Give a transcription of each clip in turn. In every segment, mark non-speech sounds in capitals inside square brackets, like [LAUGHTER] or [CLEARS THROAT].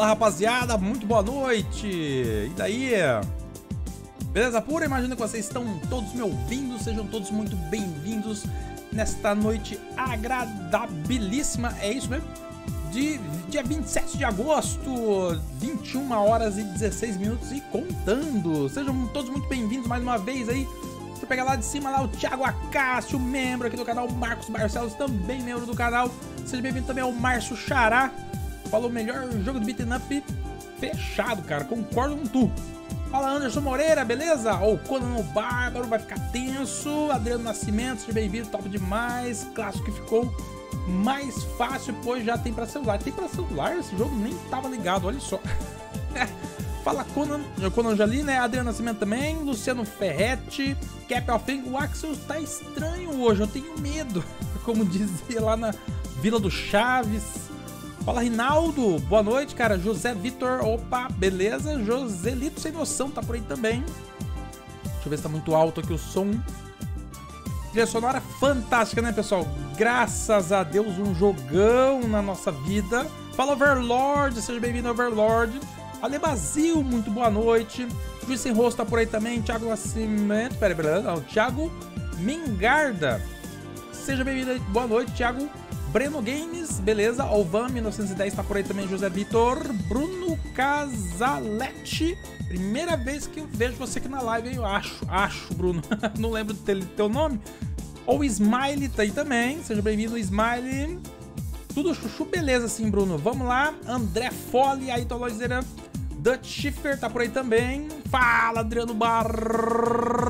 Fala rapaziada, muito boa noite! E daí? Beleza pura? Imagino que vocês estão todos me ouvindo, sejam todos muito bem-vindos nesta noite agradabilíssima, é isso mesmo? De dia 27 de agosto, 21 horas e 16 minutos e contando. Sejam todos muito bem-vindos mais uma vez aí. Eu pegar lá de cima lá o Thiago Acácio, membro aqui do canal, Marcos Barcelos, também membro do canal. Seja bem-vindo também ao Márcio Xará, falou melhor jogo de beat'em up fechado, cara. Concordo com tu. Fala Anderson Moreira, beleza? O Conan o Bárbaro vai ficar tenso. Adriano Nascimento, seja bem-vindo, top demais. Clássico que ficou mais fácil, pois já tem pra celular. Tem pra celular? Esse jogo nem tava ligado, olha só. [LAUGHS] Fala Conan, Conan Jali, né? Adriano Nascimento também, Luciano Ferretti, Cap of O Axel tá estranho hoje, eu tenho medo. [LAUGHS] Como dizia lá na Vila do Chaves. Fala, Rinaldo. Boa noite, cara. José Vitor. Opa, beleza? Joselito Sem Noção tá por aí também. Deixa eu ver se tá muito alto aqui o som. Trilha sonora fantástica, né, pessoal? Graças a Deus, um jogão na nossa vida. Fala, Overlord. Seja bem-vindo, Overlord. Ale Basil, muito boa noite. Juiz Sem Rosto tá por aí também. Thiago Nascimento. Pera aí, não. Thiago Mingarda. Seja bem-vindo. Boa noite, Thiago Breno Games, beleza. Alvan 1910 tá por aí também, José Vitor. Bruno Casaletti. Primeira vez que eu vejo você aqui na live, hein? Eu acho, acho, Bruno. [LAUGHS] Não lembro do teu nome. Ou Smiley tá aí também. Seja bem-vindo, Smiley. Tudo chuchu, beleza sim, Bruno. Vamos lá. André Fole, aí, Toloizeira. Dutch Schiffer tá por aí também. Fala, Adriano Barbosa.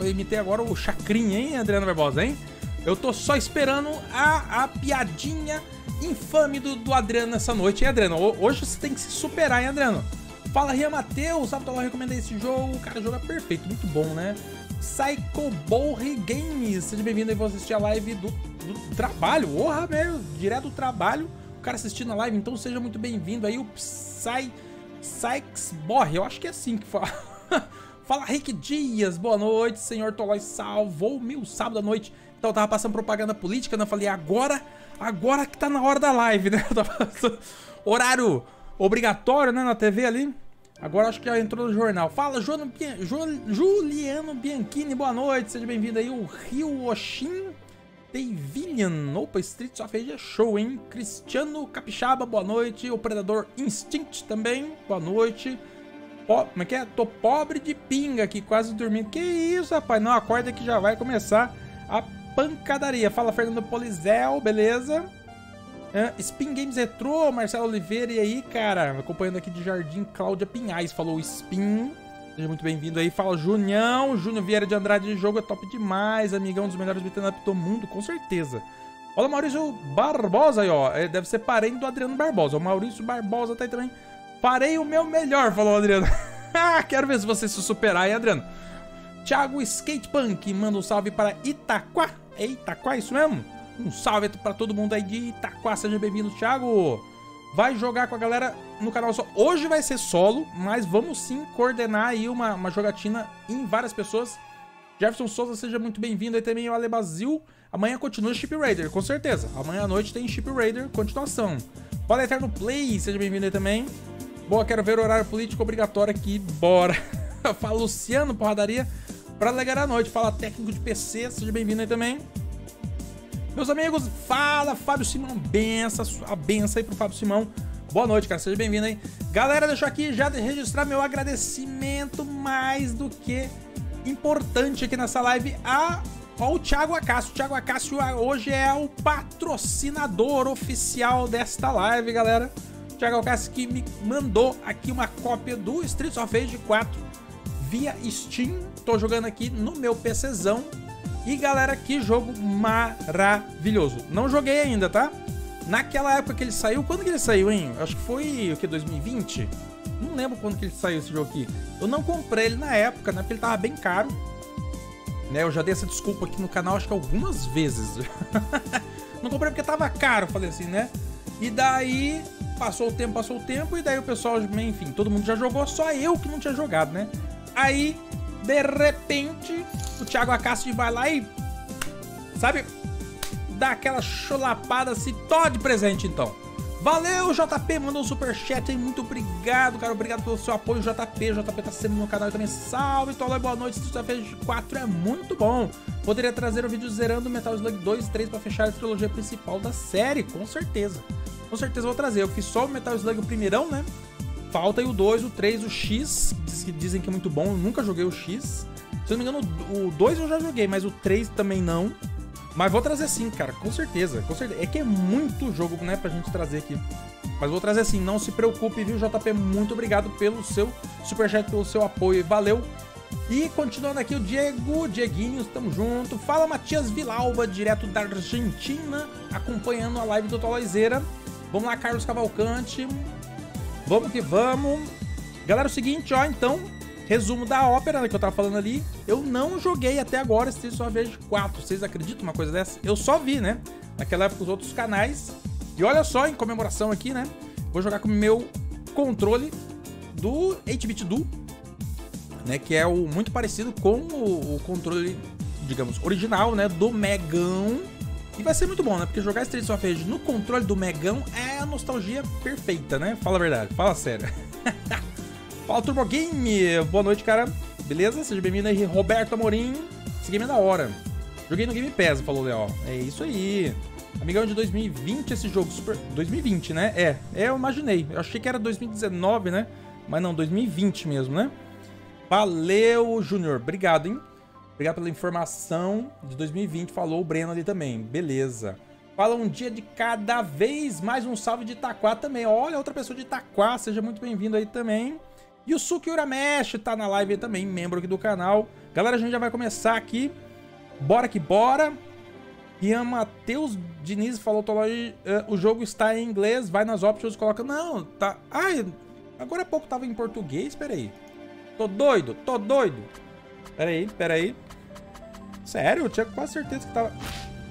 Imitei agora o Chacrinha, hein, Adriano Barbosa, hein? Eu tô só esperando a, a piadinha infame do, do Adriano nessa noite, hein, Adriano? Hoje você tem que se superar, hein, Adriano? Fala, Ria Matheus, sabe, eu recomendei esse jogo. Cara, o jogo é perfeito, muito bom, né? Psycho Bowry Games, seja bem-vindo aí, vou assistir a live do, do trabalho. Porra, meu, direto do trabalho, o cara assistindo a live, então seja muito bem-vindo aí, o Psy... Sykes Borre, eu acho que é assim que fala. [LAUGHS] fala, Rick Dias, boa noite, senhor Tolói salvou meu sábado à noite. Então eu tava passando propaganda política, né? Eu falei, agora, agora que tá na hora da live, [LAUGHS] né? Horário obrigatório, né? Na TV ali. Agora acho que já entrou no jornal. Fala, Juliano, Juliano Bianchini, boa noite, seja bem-vindo aí. O Rio Oshin Davillian, opa, Street Rage é show, hein? Cristiano Capixaba, boa noite. O Predador Instinct também, boa noite. Po como é que é? Tô pobre de pinga aqui, quase dormindo. Que isso, rapaz? Não, acorda que já vai começar a pancadaria. Fala, Fernando Polizel, beleza? Uh, Spin Games Retro, Marcelo Oliveira, e aí, cara? Acompanhando aqui de Jardim, Cláudia Pinhais, falou Spin. Seja muito bem-vindo aí. Fala, Junião, Júnior Vieira de Andrade, de jogo é top demais, amigão dos melhores beat'em do mundo, com certeza. Olha o Maurício Barbosa aí, ó. É, deve ser parente do Adriano Barbosa. O Maurício Barbosa tá aí também. Parei o meu melhor, falou o Adriano. [LAUGHS] Quero ver se você se superar aí, Adriano. Thiago Skatepunk manda um salve para Itaquá. É Itaquá, isso mesmo? Um salve para todo mundo aí de Itaquá. Seja bem-vindo, Thiago. Vai jogar com a galera no canal só. Hoje vai ser solo, mas vamos sim coordenar aí uma, uma jogatina em várias pessoas. Jefferson Souza, seja muito bem-vindo. Aí também o Ale Basil. Amanhã continua Chip Raider, com certeza. Amanhã à noite tem Chip Raider, continuação. Pode Eterno Play, seja bem-vindo aí também. Boa, quero ver o horário político obrigatório aqui. Bora. [LAUGHS] Fala Luciano, porradaria. Pra alegar a noite, fala técnico de PC, seja bem-vindo aí também. Meus amigos, fala Fábio Simão, benção, a benção aí pro Fábio Simão. Boa noite, cara, seja bem-vindo aí. Galera, deixa aqui já registrar meu agradecimento mais do que importante aqui nessa live a, ao Thiago Acácio. O Thiago Acácio hoje é o patrocinador oficial desta live, galera. O Thiago Acácio que me mandou aqui uma cópia do Streets of Rage 4 via Steam. Tô jogando aqui no meu PCzão. E galera, que jogo maravilhoso. Não joguei ainda, tá? Naquela época que ele saiu, quando que ele saiu, hein? Acho que foi o que 2020? Não lembro quando que ele saiu esse jogo aqui. Eu não comprei ele na época, né? Porque ele tava bem caro. Né? Eu já dei essa desculpa aqui no canal, acho que algumas vezes. [LAUGHS] não comprei porque tava caro, falei assim, né? E daí passou o tempo, passou o tempo, e daí o pessoal, enfim, todo mundo já jogou, só eu que não tinha jogado, né? Aí, de repente, o Thiago Acácio vai lá e. Sabe? Dá aquela chulapada assim, tó de presente então. Valeu, JP, mandou um superchat aí, muito obrigado, cara, obrigado pelo seu apoio, JP, JP tá sempre no canal também, salve, Tolói, boa noite, Street 4 é muito bom, poderia trazer o um vídeo zerando Metal Slug 2 e 3 pra fechar a trilogia principal da série, com certeza, com certeza vou trazer, eu fiz só o Metal Slug o primeirão, né, falta aí o 2, o 3, o X, dizem que é muito bom, eu nunca joguei o X, se eu não me engano o 2 eu já joguei, mas o 3 também não, mas vou trazer sim, cara, com certeza, com certeza. É que é muito jogo, né, pra gente trazer aqui. Mas vou trazer sim, não se preocupe, viu, JP? Muito obrigado pelo seu superchat, pelo seu apoio, valeu. E continuando aqui, o Diego, Dieguinho, estamos junto. Fala Matias Vilalba, direto da Argentina, acompanhando a live do Toloizeira. Vamos lá, Carlos Cavalcante. Vamos que vamos. Galera, é o seguinte, ó, então, Resumo da ópera, né, que eu tava falando ali. Eu não joguei até agora Streets of Rage 4. Vocês acreditam uma coisa dessa? Eu só vi, né? Naquela época os outros canais. E olha só, em comemoração aqui, né? Vou jogar com o meu controle do 8-bit Duo, né? Que é o muito parecido com o, o, controle, digamos, original, né? Do Megão. E vai ser muito bom, né? Porque jogar Streets of Rage no controle do Megão é a nostalgia perfeita, né? Fala a verdade, fala sério. [LAUGHS] Fala Turbo Game, boa noite, cara. Beleza? Seja bem-vindo aí, Roberto Amorim. Esse game é da hora. Joguei no Game Pass, falou Léo. É isso aí. Amigão de 2020 esse jogo, super... 2020, né? É, é, eu imaginei. Eu achei que era 2019, né? Mas não, 2020 mesmo, né? Valeu, Júnior. Obrigado, hein? Obrigado pela informação de 2020. Falou o Breno ali também. Beleza. Fala um dia de cada vez. Mais um salve de Itaquá também. Olha, outra pessoa de Itaquá. Seja muito bem-vindo aí também. E o Suki Uramesh tá na live também, membro aqui do canal. Galera, a gente já vai começar aqui. Bora que bora. Ian Matheus Diniz falou, uh, o jogo está em inglês, vai nas options e coloca... Não, tá... Ai, agora há pouco tava em português, peraí. Tô doido, tô doido. Peraí, peraí. Sério, eu tinha quase certeza que tava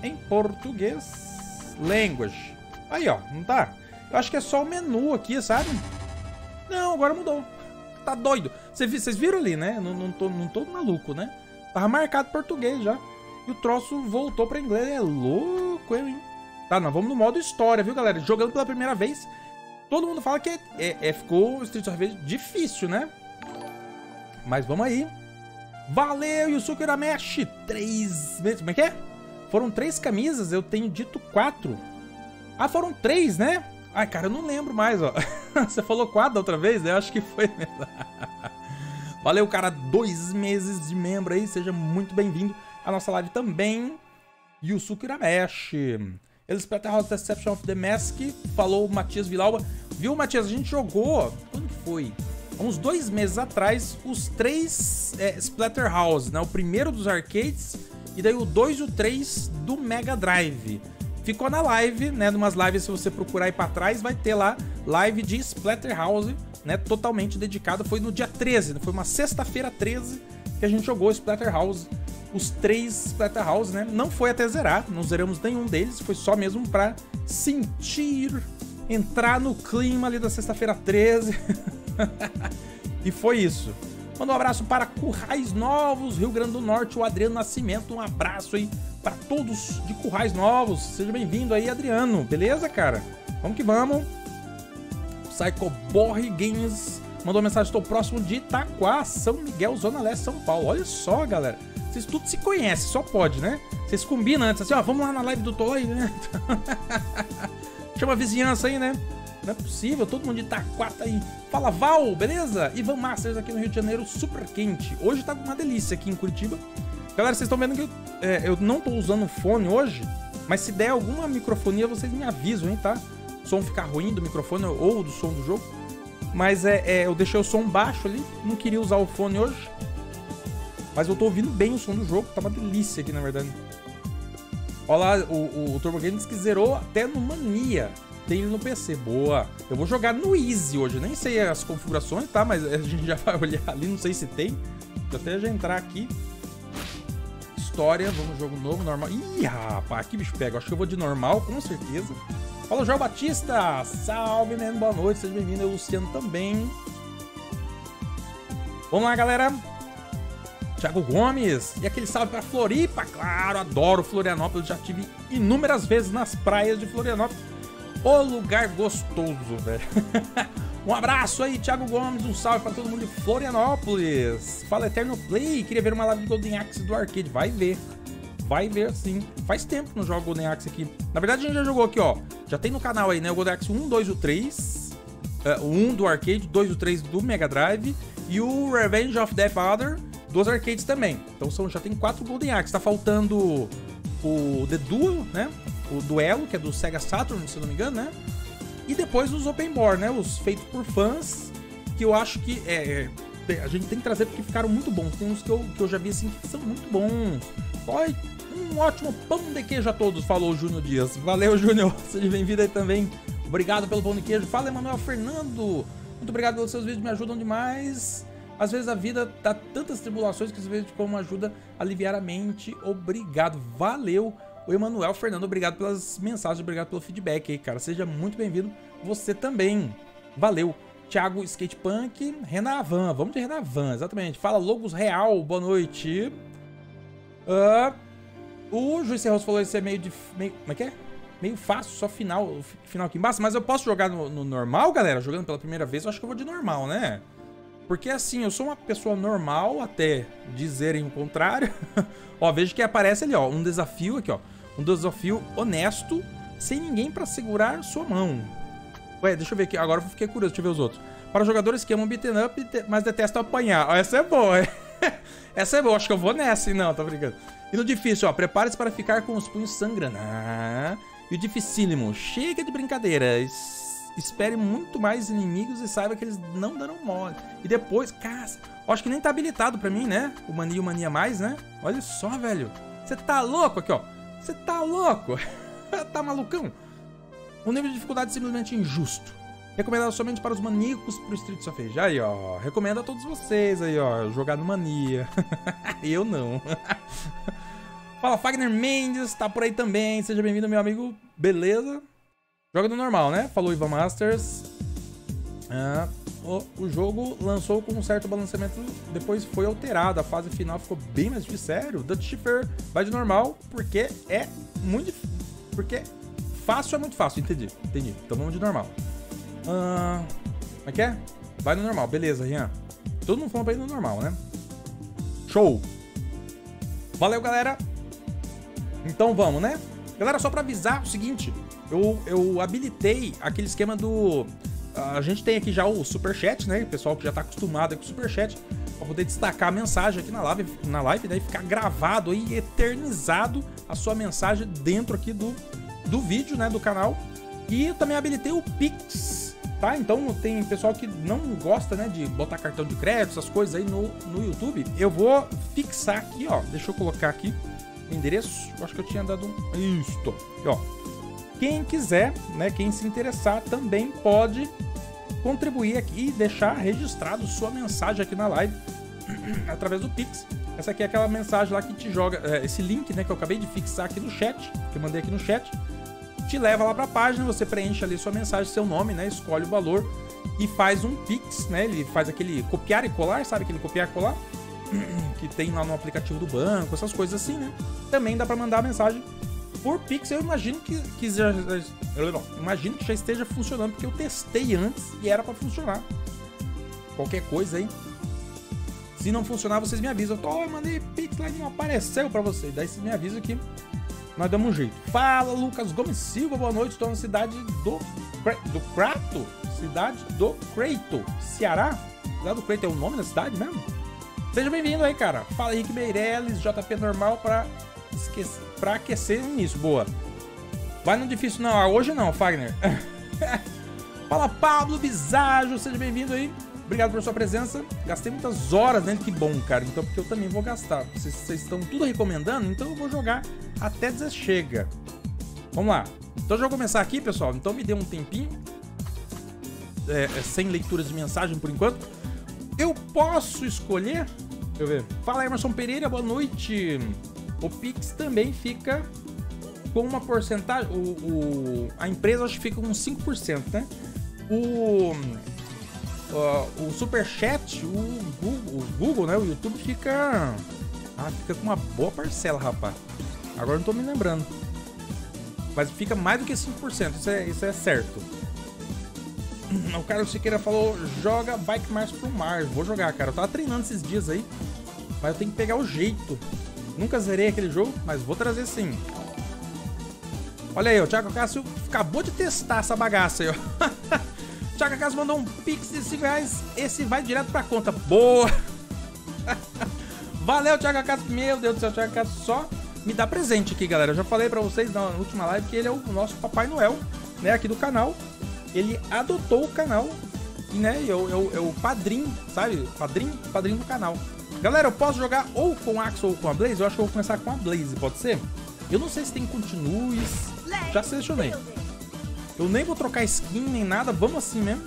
em português. Language. Aí, ó, não tá? Eu acho que é só o menu aqui, sabe? Não, agora mudou tá doido. Vocês viram ali, né? Não, não, tô, não tô maluco, né? Tava marcado português já. E o troço voltou pra inglês. É louco, hein? Tá, nós vamos no modo história, viu, galera? Jogando pela primeira vez. Todo mundo fala que é, é, é ficou Street of Rage difícil, né? Mas vamos aí. Valeu, Yusuke Urameshi. Três vezes. Como é que é? Foram três camisas, eu tenho dito quatro. Ah, foram três, né? Ai, cara, eu não lembro mais, ó. [LAUGHS] Você falou quatro outra vez? Eu acho que foi. [LAUGHS] Valeu, cara. Dois meses de membro aí. Seja muito bem-vindo à nossa live também. Yusuke Uramesh. Splatterhouse Deception of the Mask. Falou Matias Vilauba. Viu, Matias? A gente jogou... Quando foi? Há uns dois meses atrás, os três é, Splatterhouse, né? O primeiro dos arcades e daí o 2 e o 3 do Mega Drive. Ficou na live, né? Numas lives, se você procurar aí pra trás, vai ter lá live de Splatterhouse, né? Totalmente dedicado. Foi no dia 13, né, foi uma sexta-feira 13 que a gente jogou Splatterhouse. Os três Splatterhouse, né? Não foi até zerar, não zeramos nenhum deles, foi só mesmo pra sentir, entrar no clima ali da sexta-feira 13. [LAUGHS] [LAUGHS] e foi isso. Manda um abraço para Currais Novos, Rio Grande do Norte, o Adriano Nascimento. Um abraço aí para todos de Currais Novos. Seja bem-vindo aí, Adriano. Beleza, cara? Vamos que vamos. Psycho Borre Games mandou mensagem: estou próximo de Itaquá, São Miguel, Zona Leste, São Paulo. Olha só, galera. Vocês tudo se conhecem, só pode, né? Vocês combinam antes, assim, ó, vamos lá na live do Toy, né? [LAUGHS] Chama a vizinhança aí, né? Não é possível, todo mundo de Itaquá tá aí. Fala Val, beleza? Ivan Masters aqui no Rio de Janeiro, super quente. Hoje tá uma delícia aqui em Curitiba. Galera, vocês estão vendo que eu, é, eu não tô usando fone hoje, mas se der alguma microfonia, vocês me avisam, hein, tá? O som ficar ruim do microfone ou do som do jogo. Mas é, é, eu deixei o som baixo ali, não queria usar o fone hoje. Mas eu tô ouvindo bem o som do jogo, tá uma delícia aqui, na verdade. Olha lá, o, o, o Turbo Games que zerou até no Mania tem ele no PC. Boa. Eu vou jogar no Easy hoje. Nem sei as configurações, tá? Mas a gente [LAUGHS] já vai olhar ali. Não sei se tem. Vou até já entrar aqui. História. Vamos jogo novo, normal. Ih, rapaz, que bicho pega. Acho que eu vou de normal, com certeza. Fala, João Batista. Salve, man. Boa noite. Seja bem-vindo. Eu, Luciano, também. Vamos lá, galera. Thiago Gomes. E aquele salve para Floripa. Claro, adoro Florianópolis. Já tive inúmeras vezes nas praias de Florianópolis. O lugar gostoso, velho. [LAUGHS] um abraço aí, Thiago Gomes. Um salve pra todo mundo de Florianópolis. Fala Eterno Play. Queria ver uma live do Golden Axe do arcade. Vai ver. Vai ver sim. Faz tempo que não jogo Golden Axe aqui. Na verdade, a gente já jogou aqui, ó. Já tem no canal aí, né? O Golden Axe 1, 2 e 3. Uh, o 1 do arcade, 2 e o 3 do Mega Drive. E o Revenge of Death Father dos arcades também. Então são, já tem quatro Golden Axe. Tá faltando o The Duel, né? O Duelo, que é do Sega Saturn, se não me engano, né? E depois os Open Board, né? Os feitos por fãs, que eu acho que é, é, a gente tem que trazer porque ficaram muito bons. Tem uns que eu, que eu já vi assim que são muito bons. Oi, um ótimo pão de queijo a todos, falou o Júnior Dias. Valeu, Júnior. [LAUGHS] Seja bem-vindo aí também. Obrigado pelo pão de queijo. Fala, Emanuel Fernando. Muito obrigado pelos seus vídeos, me ajudam demais. Às vezes a vida dá tantas tribulações que às vezes como ajuda a aliviar a mente. Obrigado, valeu. O Emanuel Fernando, obrigado pelas mensagens, obrigado pelo feedback aí, cara. Seja muito bem-vindo. Você também. Valeu. Thiago Skatepunk, Renavan. Vamos de Renavan, exatamente. Fala Logos Real, boa noite. Uh, o Juiz Serroso falou isso é meio de. Meio, como é que é? Meio fácil, só final, final aqui embaixo. Mas eu posso jogar no, no normal, galera? Jogando pela primeira vez, eu acho que eu vou de normal, né? Porque assim, eu sou uma pessoa normal até dizerem o contrário. [LAUGHS] ó, veja que aparece ali, ó, um desafio aqui, ó. Um desafio honesto, sem ninguém para segurar sua mão. Ué, deixa eu ver aqui, agora eu fiquei curioso, deixa eu ver os outros. Para jogadores que amam beaten up, mas detestam apanhar. Ó, essa é boa, [LAUGHS] Essa é boa, acho que eu vou nessa, não, tá brincando. E no difícil, ó, prepare-se para ficar com os punhos sangrando. Ah, e o dificílimo, chega de brincadeiras espere muito mais inimigos e saiba que eles não darão mole. E depois, cara, acho que nem tá habilitado pra mim, né? O Mania e o Mania Mais, né? Olha só, velho. Você tá louco aqui, ó. Você tá louco. [LAUGHS] tá malucão. O nível de dificuldade é simplesmente injusto. Recomendado somente para os maníacos pro Street of Rage. Aí, ó. Recomendo a todos vocês aí, ó. Jogar no Mania. [LAUGHS] Eu não. [LAUGHS] Fala, Fagner Mendes. Tá por aí também. Seja bem-vindo, meu amigo. Beleza? Joga no normal, né? Falou Ivan Masters. Ah, o, o, jogo lançou com um certo balanceamento, depois foi alterado. A fase final ficou bem mais difícil. Sério, Dutch Shipper vai de normal porque é muito Porque fácil é muito fácil, entendi. Entendi. Então vamos de normal. Ah, como é que é? Vai no normal, beleza, Rian. Todo mundo falando pra ir no normal, né? Show! Valeu, galera! Então vamos, né? Galera, só pra avisar o seguinte eu, eu habilitei aquele esquema do... A gente tem aqui já o Superchat, né? O pessoal que já tá acostumado com o Superchat, pra poder destacar a mensagem aqui na live, na live daí ficar gravado aí, eternizado a sua mensagem dentro aqui do, do vídeo, né? Do canal. E eu também habilitei o Pix, tá? Então tem pessoal que não gosta, né? De botar cartão de crédito, essas coisas aí no, no YouTube. Eu vou fixar aqui, ó. Deixa eu colocar aqui o endereço. Eu acho que eu tinha dado um... Isto. Ó. Quem quiser, né, quem se interessar, também pode contribuir aqui e deixar registrado sua mensagem aqui na live [CLEARS THROAT] através do Pix. Essa aqui é aquela mensagem lá que te joga, é, esse link, né, que eu acabei de fixar aqui no chat, que eu mandei aqui no chat, te leva lá para a página, você preenche ali sua mensagem, seu nome, né, escolhe o valor e faz um Pix, né, ele faz aquele copiar e colar, sabe aquele copiar e colar? [CLEARS THROAT] que tem lá no aplicativo do banco, essas coisas assim, né? Também dá para mandar a mensagem por Pix eu imagino que, que já, eu imagino que já esteja funcionando, porque eu testei antes e era para funcionar. Qualquer coisa aí. Se não funcionar, vocês me avisam. Eu, tô, eu mandei Pix lá e não apareceu para vocês. Daí vocês me avisam que nós damos um jeito. Fala, Lucas Gomes Silva, boa noite. Estou na cidade do, do Crato. Cidade do Creito, Ceará. Cidade do Creito é o nome da cidade mesmo? Seja bem-vindo aí, cara. Fala, Henrique Meirelles, JP Normal para esquecer pra aquecer nisso. Boa. Vai no difícil não. Ah, hoje não, Fagner. [LAUGHS] Fala, Pablo Bisajo. Seja bem-vindo aí. Obrigado por sua presença. Gastei muitas horas nele, que bom, cara. Então, porque eu também vou gastar. Vocês, vocês estão tudo recomendando, então eu vou jogar até dizer chega. Vamos lá. Então, já vou começar aqui, pessoal. Então, me dê um tempinho. É, é, sem leitura de mensagem por enquanto. Eu posso escolher. Deixa eu ver. Fala, Emerson Pereira. Boa noite. O Pix também fica com uma porcentagem. O, o, a empresa acho que fica com 5%, né? O, o, o Superchat, o Google, o Google, né? O YouTube fica. Ah, fica com uma boa parcela, rapaz. Agora não tô me lembrando. Mas fica mais do que 5%, isso é, isso é certo. O Carlos Siqueira falou, joga Bike Mars pro Mars. Vou jogar, cara. Eu tava treinando esses dias aí, mas eu tenho que pegar o jeito. Nunca zerei aquele jogo, mas vou trazer sim. Olha aí, o Thiago Cássio acabou de testar essa bagaça aí, ó. [LAUGHS] Thiago Cássio mandou um pix de 5 reais. Esse vai direto pra conta. Boa! [LAUGHS] Valeu, Thiago Cássio. Meu Deus do céu, Thiago Cássio só me dá presente aqui, galera. Eu já falei pra vocês na última live que ele é o nosso Papai Noel, né, aqui do canal. Ele adotou o canal, né, é o, é o, é o padrinho, sabe? Padrinho, padrinho do canal. Galera, eu posso jogar ou com Axel ou com a Blaze? Eu acho que eu vou começar com a Blaze, pode ser? Eu não sei se tem continues. Já selecionei. Eu nem vou trocar skin nem nada, vamos assim mesmo.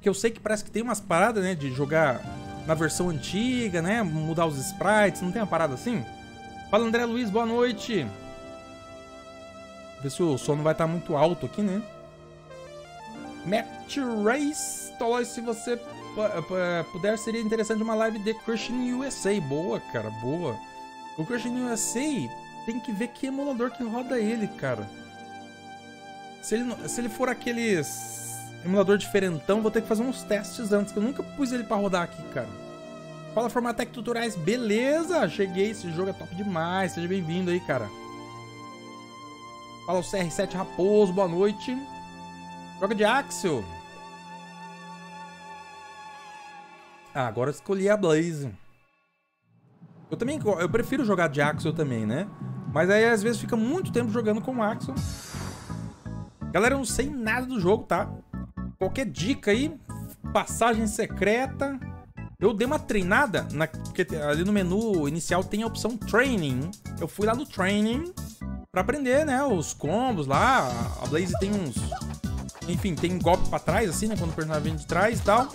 Que eu sei que parece que tem umas paradas, né, de jogar na versão antiga, né, mudar os sprites, não tem uma parada assim? Fala André Luiz, boa noite. Ver se o som não vai estar muito alto aqui, né? Match Race, Tolói, se você puder, seria interessante uma live de Christian USA. Boa, cara, boa. O Christian USA tem que ver que emulador que roda ele, cara. Se ele, se ele for aqueles emulador diferentão, vou ter que fazer uns testes antes, que eu nunca pus ele pra rodar aqui, cara. Fala Formatec Tutoriais, beleza? Cheguei, esse jogo é top demais, seja bem-vindo aí, cara. Fala o CR7 Raposo, boa noite. Joga de Axel. Ah, agora escolhi a Blaze. Eu também, eu prefiro jogar de Axel também, né? Mas aí às vezes fica muito tempo jogando com o Axel. Galera, eu não sei nada do jogo, tá? Qualquer dica aí, passagem secreta, eu dei uma treinada, na, porque ali no menu inicial tem a opção Training. Eu fui lá no Training pra aprender, né, os combos lá. A Blaze tem uns... Enfim, tem golpe pra trás, assim, né, quando o personagem vem de trás e tal.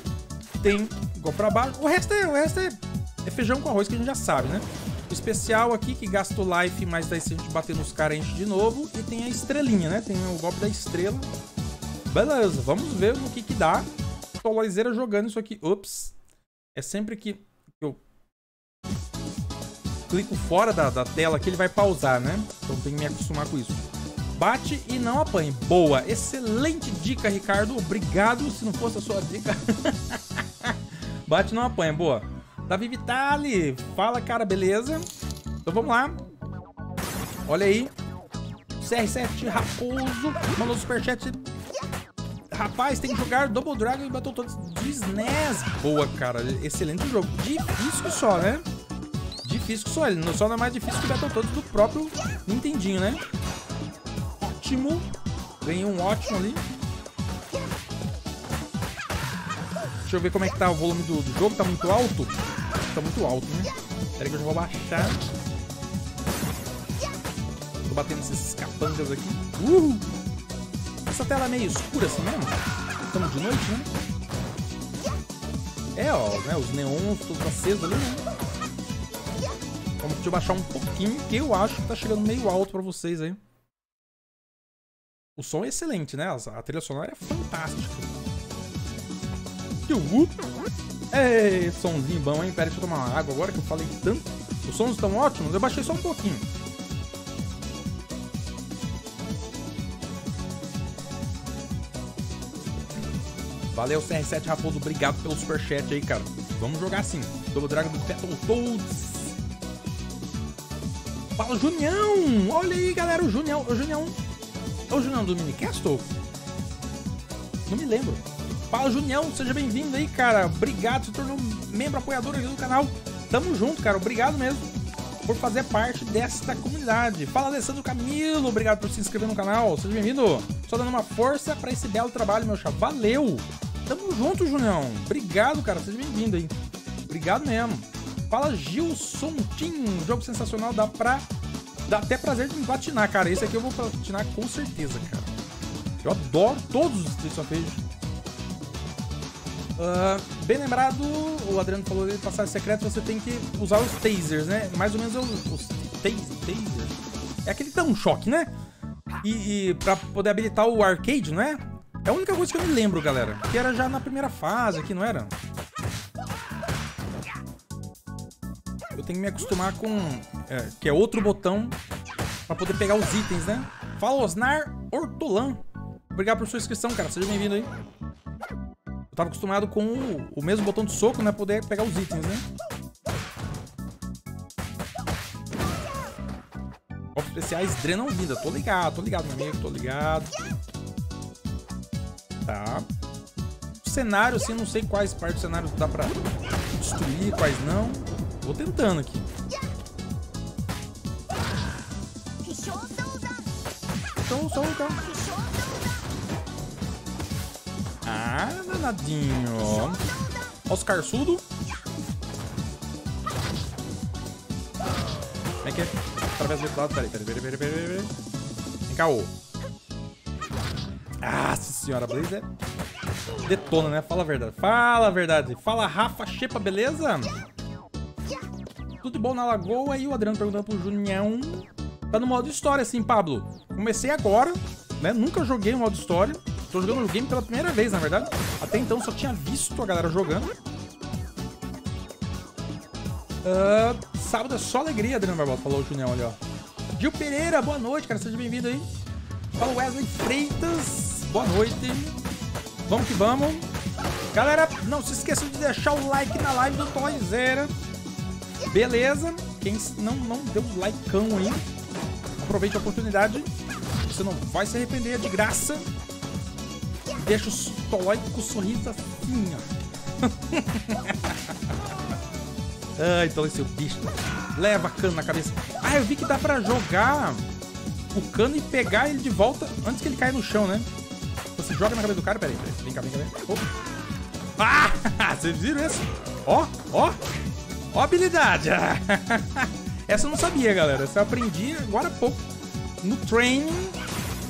Tem pra baixo. O resto é, o resto é, é feijão com arroz que a gente já sabe, né? O especial aqui, que gasta o life, mas daí se a gente bater nos caras enche de novo. E tem a estrelinha, né? Tem o golpe da estrela. Beleza, vamos ver no que que dá. Toloizeira jogando isso aqui. Ups, é sempre que eu clico fora da, da tela que ele vai pausar, né? Então tem que me acostumar com isso. Bate e não apanhe. Boa, excelente dica, Ricardo. Obrigado. Se não fosse a sua dica. [LAUGHS] Bate não apanha, boa. Davi Vitali, fala, cara, beleza? Então vamos lá. Olha aí. CR7 Raposo mandou superchat Rapaz, tem que jogar Double Dragon e Battletoads de SNES. Boa, cara. Excelente jogo. Difícil só, né? Difícil só. Ele só não é mais difícil que Battletoads do próprio Nintendinho, né? Ótimo. Ganhei um ótimo ali. Deixa eu ver como é que tá o volume do, do jogo. Tá muito alto? Tá muito alto, né? Espera que eu já vou baixar. Tô batendo esses capangas aqui. Uh! Essa tela é meio escura assim mesmo. Estamos de noite, né? É, ó, né? Os neons todos acesos ali, né? Vamos deixa eu baixar um pouquinho, que eu acho que tá chegando meio alto pra vocês aí. O som é excelente, né? A trilha sonora é fantástica. Ei, somzinho bom, hein? Pera, deixa eu tomar uma água agora que eu falei tanto. Os sons estão ótimos, eu baixei só um pouquinho. Valeu, CR7 Raposo. Obrigado pelo superchat aí, cara. Vamos jogar assim. Double Dragon do Battletoads. Fala, Junião! Olha aí, galera, o Junião. O Junião. É o Junião do Minicastle? Não me lembro. Fala, Junião. Seja bem-vindo aí, cara. Obrigado. Se tornou membro apoiador aqui do canal. Tamo junto, cara. Obrigado mesmo por fazer parte desta comunidade. Fala, Alessandro Camilo. Obrigado por se inscrever no canal. Seja bem-vindo. Só dando uma força para esse belo trabalho, meu chá. Valeu! Tamo junto, Junião. Obrigado, cara. Seja bem-vindo aí. Obrigado mesmo. Fala, Gilson Tim. Jogo sensacional. Dá pra... Dá até prazer de me platinar, cara. Esse aqui eu vou platinar com certeza, cara. Eu adoro todos os Streets of Rage. Uh, bem lembrado, o Adriano falou de passagem secreta, você tem que usar os tasers, né? Mais ou menos os, os tasers. É aquele que dá um choque, né? E, e pra poder habilitar o arcade, não é? É a única coisa que eu me lembro, galera. Que era já na primeira fase aqui, não era? Eu tenho que me acostumar com... É, que é outro botão pra poder pegar os itens, né? Fala, Osnar Hortolan. Obrigado por sua inscrição, cara. Seja bem-vindo aí. Eu tava acostumado com o, o, mesmo botão de soco, né? Poder pegar os itens, né? Golpes especiais drenam vida. Tô ligado, tô ligado, meu amigo. Tô ligado. Tá. O cenário, assim, eu não sei quais partes do cenário dá pra destruir, quais não. Vou tentando aqui. Então, só o carro. Ah, danadinho. Oscar Sudo. Como é que é? Através do outro lado. Peraí, peraí, peraí, peraí, peraí. Vem cá, ô. Nossa senhora, Blazer detona, né? Fala a verdade. Fala a verdade. Fala, Rafa Xepa, beleza? Tudo bom na lagoa? E o Adriano perguntando pro Junião. Tá no modo história, assim, Pablo. Comecei agora, né? Nunca joguei o modo história. Tô jogando o game pela primeira vez, na verdade. Até então só tinha visto a galera jogando. Uh, sábado é só alegria, Adriano Barbosa, falou o Junião ali, ó. Gil Pereira, boa noite, cara. Seja bem-vindo aí. Fala Wesley Freitas, boa noite. Vamos que vamos. Galera, não se esqueçam de deixar o like na live do Toy Zero. Beleza? Quem não, não deu um likeão aí, aproveite a oportunidade. Você não vai se arrepender, é de graça. Deixa o Toy com o sorriso assim, ó. Ai, [LAUGHS] então esse bicho. Leva cano na cabeça. Ah, eu vi que dá pra jogar o cano e pegar ele de volta antes que ele caia no chão, né? Você joga na cabeça do cara. Peraí, peraí. Vem cá, vem cá, vem cá. Ah! [LAUGHS] Vocês viram isso? Ó, ó. Ó habilidade. [LAUGHS] Essa eu não sabia, galera. Essa eu aprendi agora há pouco. No training.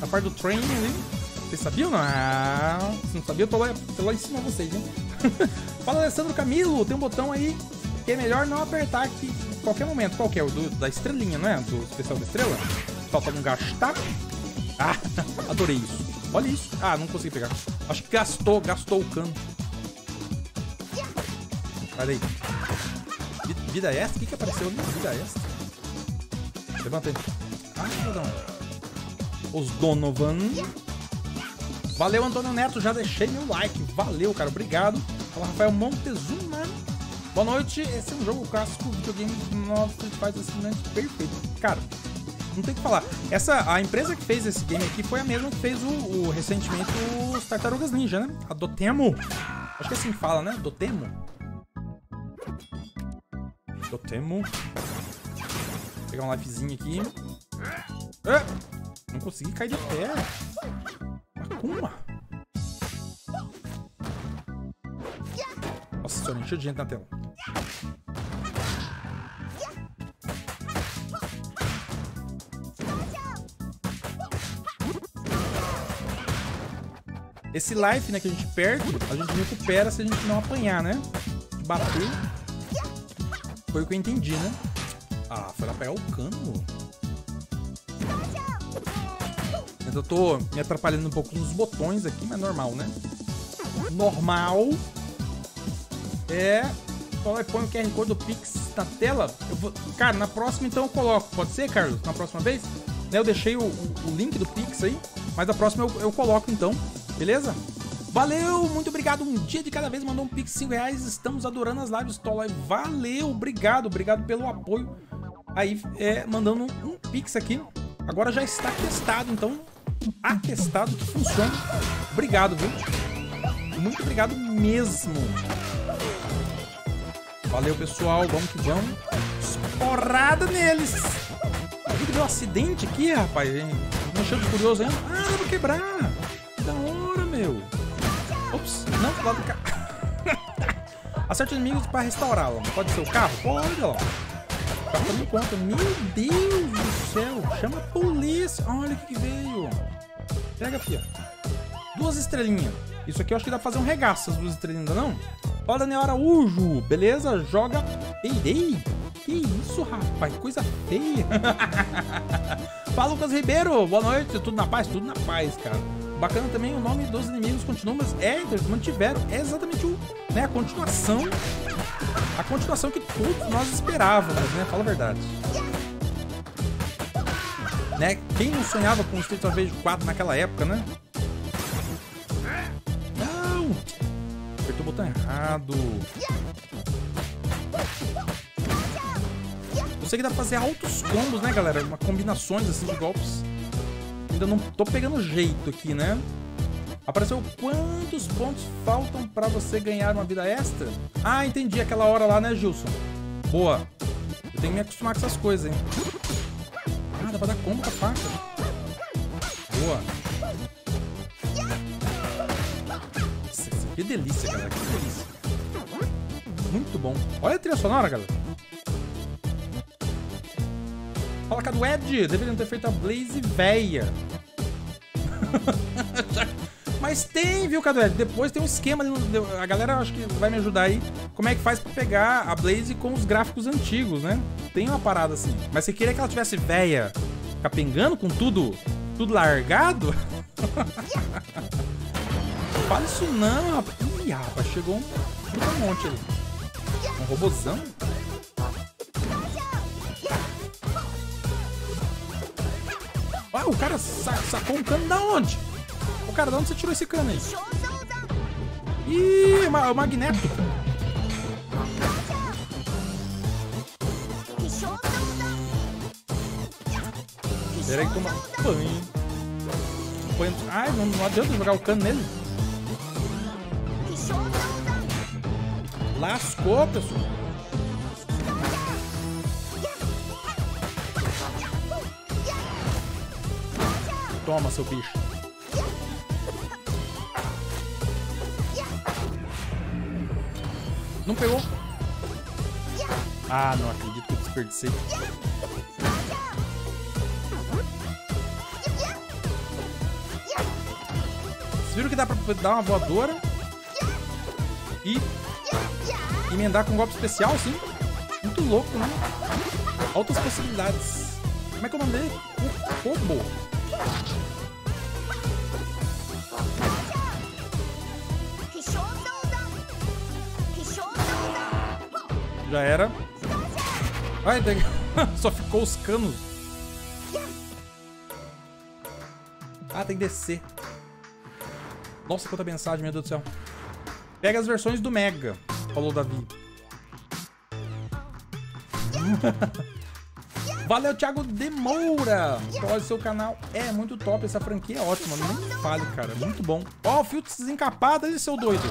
Na parte do training ali. Vocês sabiam não? Ah, se não sabia, eu tô lá, tô lá em cima de vocês, hein? [LAUGHS] Fala, Alessandro Camilo. Tem um botão aí que é melhor não apertar aqui em qualquer momento. Qual que é? O do, da estrelinha, não é? Do especial da estrela? Pra não gastar. Ah, [LAUGHS] adorei isso. Olha isso. Ah, não consegui pegar. Acho que gastou, gastou o cano. Olha aí. Vida extra? O que, que apareceu ali? Vida extra. Levanta aí. Ah, não. Os Donovan. Valeu, Antônio Neto. Já deixei meu like. Valeu, cara. Obrigado. Fala, Rafael Montezuma. Boa noite. Esse é um jogo clássico, videogame de novo Street Fighter assinante perfeito. Cara, não tem o que falar. Essa, a empresa que fez esse game aqui foi a mesma que fez o, o recentemente os Tartarugas Ninja, né? A Dotemo. Acho que é assim fala, né? Dotemo. Dotemo. Vou pegar um lifezinho aqui. Ah! Não consegui cair de pé. Akuma. Nossa senhora, encheu de gente na tela. Esse life, né, que a gente perde, a gente recupera se a gente não apanhar, né? Bater. Foi o que eu entendi, né? Ah, foi lá pegar o cano. Eu tô me atrapalhando um pouco nos botões aqui, mas normal, né? Normal. É... Põe o QR Code do Pix na tela. Eu vou... Cara, na próxima então eu coloco. Pode ser, Carlos? Na próxima vez? Né, eu deixei o, o, link do Pix aí. Mas a próxima eu, eu coloco então. Beleza? Valeu, muito obrigado. Um dia de cada vez mandou um pix 5 reais. Estamos adorando as lives Tola. Valeu, obrigado, obrigado pelo apoio. Aí, é, mandando um pix aqui. Agora já está testado, então atestado que funciona. Obrigado, viu? Muito obrigado mesmo. Valeu, pessoal. Vamos que vamos. Porrada neles. que deu um acidente aqui, rapaz. Não cheio de curioso ainda. Ah, eu vou quebrar meu. Ops, não, do lado do carro. [LAUGHS] Acerte inimigos para restaurá-lo. Pode ser o carro? Pode, ó. O carro também conta. Meu Deus do céu. Chama a polícia. Olha o que veio. Pega, fia. Duas estrelinhas. Isso aqui eu acho que dá pra fazer um regaço, as duas estrelinhas, não? Ó, Daniel Araújo. Beleza? Joga... Ei, ei. Que isso, rapaz? Coisa feia. [LAUGHS] Fala, Lucas Ribeiro. Boa noite. Tudo na paz? Tudo na paz, cara. Bacana também o nome dos inimigos continua, mas é, então eles mantiveram. É exatamente o, né, a continuação. A continuação que todos nós esperávamos, né? Fala a verdade. Né? Quem não sonhava com o Street of Rage 4 naquela época, né? Não! Apertou o botão errado. Eu sei que dá pra fazer altos combos, né, galera? Uma combinações assim de golpes. Ainda não tô pegando jeito aqui, né? Apareceu quantos pontos faltam pra você ganhar uma vida extra? Ah, entendi. Aquela hora lá, né, Gilson? Boa. Eu tenho que me acostumar com essas coisas, hein? Ah, dá pra dar combo com a faca. Boa. Nossa, que delícia, galera. Que delícia. Muito bom. Olha a trilha sonora, galera. Fala, Cadu Ed. Deveriam ter feito a Blaze véia. [LAUGHS] Mas tem, viu, Cadu Ed? Depois tem um esquema. A galera acho que vai me ajudar aí. Como é que faz pra pegar a Blaze com os gráficos antigos, né? Tem uma parada assim. Mas você queria que ela tivesse véia capengando com tudo, tudo largado? [LAUGHS] Fala isso não, rapaz. Ih, rapaz, chegou um, um monte ali. Um robozão? Ah, o cara sa sacou um cano da onde? O cara, de onde você tirou esse cano aí? Ih, o Magneto. Pera aí, toma banho. Ai, não, não adianta jogar o cano nele. Lascou, pessoal. Toma, seu bicho. Não pegou? Ah, não acredito que eu desperdicei. Vocês viram que dá pra dar uma voadora e emendar com um golpe especial, assim? Muito louco, né? Altas possibilidades. Como é que é o nome dele? Robo. Já era. Ai, [LAUGHS] só ficou os canos. Ah, tem que descer. Nossa, quanta mensagem, meu Deus do céu. Pega as versões do Mega, falou Davi. [LAUGHS] Valeu, Thiago de Moura. Olha, seu canal é muito top. Essa franquia é ótima. Nem fale, cara. Muito bom. Ó, oh, filtro desencapado aí, seu doido.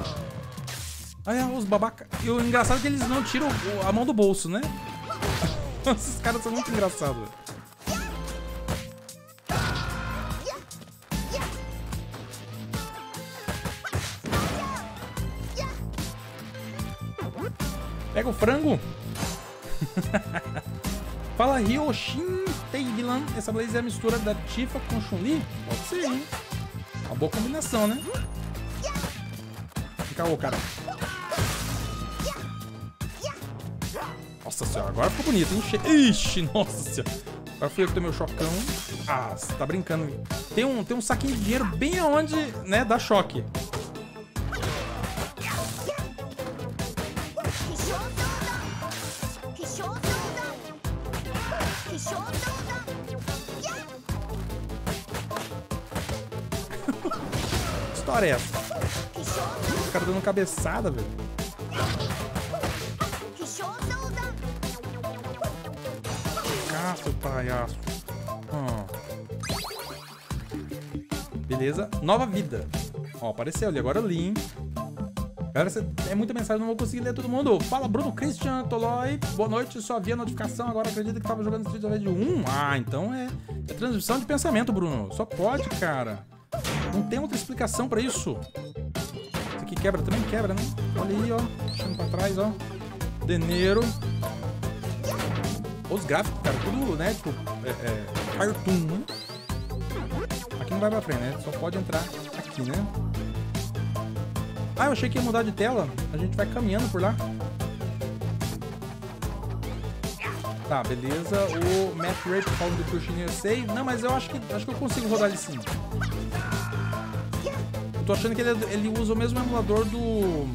Olha os babaca. E o engraçado é que eles não tiram a mão do bolso, né? [LAUGHS] Esses caras são muito engraçados. Pega o frango. [LAUGHS] Fala Ryoshin Teilan. Essa Blaze é a mistura da Tifa com Chun-Li? Pode ser, hein? Uma boa combinação, né? Fica o cara. Nossa senhora, agora ficou bonito, hein? Ixi, nossa senhora. Agora fui eu que tomei o chocão. Ah, você tá brincando. Tem um, tem um saquinho de dinheiro bem aonde, né, dá choque. História é essa? O cara dando cabeçada, velho. Seu palhaço. Hum. Beleza. Nova vida. Ó, apareceu ali. Agora eu li, hein? Galera, é muita mensagem, não vou conseguir ler todo mundo. Fala, Bruno Christian Toloi. Boa noite, só vi a notificação. Agora acredita que tava jogando Street Rage 1. Ah, então é, é transmissão de pensamento, Bruno. Só pode, cara. Não tem outra explicação pra isso. Isso aqui quebra também? Quebra, né? Olha aí, ó. Deixando pra trás, ó. Deneiro. Os gráficos, cara, tudo, né? Tipo, é, é, cartoon, né? Aqui não vai pra frente, né? Só pode entrar aqui, né? Ah, eu achei que ia mudar de tela. A gente vai caminhando por lá. Tá, beleza. O Matt Rape falando do Pushing USA. Não, mas eu acho que acho que eu consigo rodar ele sim tô achando que ele, ele usa o mesmo emulador do.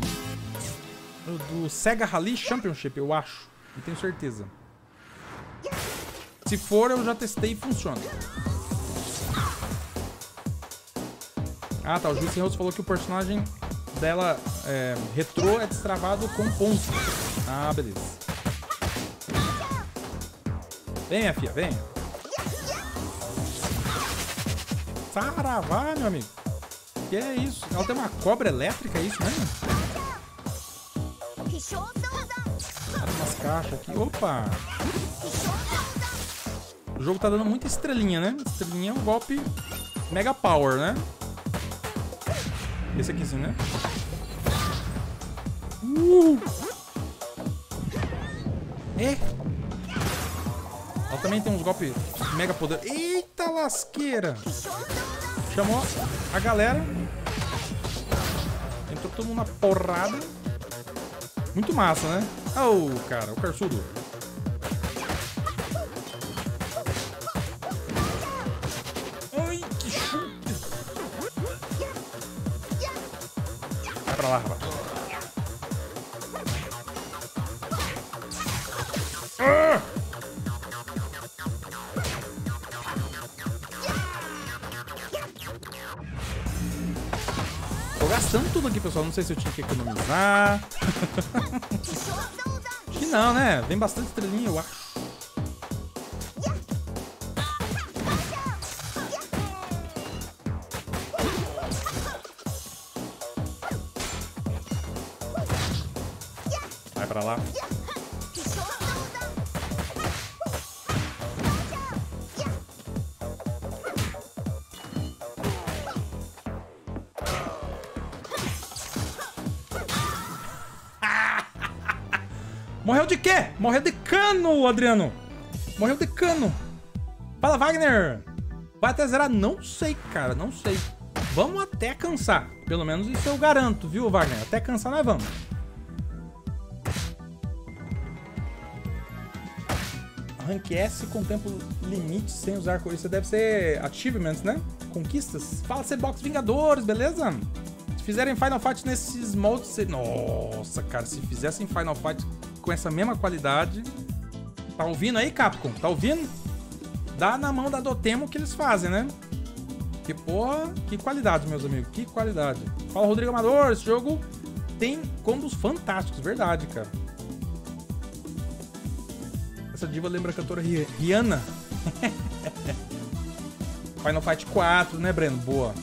Do Sega Rally Championship, eu acho. Não tenho certeza. Se for, eu já testei e funciona. Ah, tá. O Juicy Rose falou que o personagem dela é, retrô é destravado com pontos. Ah, beleza. Vem, minha filha, vem. Saravá, meu amigo. Que é isso? Ela tem uma cobra elétrica, é isso mesmo? Tem umas caixas aqui. Opa! O jogo tá dando muita estrelinha, né? Estrelinha é um golpe Mega Power, né? Esse aqui sim, né? Uh! É! Ela também tem uns golpes mega poder. Eita lasqueira! Chamou a galera. Entrou todo mundo na porrada. Muito massa, né? Oh, cara, o carçudo. Ai, que chute. Vai pra lá, rapaz. Aqui, pessoal. Não sei se eu tinha que economizar. [LAUGHS] [LAUGHS] Acho que não, né? Vem bastante estrelinha, eu acho. Adriano. Morreu de cano. Fala, Wagner. Vai até zerar? Não sei, cara. Não sei. Vamos até cansar. Pelo menos isso eu garanto, viu, Wagner? Até cansar nós vamos. Rank S contempla limites sem usar coisa. Isso deve ser achievements, né? Conquistas. Fala, C-Box Vingadores, beleza? Se fizerem Final Fight nesses moldes... Nossa, cara. Se fizessem Final Fight com essa mesma qualidade... Tá ouvindo aí, Capcom? Tá ouvindo? Dá na mão da Dotemo que eles fazem, né? Que porra, que qualidade, meus amigos. Que qualidade. Fala, Rodrigo Amador. Esse jogo tem combos fantásticos. Verdade, cara. Essa diva lembra a cantora Rihanna. [LAUGHS] Final Fight 4, né, Breno? Boa.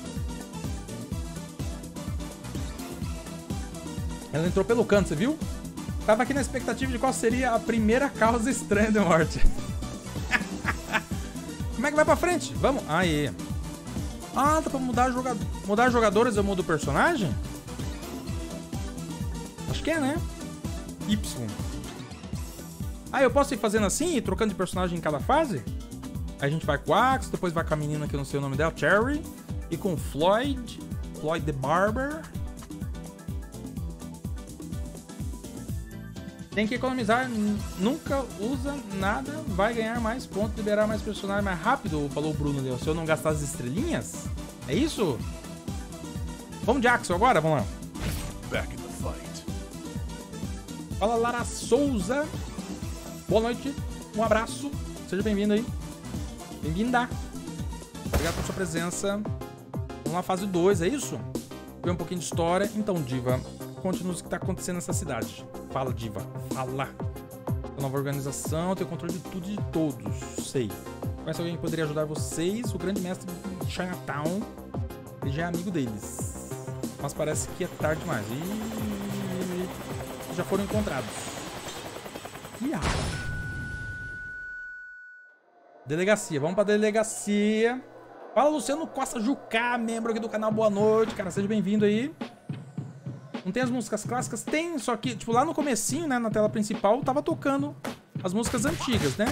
Ela entrou pelo canto, você viu? Tava aqui na expectativa de qual seria a primeira causa estranha de morte. [LAUGHS] Como é que vai pra frente? Vamos. Aí. Ah, dá pra mudar, joga... mudar jogadores eu mudo o personagem? Acho que é, né? Y. Ah, eu posso ir fazendo assim trocando de personagem em cada fase? Aí a gente vai com o Axe, depois vai com a menina que eu não sei o nome dela, Cherry. E com o Floyd. Floyd the Barber. Tem que economizar, nunca usa nada, vai ganhar mais pontos, liberar mais personagem mais rápido, falou o Bruno. Se eu não gastar as estrelinhas? É isso? Vamos de Axel agora? Vamos lá. Back in the fight. Fala Lara Souza. Boa noite, um abraço, seja bem-vindo aí. Bem-vinda. Obrigado pela sua presença. Vamos lá, fase 2, é isso? Ver um pouquinho de história. Então, Diva, conte-nos o que está acontecendo nessa cidade. Fala, Diva, fala. A nova organização, tem controle de tudo e de todos, sei. Conhece alguém que poderia ajudar vocês? O grande mestre de Chinatown, ele já é amigo deles. Mas parece que é tarde demais. E já foram encontrados. Ia. Delegacia, vamos pra delegacia. Fala, Luciano Costa Jucá, membro aqui do canal. Boa noite, cara. Seja bem-vindo aí. Não tem as músicas clássicas? Tem, só que, tipo, lá no comecinho, né, na tela principal, tava tocando as músicas antigas, né?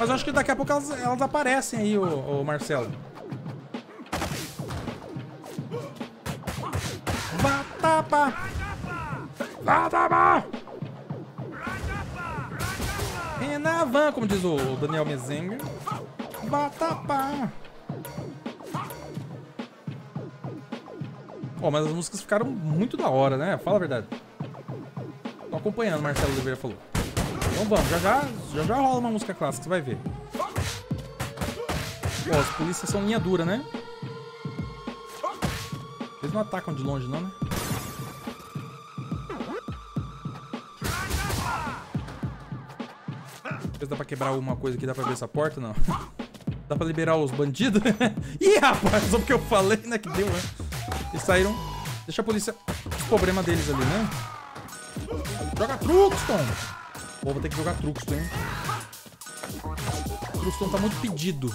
Mas eu acho que daqui a pouco elas, elas aparecem aí, o, Marcelo. Vatapa! Vatapa! Renavan, como diz o Daniel Mezenga. Vatapa! Ó, oh, mas as músicas ficaram muito da hora, né? Fala a verdade. Tô acompanhando, Marcelo Oliveira falou. Então vamos, já já, já já rola uma música clássica, você vai ver. Ó, as polícias são linha dura, né? Eles não atacam de longe, não, né? Dá pra quebrar alguma coisa aqui, dá pra ver essa porta? Não. [LAUGHS] Dá pra liberar os bandidos? [LAUGHS] Ih, rapaz, só porque eu falei, né, que deu, né? Eles saíram. Deixa a polícia... Os problemas deles ali, né? Joga Truxton! Pô, vou ter que jogar Truxton, hein? Truxton tá muito pedido.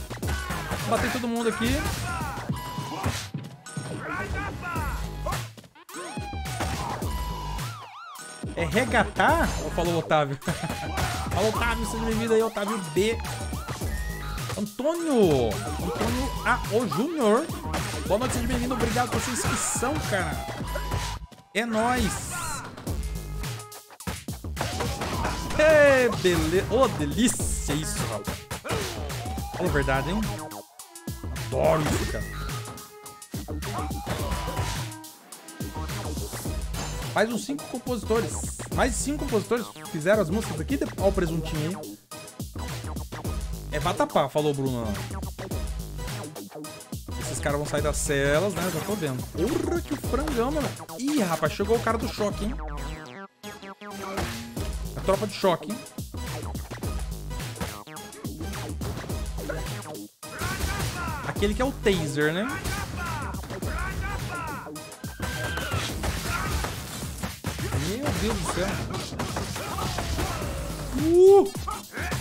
[LAUGHS] Bater todo mundo aqui. É regatar? Ou falou Otávio? [LAUGHS] Fala, Otávio, seja bem-vindo aí, Otávio B. Antônio! Antônio A. O Júnior. Boa noite, seja bem-vindo. Obrigado por sua inscrição, cara. É nóis. É, beleza. Ô, oh, delícia isso, rapaz. Fala a verdade, hein? Adoro isso, cara. Mais uns cinco compositores. Mais cinco compositores fizeram as músicas aqui. Olha o presuntinho aí. É vatapá, falou Bruno. Esses caras vão sair das celas, né? Já tô vendo. Porra, que frangão, mano. Ih, rapaz, chegou o cara do choque, hein? A tropa de choque, hein? Aquele que é o taser, né? Meu Deus do céu. Uh!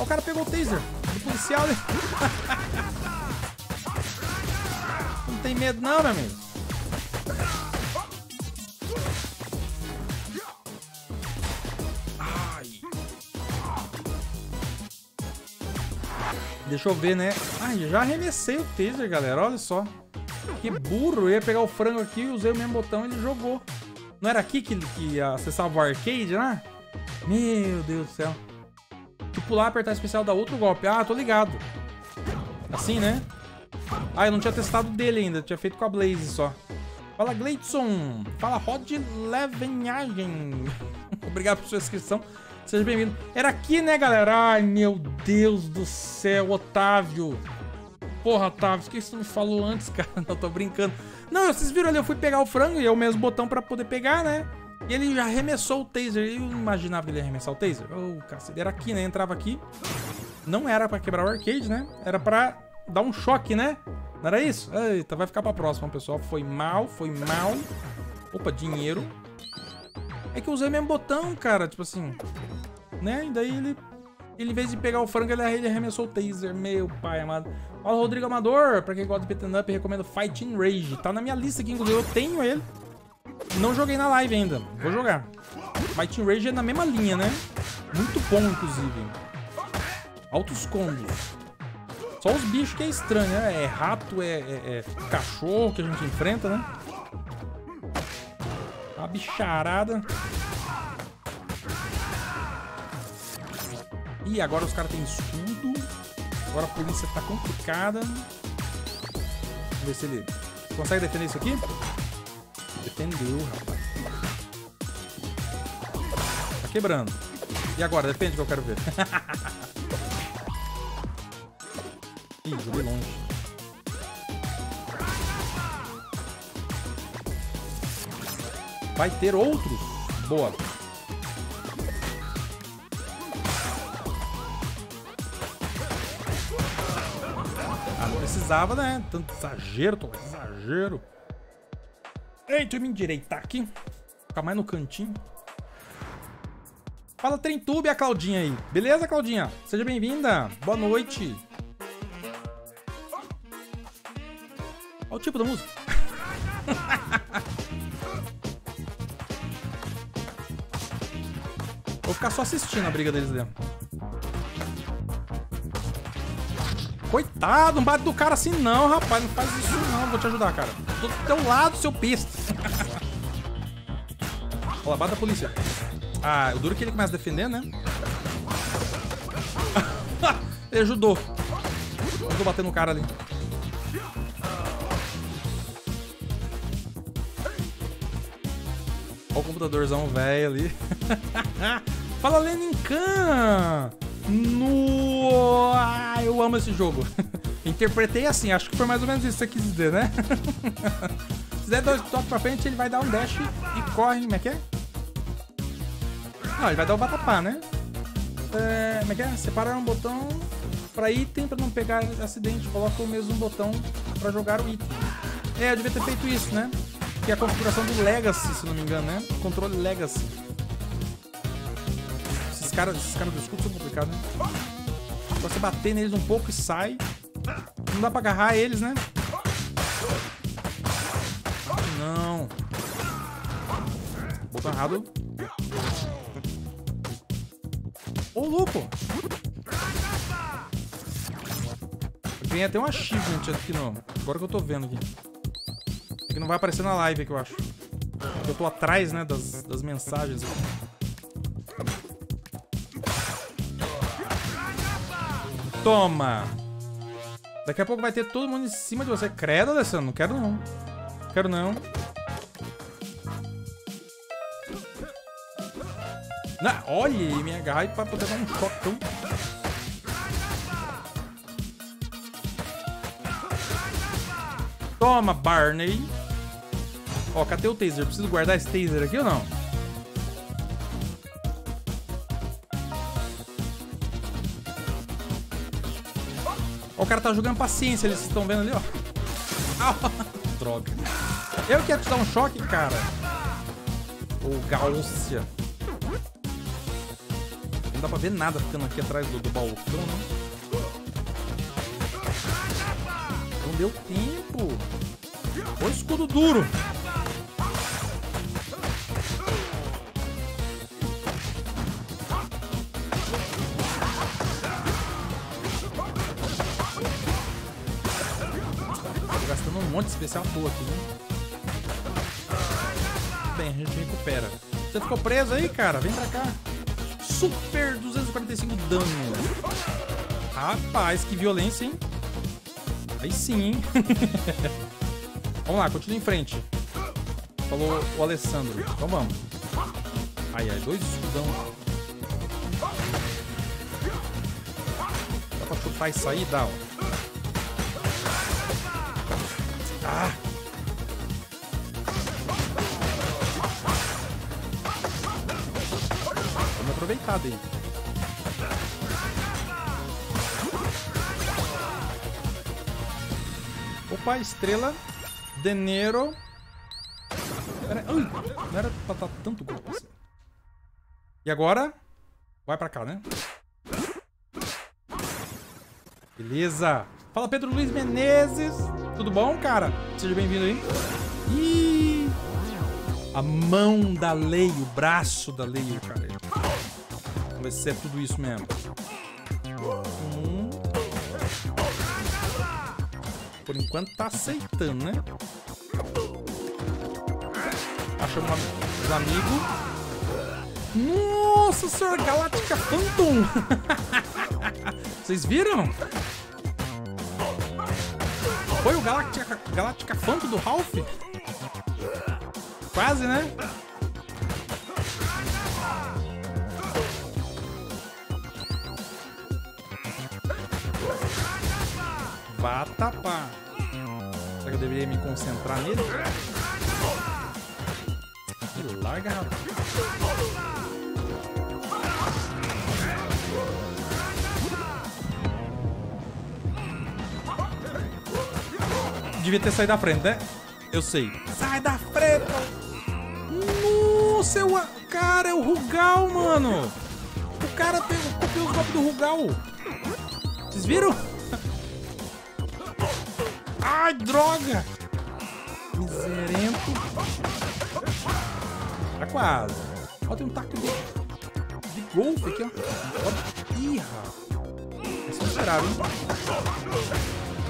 O cara pegou o taser do policial. [LAUGHS] Tem medo não, meu amigo. Ai. Deixa eu ver, né? Ai, já arremessei o taser, galera. Olha só. Que burro. Eu ia pegar o frango aqui, usei o mesmo botão e ele jogou. Não era aqui que, que acessava o arcade, né? Meu Deus do céu. Que pular, apertar especial dá outro golpe. Ah, tô ligado. Assim, né? Ah, eu não tinha testado dele ainda. Tinha feito com a Blaze só. Fala, Gleidson. Fala, Rod Levenhagen. [LAUGHS] Obrigado por sua inscrição. Seja bem-vindo. Era aqui, né, galera? Ai, meu Deus do céu, Otávio. Porra, Otávio, o que você me falou antes, [LAUGHS] cara? Não, tô brincando. Não, vocês viram ali, eu fui pegar o frango e é o mesmo botão pra poder pegar, né? E ele já arremessou o taser. Eu imaginava que ele ia arremessar o taser. Ô, oh, cacete. Era aqui, né? Entrava aqui. Não era pra quebrar o arcade, né? Era pra dar um choque, né? Não era isso? Eita, vai ficar pra próxima, pessoal. Foi mal, foi mal. Opa, dinheiro. É que eu usei o mesmo botão, cara. Tipo assim. Né? E daí ele... Ele, em vez de pegar o frango, ele, arremessou o taser. Meu pai amado. Fala, Rodrigo Amador. Pra quem gosta de beat'em up, recomendo Fighting Rage. Tá na minha lista aqui, inclusive. Eu tenho ele. Não joguei na live ainda. Vou jogar. Fighting Rage é na mesma linha, né? Muito bom, inclusive. Altos combos. Só os bichos que é estranho, né? É rato, é, é, é cachorro que a gente enfrenta, né? A bicharada. Ih, agora os caras têm escudo. Agora a polícia tá complicada. Vamos ver se ele consegue defender isso aqui. Defendeu, rapaz. Tá quebrando. E agora? Defende que eu quero ver. [LAUGHS] Ih, joguei longe. Vai ter outros? Boa. Ah, não precisava, né? Tanto exagero, tô exagero. Ei, deixa eu me endireitar aqui. Ficar mais no cantinho. Fala Trentube, a Claudinha aí. Beleza, Claudinha? Seja bem-vinda. Boa noite. Olha o tipo da música. [LAUGHS] Vou ficar só assistindo a briga deles dentro. Coitado, não bate do cara assim não, rapaz. Não faz isso não. Vou te ajudar, cara. Tô do teu lado, seu besta. [LAUGHS] Olha lá, bate a polícia. Ah, o duro é que ele começa a defender, né? [LAUGHS] ele ajudou. Ajudou bater no cara ali. O computadorzão velho ali. [LAUGHS] Fala, Lenin Khan! No... Ah, eu amo esse jogo. [LAUGHS] Interpretei assim, acho que foi mais ou menos isso que você quis dizer, né? [LAUGHS] Se der dois toques pra frente, ele vai dar um dash e corre. Como é que é? Não, ele vai dar o batapá, né? É, como é que é? Separar um botão pra item pra não pegar acidente. Coloca o mesmo botão pra jogar o item. É, eu devia ter feito isso, né? Que é a configuração do Legacy, se não me engano, né? Controle Legacy. Esses caras, esses caras do escudo são complicados, né? Só você bater neles um pouco e sai. Não dá pra agarrar eles, né? Não. Botão errado. Ô, louco! Tem até um achievement aqui no... Agora que eu tô vendo aqui. É que não vai aparecer na live aqui, eu acho. Eu tô atrás, né, das, das mensagens. Toma! Daqui a pouco vai ter todo mundo em cima de você. Credo, Alessandro. Não quero não. Quero não. Na, olha, me agarrar pra poder dar um chocão. Toma, Barney. Ó, cadê o taser? Preciso guardar esse taser aqui ou não? Ó, o cara tá jogando paciência, eles estão vendo ali, ó. [LAUGHS] Droga. Eu quero te dar um choque, cara. Ô, Gaúcia. Não dá pra ver nada ficando aqui atrás do, do balcão, né? Não deu tempo. Ô, escudo duro. De especial à aqui, né? Bem, a gente recupera. Você ficou preso aí, cara? Vem pra cá. Super 245 dano. Rapaz, que violência, hein? Aí sim, hein? [LAUGHS] vamos lá, continua em frente. Falou o Alessandro. Então vamos. Ai, ai, dois escudão. Dá pra chutar isso aí? Dá, ó. Ah! Vamos aproveitar daí. Opa, estrela. Denero. Pera, ai, não era pra dar tanto golpe assim. E agora? Vai pra cá, né? Beleza. Fala, Pedro Luiz Menezes. Tudo bom, cara? Seja bem-vindo aí. Ih, a mão da lei, o braço da lei, cara. Vamos ver se é tudo isso mesmo. Hum. Por enquanto tá aceitando, né? Achamos os amigos. Nossa senhora, Galáctica Phantom! [LAUGHS] Vocês viram? Foi o Galactica, Galactica do Ralph? Quase, né? Vatapá. Será que eu deveria me concentrar nele? Que larga, rapaz. Devia ter saído da frente, né? Eu sei. Sai da frente! Nossa, é o... cara, é o Rugal, mano! O cara tem... copiou os golpes do Rugal. Vocês viram? [LAUGHS] Ai, droga! Miserento. Tá quase. Ó, tem um taco de, de golfe aqui, ó. ó. Ih, rapaz. É miserável, hein?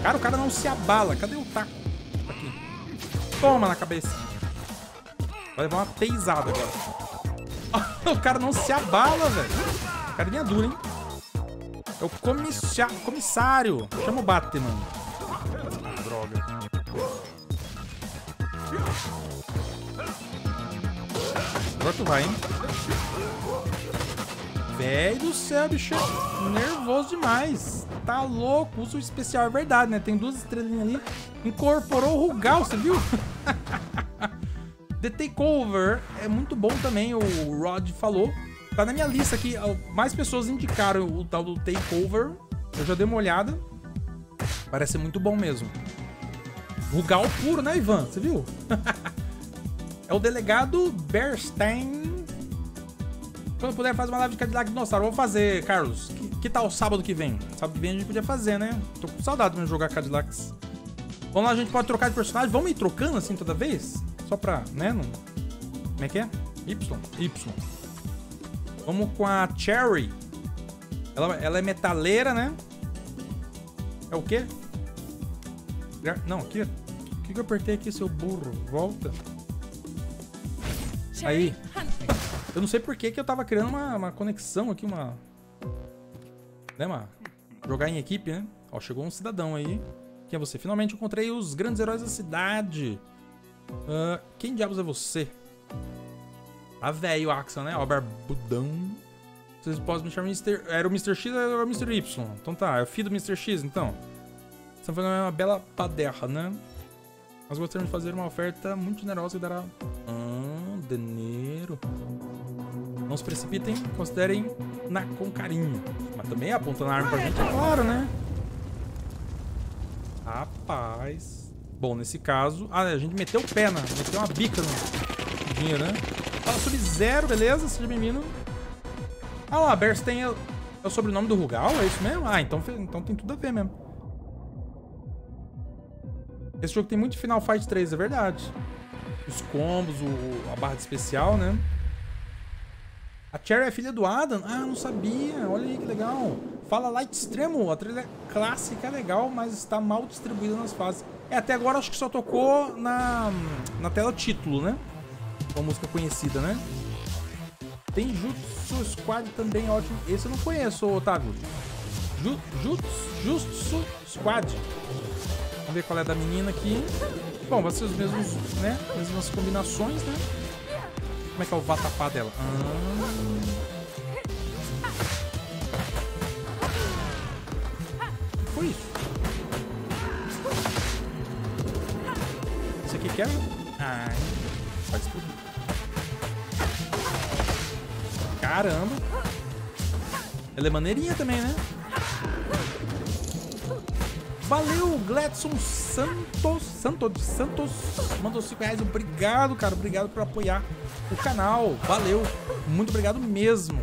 Cara, o cara não se abala. Cadê o taco? Aqui. Toma na cabeça. Vai levar uma teisada agora. [LAUGHS] o cara não se abala, velho. Carinha dura, hein? É o comissário. Chama o Batman. Ah, droga. Agora tu vai, hein? Velho do céu, bicho. é Nervoso demais. Tá louco. Uso especial, é verdade, né? Tem duas estrelinhas ali. Incorporou o Rugal, você viu? [LAUGHS] The Takeover é muito bom também, o Rod falou. Tá na minha lista aqui. Mais pessoas indicaram o tal do Takeover. Eu já dei uma olhada. Parece muito bom mesmo. Rugal puro, né, Ivan? Você viu? [LAUGHS] é o delegado Berstein. Quando puder, faz uma live de Cadillac Dinossauro. Vou fazer, Carlos. Que, que tal sábado que vem? Sábado que vem a gente podia fazer, né? Tô com saudade de jogar Cadillacs. Vamos lá, a gente pode trocar de personagem. Vamos ir trocando assim toda vez? Só pra, né? Não... Como é que é? Y. Y. Vamos com a Cherry. Ela, ela é metaleira, né? É o quê? Não, aqui. O que, que eu apertei aqui, seu burro? Volta. Aí. Eu não sei por que, que eu tava criando uma, uma conexão aqui, uma... Né, uma... Jogar em equipe, né? Ó, chegou um cidadão aí. Quem é você? Finalmente encontrei os grandes heróis da cidade. Uh, quem diabos é você? Tá velho, Axel, né? Ó, barbudão. Vocês podem me chamar Mr. Era o Mr. X ou era o Mr. Y? Então tá, é o filho do Mr. X, então. Estão fazendo uma bela paderra, né? Nós gostaríamos de fazer uma oferta muito generosa e dará... Ah, dinheiro. Não se precipitem, considerem na, com carinho. Mas também apontando a arma pra gente, é claro, né? Rapaz. Bom, nesse caso... Ah, a gente meteu o pé, né? Meteu uma bica no dinheiro, né? Fala Sub-Zero, beleza? Seja bem-vindo. Ah lá, Berstein é, é o sobrenome do Rugal? É isso mesmo? Ah, então, então tem tudo a ver mesmo. Esse jogo tem muito Final Fight 3, é verdade. Os combos, o, a barra de especial, né? A Cherry é filha do Adam? Ah, não sabia. Olha aí que legal. Fala Light Extremo. A trilha clássica é legal, mas está mal distribuída nas fases. É, até agora acho que só tocou na, na tela título, né? Uma música conhecida, né? Tem Jutsu Squad também, ótimo. Esse eu não conheço, Otávio. Jutsu, Jutsu Squad. Vamos ver qual é da menina aqui. Bom, vai ser os mesmos, né? Mesmas combinações, né? Como é que é o vatapá dela? Ah. que foi isso? Isso aqui quer? Ai, faz explodir. Caramba. Ela é maneirinha também, né? Valeu, Gladson Santos. Santos, Santos mandou 5 reais. Obrigado, cara. Obrigado por apoiar o canal. Valeu. Muito obrigado mesmo.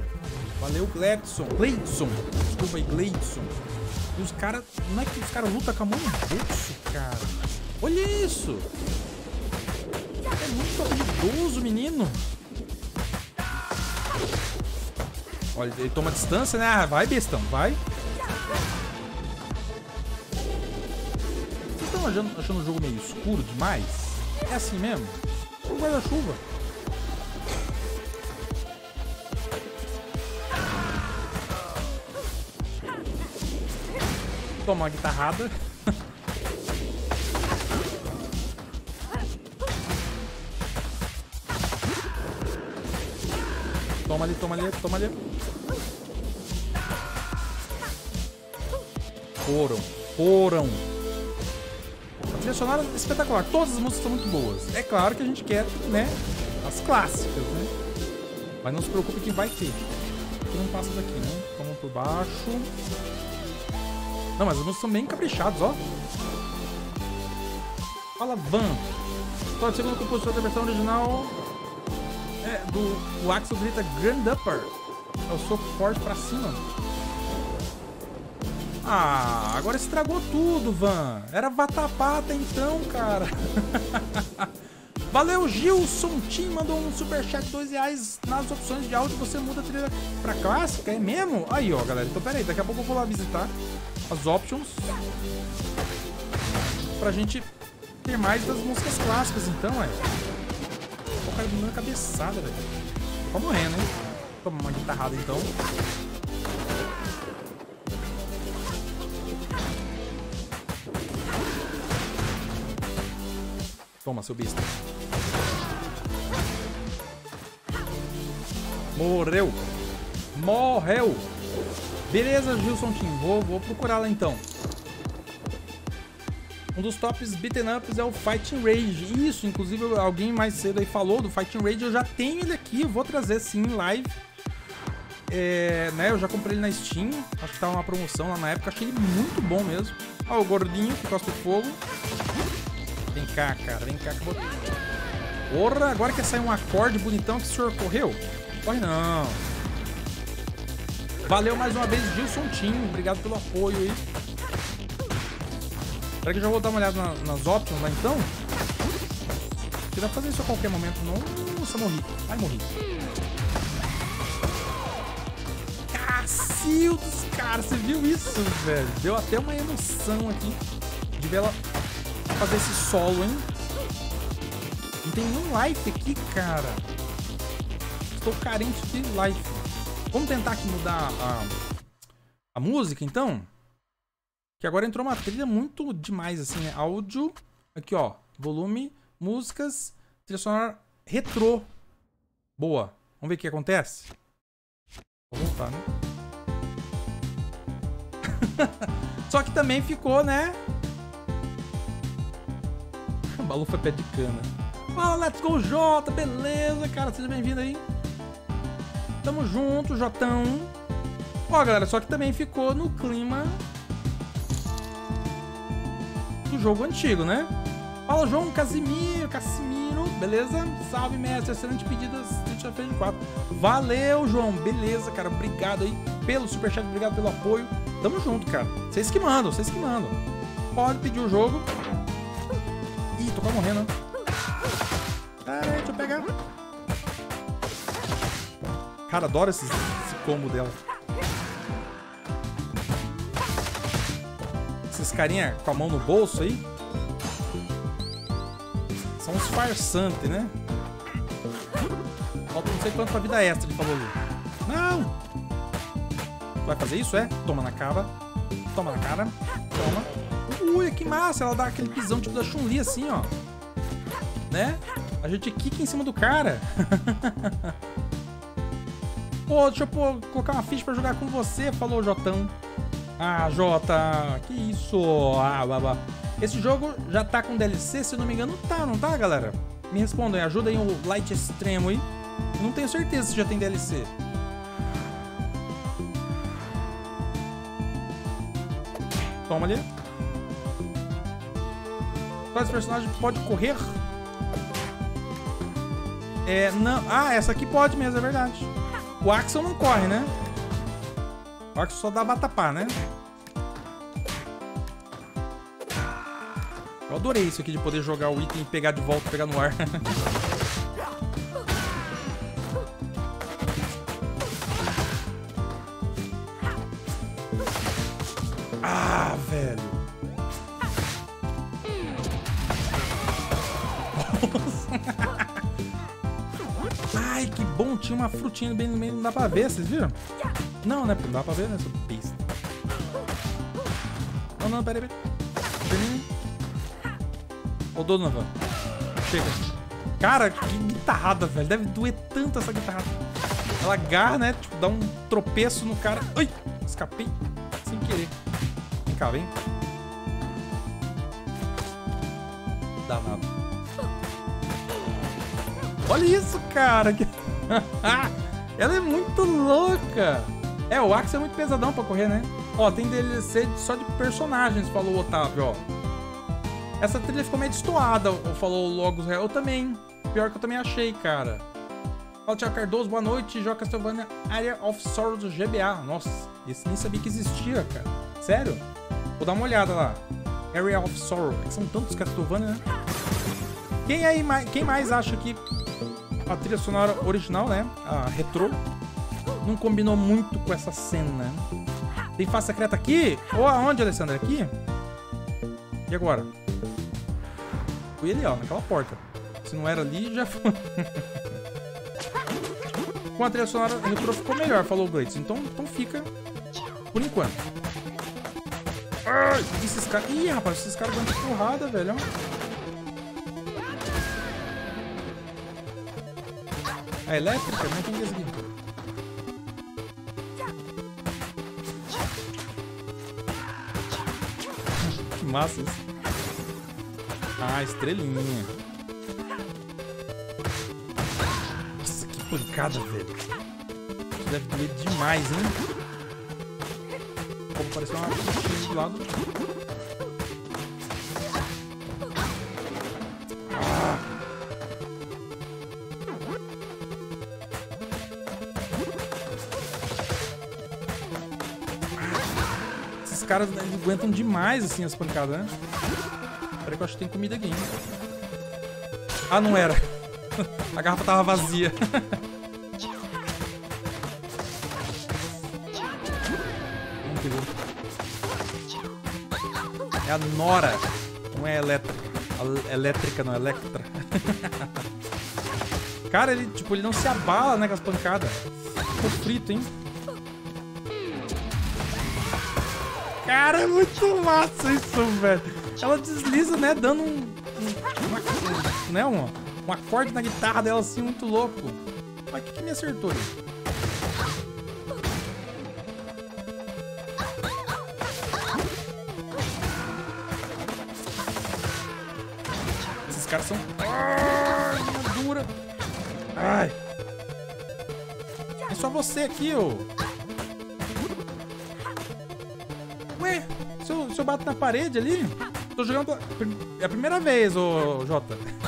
Valeu, Gladson. Gladson. Desculpa aí, Gladson. E os caras... Não é que os caras lutam com a mão no bolso, cara? Olha isso. É muito habilidoso, menino. Olha, ele toma distância, né? Ah, vai, bestão. Vai. achando, achando o jogo meio escuro demais? É assim mesmo? Um guarda-chuva. Toma uma guitarrada. toma ali, toma ali, toma ali. Foram, foram trilha sonora é espetacular. Todas as músicas são muito boas. É claro que a gente quer, né, as clássicas, né? Mas não se preocupe que vai ter. Aqui não passa daqui, né? Vamos por baixo. Não, mas as músicas são bem caprichadas, ó. Fala Van. Só segundo o compositor da versão original é, do o Axel grita Grand Upper. Eu sou forte pra cima. Ah, agora estragou tudo, Van. Era vatapata então, cara. [LAUGHS] Valeu, Gilson Tim mandou um superchat 2 reais. Nas opções de áudio você muda a trilha pra clássica, é mesmo? Aí, ó, galera. Então, pera aí, daqui a pouco eu vou lá visitar as options. Pra gente ter mais das músicas clássicas, então, é. O cara dando cabeçada, velho. Tô morrendo, hein? Toma uma guitarrada, então. Toma, seu besta. Morreu. Morreu. Beleza, Gilson Team. Vou, vou procurar lá então. Um dos tops beaten ups é o Fighting Rage. Isso, inclusive alguém mais cedo aí falou do Fighting Rage. Eu já tenho ele aqui, vou trazer sim em live. É, né, eu já comprei ele na Steam. Acho que tava uma promoção lá na época. Achei ele muito bom mesmo. Ó, o gordinho que gosta de fogo. Vem cá, cara. Vem cá que eu vou... Porra, agora quer sair um acorde bonitão que o senhor correu? Corre não. Valeu mais uma vez, Gilson Tim. Obrigado pelo apoio aí. Será que eu já vou dar uma olhada na, nas options lá então? Porque dá pra fazer isso a qualquer momento. Nossa, morri. Ai, morri. Cacildos, cara. Você viu isso, velho? Deu até uma emoção aqui de ver ela fazer esse solo, hein? Não tem nenhum life aqui, cara. Estou carente de life. Vamos tentar aqui mudar a, a música, então? Que agora entrou uma trilha muito demais, assim, né? Áudio. Aqui, ó. Volume, músicas, trilha sonora retrô. Boa. Vamos ver o que acontece? Vou voltar, né? [LAUGHS] Só que também ficou, né? [LAUGHS] O Balu foi pé de cana. Fala, let's go, Jota. Beleza, cara. Seja bem-vindo aí. Tamo junto, Jotão. Ó, galera, só que também ficou no clima do jogo antigo, né? Fala, João Casimiro, Casimiro, beleza? Salve, mestre, excelente pedida, Street 4. Valeu, João, beleza, cara, obrigado aí pelo superchat, obrigado pelo apoio. Tamo junto, cara. Vocês que mandam, vocês que mandam. Pode pedir o jogo. Ih, tô quase morrendo, né? Pera aí, deixa eu pegar. Cara, adoro esse, esse combo dela. Esses carinha com a mão no bolso aí. São uns farsantes, né? Falta não sei quanto pra vida extra, ele falou ali. Não! Vai fazer isso, é? Toma na cara. Toma na cara. Toma. Ui, que massa! Ela dá aquele pisão tipo da Chun-Li assim, ó. Né? A gente quica em cima do cara. [LAUGHS] Pô, deixa eu pô, colocar uma ficha pra jogar com você, falou Jotão. Ah, Jota, que isso? Ah, babá. Esse jogo já tá com DLC, se não me engano, tá, não tá, galera? Me respondam, ajudem o Light Extremo aí. Não tenho certeza se já tem DLC. Toma ali. Quais personagem pode correr? É, não... Ah, essa aqui pode mesmo, é verdade. O Axel não corre, né? O Axel só dá batapá, né? Eu adorei isso aqui de poder jogar o item e pegar de volta, pegar no ar. [LAUGHS] ah, velho. [LAUGHS] Que bom. Tinha uma frutinha bem no meio, não dá pra ver, vocês viram? Não, né? Não dá pra ver, né? Sou besta. Não, não, peraí, peraí. Ô, Donovan. Chega. Cara, que guitarrada, velho. Deve doer tanto essa guitarrada. Ela agarra, né? Tipo, dá um tropeço no cara. Ai! Escapei sem querer. Vem cá, vem. Danado. Olha isso, cara. [LAUGHS] Ela é muito louca. É, o Axel é muito pesadão pra correr, né? Ó, tem DLC só de personagens, falou o Otávio, ó. Essa trilha ficou meio destoada, falou o Logos Real. Eu também. Pior que eu também achei, cara. Fala, Tiago Cardoso, boa noite. Joga Castlevania Area of Sorrows do GBA. Nossa, esse nem sabia que existia, cara. Sério? Vou dar uma olhada lá. Area of Sorrow. É são tantos Castlevania, né? Quem aí quem mais acha que a trilha sonora original, né? A retrô, não combinou muito com essa cena. Tem face secreta aqui? Ou aonde, Alessandra? Aqui? E agora? Fui ali, ó, naquela porta. Se não era ali, já foi. [LAUGHS] com a trilha sonora retrô ficou melhor, falou o Blades. Então, então fica por enquanto. Ai, esses caras... Ih, rapaz, esses caras dão de porrada, velho. A elétrica? Não entendi essa aqui. que massa isso. Ah, estrelinha. Nossa, que pancada, velho. Deve doer demais, hein? Como pareceu uma do lado. Caras aguentam demais, assim, as pancadas, né? Peraí que eu acho que tem comida aqui, hein? Ah, não era. [LAUGHS] A garrafa tava vazia. [LAUGHS] É a Nora. Não é elétrica. A elétrica não Electra. [LAUGHS] Cara, ele, tipo, ele não se abala, né, com as pancadas. Ficou frito, hein? Cara, é muito massa isso, velho. Ela desliza, né, dando um... um né, um, um acorde na guitarra dela, assim, muito louco. Mas o que, que me acertou aí? Esses caras são... Minha dura. Ai. É só você aqui, ô. Na parede ali... Tô jogando... É a primeira vez, ô Jota. [LAUGHS]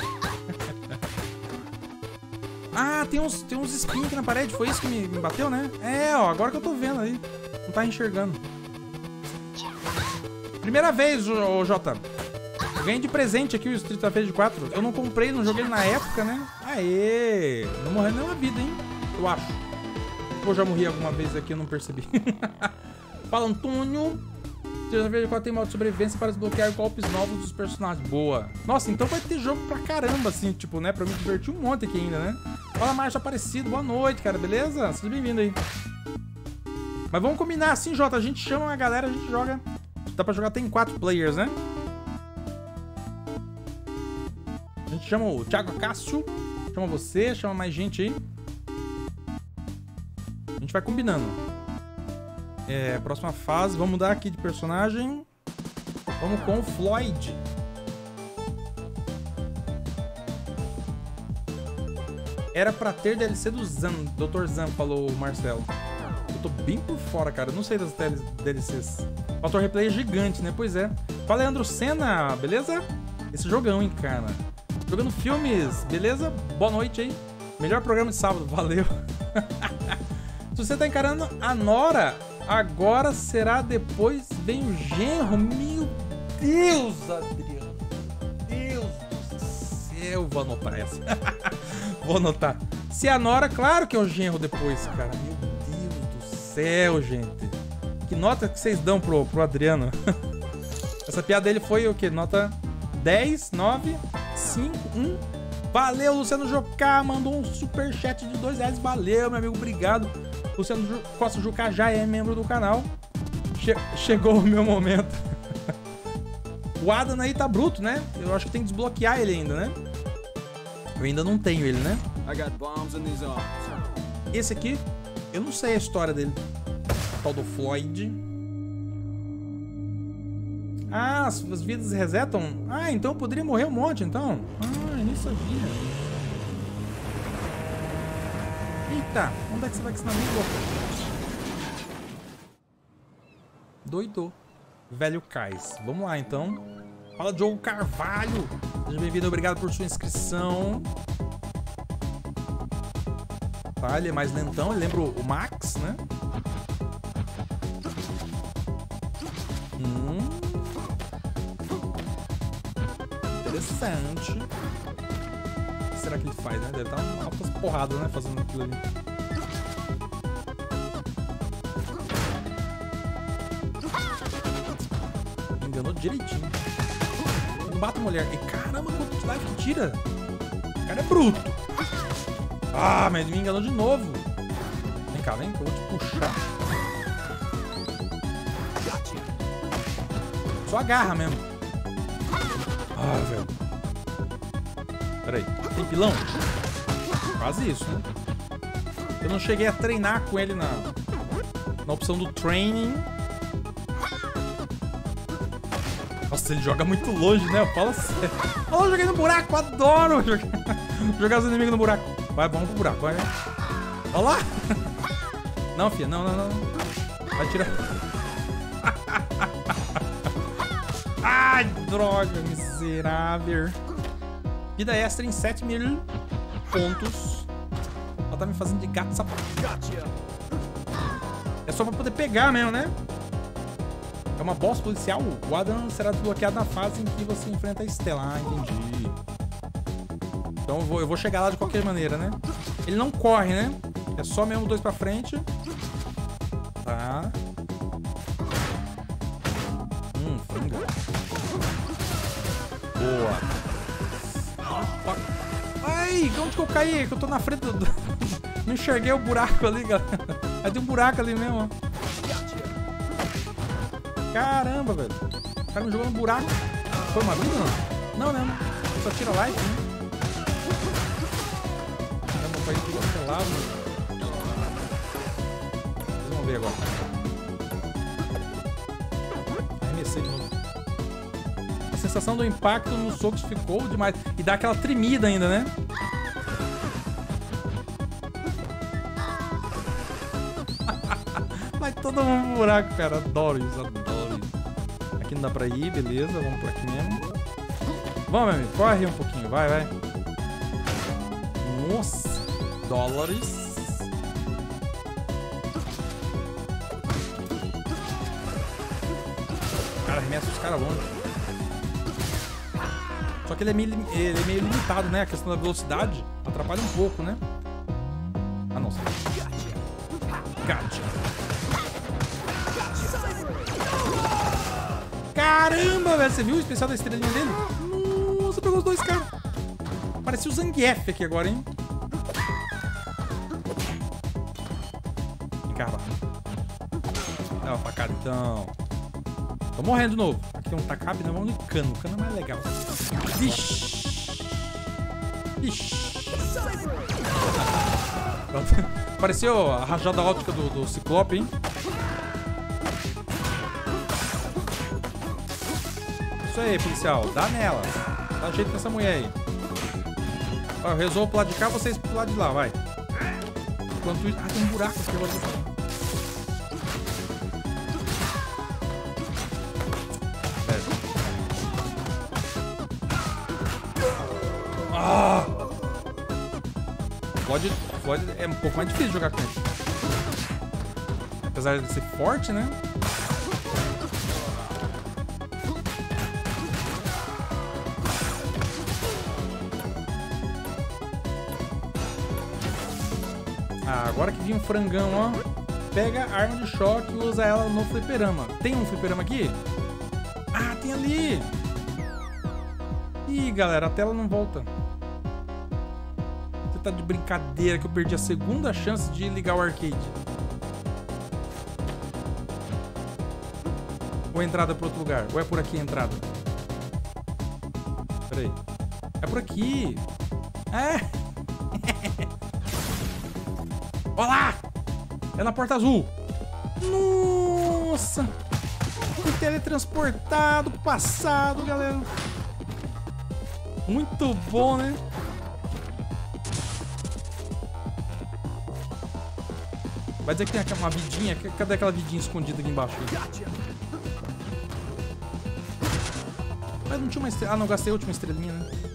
Ah, tem uns, tem uns espinhos aqui na parede. Foi isso que me, me bateu, né? É, ó, agora que eu tô vendo aí. Não tá enxergando. Primeira vez, ô, Jota. Ganhei de presente aqui o Street Fighter 4. Eu não comprei, não joguei na época, né? Aê! Não morreu nenhuma vida, hein? Eu acho. Ou já morri alguma vez aqui, eu não percebi. [LAUGHS] Fala, Antônio. Street Fighter 4 tem modo de sobrevivência para desbloquear golpes novos dos personagens. Boa. Nossa, então vai ter jogo pra caramba, assim, tipo, né? Pra me divertir um monte aqui ainda, né? Fala, Marcha Aparecido. Boa noite, cara. Beleza? Seja bem-vindo aí. Mas vamos combinar assim, Jota. A gente chama a galera, a gente joga. Dá pra jogar até em quatro players, né? A gente chama o Thiago Cássio. Chama você, chama mais gente aí. A gente vai combinando. É, próxima fase. Vamos mudar aqui de personagem. Vamos com o Floyd. Era pra ter DLC do Zan, Dr. Zan, falou o Marcelo. Eu tô bem por fora, cara. Eu não sei das DL- DLCs. Fator replay é gigante, né? Pois é. Fala, Leandro Senna, beleza? Esse jogão, hein, cara. Jogando filmes, beleza? Boa noite aí. Melhor programa de sábado, valeu. [LAUGHS] Se você tá encarando a Nora, agora será depois vem o genro. Meu Deus, Adriano. Deus do céu. Vou anotar essa. [LAUGHS] Vou anotar. Se a Nora, claro que é o genro depois, cara. Meu Deus do céu, gente. Que nota que vocês dão pro, pro Adriano? [LAUGHS] Essa piada dele foi o quê? Nota 10, 9, 5, 1. Valeu, Luciano Jocá. Mandou um superchat de 2 reais. Valeu, meu amigo. Obrigado. Luciano Costa Jucá já é membro do canal. Che- chegou o meu momento. [LAUGHS] o Adam aí tá bruto, né? Eu acho que tem que desbloquear ele ainda, né? Eu ainda não tenho ele, né? Esse aqui, eu não sei a história dele. O tal do Floyd. Ah, as vidas resetam? Ah, então eu poderia morrer um monte, então? Ah, eu nem sabia. Eita, onde é que você vai com isso na minha boca? Doido. Velho Cais. Vamos lá, então. Fala, Diogo Carvalho. Seja bem-vindo, obrigado por sua inscrição. Tá, ele é mais lentão, ele lembra o Max, né? Hum. Interessante. Que ele faz, né? Deve dar uma altas porradas, né? Fazendo aquilo ali. Enganou direitinho. Não bata mulher. E caramba, quanto de life que tira. O cara é bruto. Ah, mas ele me enganou de novo. Vem cá, vem que eu vou te puxar. Só agarra mesmo. Ah, velho. Pera aí. Tem pilão? Quase isso, né? Eu não cheguei a treinar com ele na, na opção do training. Nossa, ele joga muito longe, né? Fala sério. Olha eu joguei no buraco, adoro jogar, [LAUGHS] jogar os inimigos no buraco. Vai, vamos pro buraco, vai. Olha lá. [LAUGHS] Não, filha, não, não, não. Vai tirar. [LAUGHS] Ai, droga, miserável. Vida extra em 7 mil pontos. Ela tá me fazendo de gato sapato. É só pra poder pegar mesmo, né? É uma boss policial. O Adam será desbloqueado na fase em que você enfrenta a Estela. Ah, entendi. Então eu vou, eu vou chegar lá de qualquer maneira, né? Ele não corre, né? É só mesmo dois pra frente. Tá. Que eu caí? Que eu tô na frente do... Não enxerguei o buraco ali, galera. Aí tem um buraco ali mesmo. Caramba, velho. O cara me jogou no buraco. Foi uma vida, não? Não, não. Só tira life, né? Caramba, foi tudo pelado. Vamos ver agora. Arremessei de novo. A sensação do impacto nos socos ficou demais. E dá aquela tremida ainda, né? Buraco, cara. Adoro isso, adoro isso. Aqui não dá pra ir, beleza. Vamos por aqui mesmo. Vamos, meu amigo. Corre um pouquinho. Vai, vai. Nossa. Dólares. Cara, arremessa os caras longe. Só que ele é, meio, ele é meio limitado, né? A questão da velocidade atrapalha um pouco, né? Caramba, velho. Você viu o especial da estrelinha dele? Nossa, pegou os dois caras. Parecia o Zangief aqui agora, hein? Vem cá, vai. Dá uma facada, então. Tô morrendo de novo. Aqui tem um tacabe, não. Vamos no cano. O cano é mais legal. Vixe. Vixe. [LAUGHS] Pareceu a rajada óptica do, do Ciclope, hein? Isso aí, policial. Dá nela. Dá jeito nessa mulher aí. Ó, eu resolvo pro lado de cá, vocês pro lado de lá, vai. Enquanto isso... Ah, tem um buraco aqui. Eu. Ah! Pode, pode... É um pouco mais difícil jogar com ele. Apesar de ser forte, né? Agora que vinha um frangão, ó. Pega a arma de choque e usa ela no fliperama. Tem um fliperama aqui? Ah, tem ali! Ih, galera, a tela não volta. Você tá de brincadeira que eu perdi a segunda chance de ligar o arcade. Ou entrada para outro lugar? Ou é por aqui a entrada? Pera aí. É por aqui. É. É na porta azul. Nossa! Fui teletransportado passado, galera. Muito bom, né? Vai dizer que tem uma vidinha. Cadê aquela vidinha escondida aqui embaixo? Mas não tinha uma estrela. Ah, não, gastei a última estrelinha, né?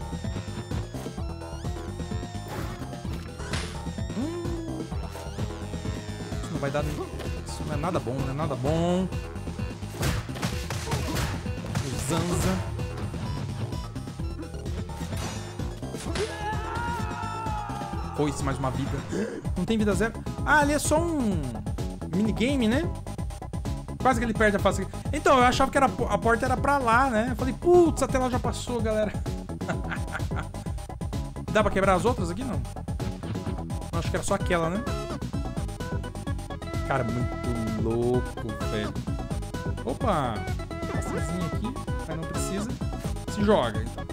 Vai dar. Isso não é nada bom, não é nada bom. O Zanza. Foi-se mais uma vida. Não tem vida zero. Ah, ali é só um minigame, né? Quase que ele perde a fase. Então, eu achava que era, a porta era pra lá, né? Eu falei, putz, a tela já passou, galera. [LAUGHS] Dá pra quebrar as outras aqui, não? Eu acho que era só aquela, né? Cara, muito louco, velho. Opa! Passazinho aqui, mas não precisa. Se joga, então.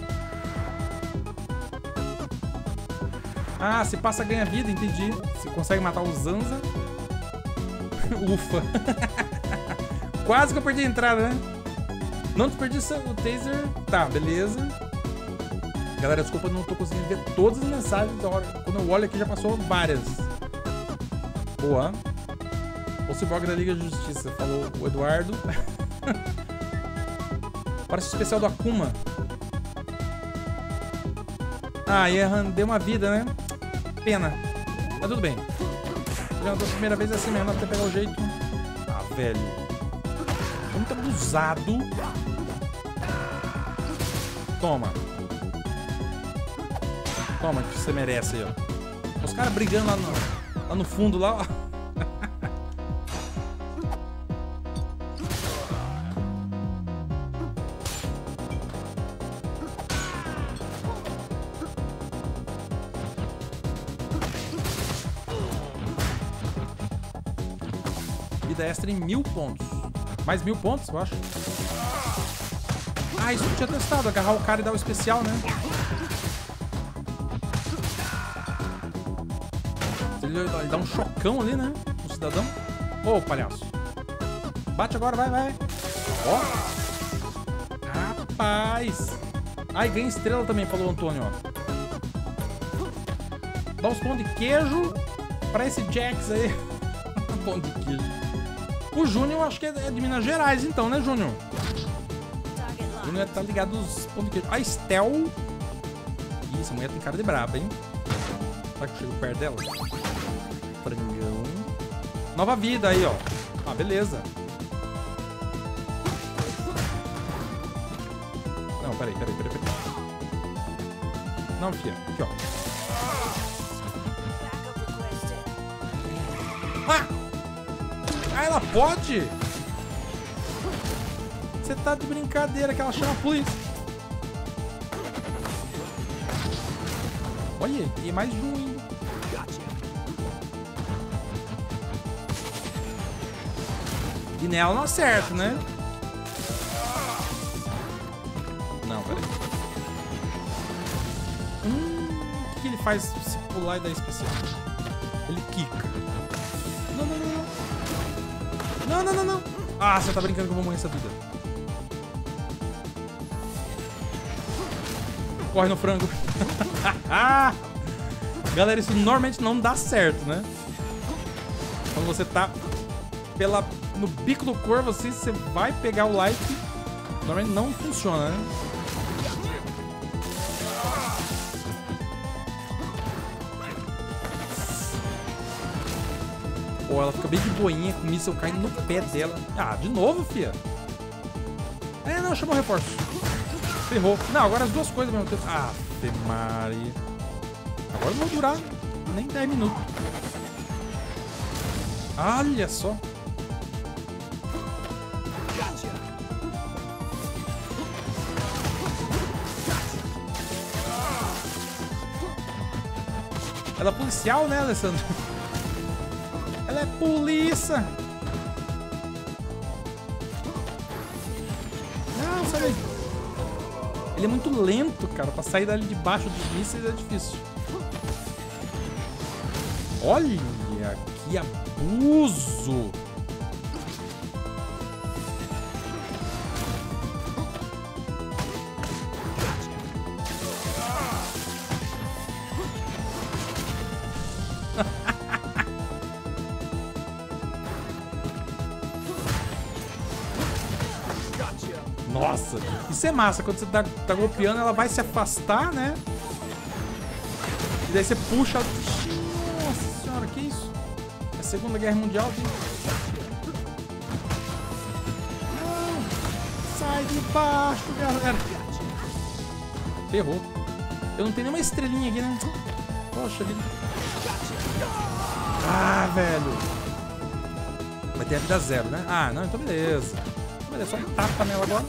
Ah, se passa ganha vida, entendi. Você consegue matar o Zanza. [LAUGHS] Ufa. [LAUGHS] Quase que eu perdi a entrada, né? Não desperdiça o taser. Tá, beleza. Galera, desculpa, não tô conseguindo ver todas as mensagens da hora. Quando eu olho aqui já passou várias. Boa. Cyborg da Liga de Justiça, falou o Eduardo. [LAUGHS] Parece o especial do Akuma. Ah, Erran deu uma vida, né? Pena. Mas tudo bem. Já da primeira vez é assim mesmo, até pegar o jeito. Ah, velho. Muito abusado. Toma. Toma, que você merece aí, ó. Os caras brigando lá no, lá no fundo, lá, ó. Extra em mil pontos. Mais mil pontos, eu acho. Ah, isso eu tinha testado. Agarrar o cara e dar o especial, né? Ele, dá um chocão ali, né? No cidadão. Ô, oh, palhaço. Bate agora, vai, vai. Ó. Rapaz. Ai, ganha estrela também, falou o Antônio, ó. Dá uns pão de queijo pra esse Jax aí. [LAUGHS] pão de queijo. O Júnior, acho que é de Minas Gerais, então, né, Júnior? O Júnior tá ligado nos pão de. A Estel. Ih, essa mulher tem cara de braba, hein? Será que eu chego perto dela? Frangão. Nova vida aí, ó. Ah, beleza. Não, peraí, peraí, peraí, peraí. Não, fia. Aqui, ó. Pode? Você tá de brincadeira que ela chama a polícia. Olha, e mais um. E nela não acerta, né? Não, peraí. Hum, o que ele faz se pular e dar especial? Não. Não, não, não. Ah, você tá brincando que eu vou morrer essa vida. Corre no frango. [LAUGHS] Galera, isso normalmente não dá certo, né? Quando você tá pela, no bico do corvo, assim, você vai pegar o like. Normalmente não funciona, né? Bem de boinha com o míssel caindo no pé dela. Ah, de novo, fia? É, não, chamou reforço. Ferrou. Não, agora as duas coisas ao mesmo tempo. Ah, Maria. Agora não vou durar nem 10 minutos. Olha só. Ela é policial, né, Alessandro? Polícia. Não, sai daí. Ele é muito lento, cara. Pra sair dali debaixo dos mísseis é difícil. Olha que abuso. Isso é massa. Quando você tá, tá golpeando, ela vai se afastar, né? E daí você puxa. Nossa senhora, que isso? É Segunda Guerra Mundial, viu? Não! Sai de baixo, galera! Ferrou. Eu não tenho nenhuma estrelinha aqui, né? Poxa vida. Ah, velho. Vai ter a vida zero, né? Ah, não, então beleza. Beleza, só um tapa nela agora.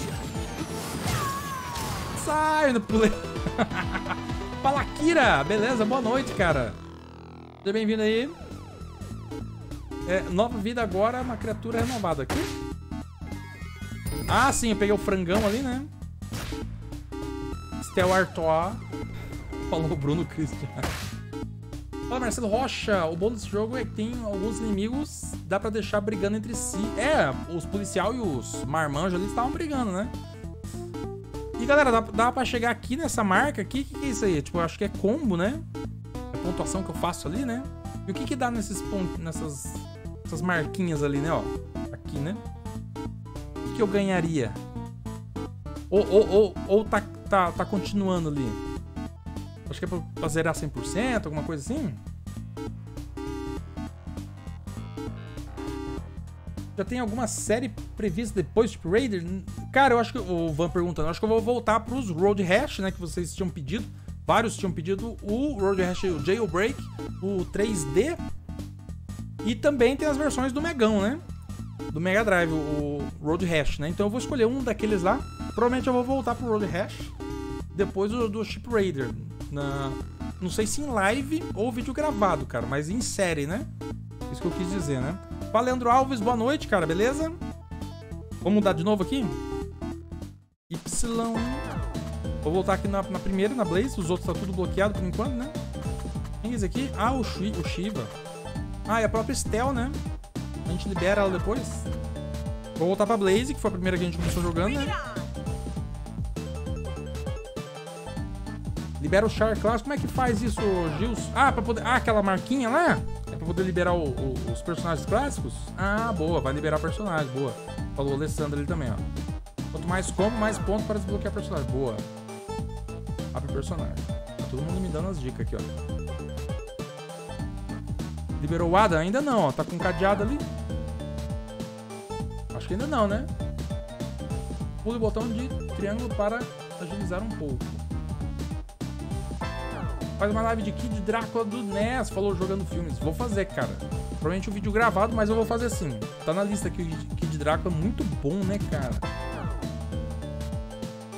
Sai, não pulei. [LAUGHS] Fala, Kira! Beleza, boa noite, cara. Seja bem-vindo aí. É, nova vida agora, uma criatura renovada aqui. Ah, sim, eu peguei o frangão ali, né? Stel Artois. Falou Bruno Christian. Fala, Marcelo Rocha. O bom desse jogo é que tem alguns inimigos, dá pra deixar brigando entre si. É, os policial e os marmanjos ali estavam brigando, né? E galera, dá, dá pra chegar aqui nessa marca aqui. O que, que é isso aí? Tipo, eu acho que é combo, né? É pontuação que eu faço ali, né? E o que que dá nesses pontos, nessas essas marquinhas ali, né? Ó, aqui, né? O que, que eu ganharia? Ou, ou, ou, ou tá, tá, tá continuando ali? Acho que é pra, pra zerar 100%, alguma coisa assim? Tem alguma série prevista depois, tipo Raider? Cara, eu acho que. O Van perguntando, eu acho que eu vou voltar pros Road Rash, né? Que vocês tinham pedido. Vários tinham pedido o Road Rash, o Jailbreak, o 3D. E também tem as versões do Megão, né? Do Mega Drive, o Road Rash, né? Então eu vou escolher um daqueles lá. Provavelmente eu vou voltar pro Road Rash. Depois do, do Ship Raider. Na, não sei se em live ou vídeo gravado, cara. Mas em série, né? Isso que eu quis dizer, né? Fala, Leandro Alves, boa noite, cara, beleza? Vamos mudar de novo aqui? Y. Vou voltar aqui na, na primeira, na Blaze. Os outros tá tudo bloqueado por enquanto, né? Quem é esse aqui? Ah, o, o Shiva. Ah, é a própria Stel, né? A gente libera ela depois. Vou voltar pra Blaze, que foi a primeira que a gente começou jogando, né? Libera o Char Class. Como é que faz isso, Gils? Ah, pra poder... Ah, aquela marquinha lá? É pra poder liberar o, o, os personagens clássicos? Ah, boa. Vai liberar personagem. Boa. Falou o Alessandro ali também, ó. Quanto mais combo, mais ponto para desbloquear personagem. Boa. Abre personagem. Tá todo mundo me dando as dicas aqui, ó. Liberou o Ada? Ainda não, ó. Tá com cadeado ali. Acho que ainda não, né? Pule o botão de triângulo para agilizar um pouco. Faz uma live de Kid Drácula do NES, falou jogando filmes. Vou fazer, cara. Provavelmente um vídeo gravado, mas eu vou fazer assim. Tá na lista aqui o Kid Drácula, muito bom, né, cara?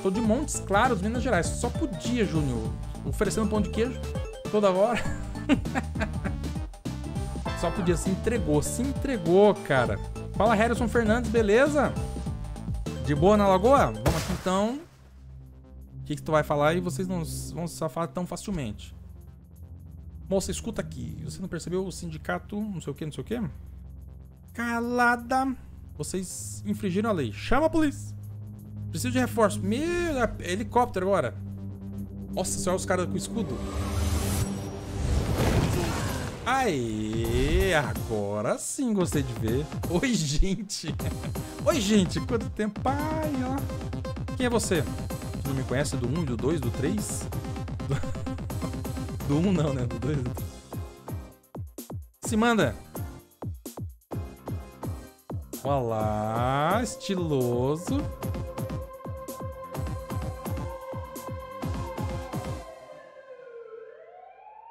Tô de Montes Claros, Minas Gerais. Só podia, Júnior. Oferecendo pão de queijo toda hora. [LAUGHS] Só podia, se entregou, se entregou, cara. Fala, Harrison Fernandes, beleza? De boa na lagoa? Vamos aqui então. O que, que tu vai falar e vocês não vão se safar tão facilmente. Moça, escuta aqui. Você não percebeu o sindicato, não sei o que, não sei o que? Calada. Vocês infringiram a lei. Chama a polícia. Preciso de reforço. Meu, é helicóptero agora. Nossa senhora, os caras com escudo. Aê, agora sim gostei de ver. Oi, [LAUGHS] gente. Oi, gente, quanto tempo? Pai, ó. Quem é você? Não me conhece do 1, do 2, do 3? [LAUGHS] Do, do 1 não, né? Do 2, do 3. Se manda. Olá, estiloso.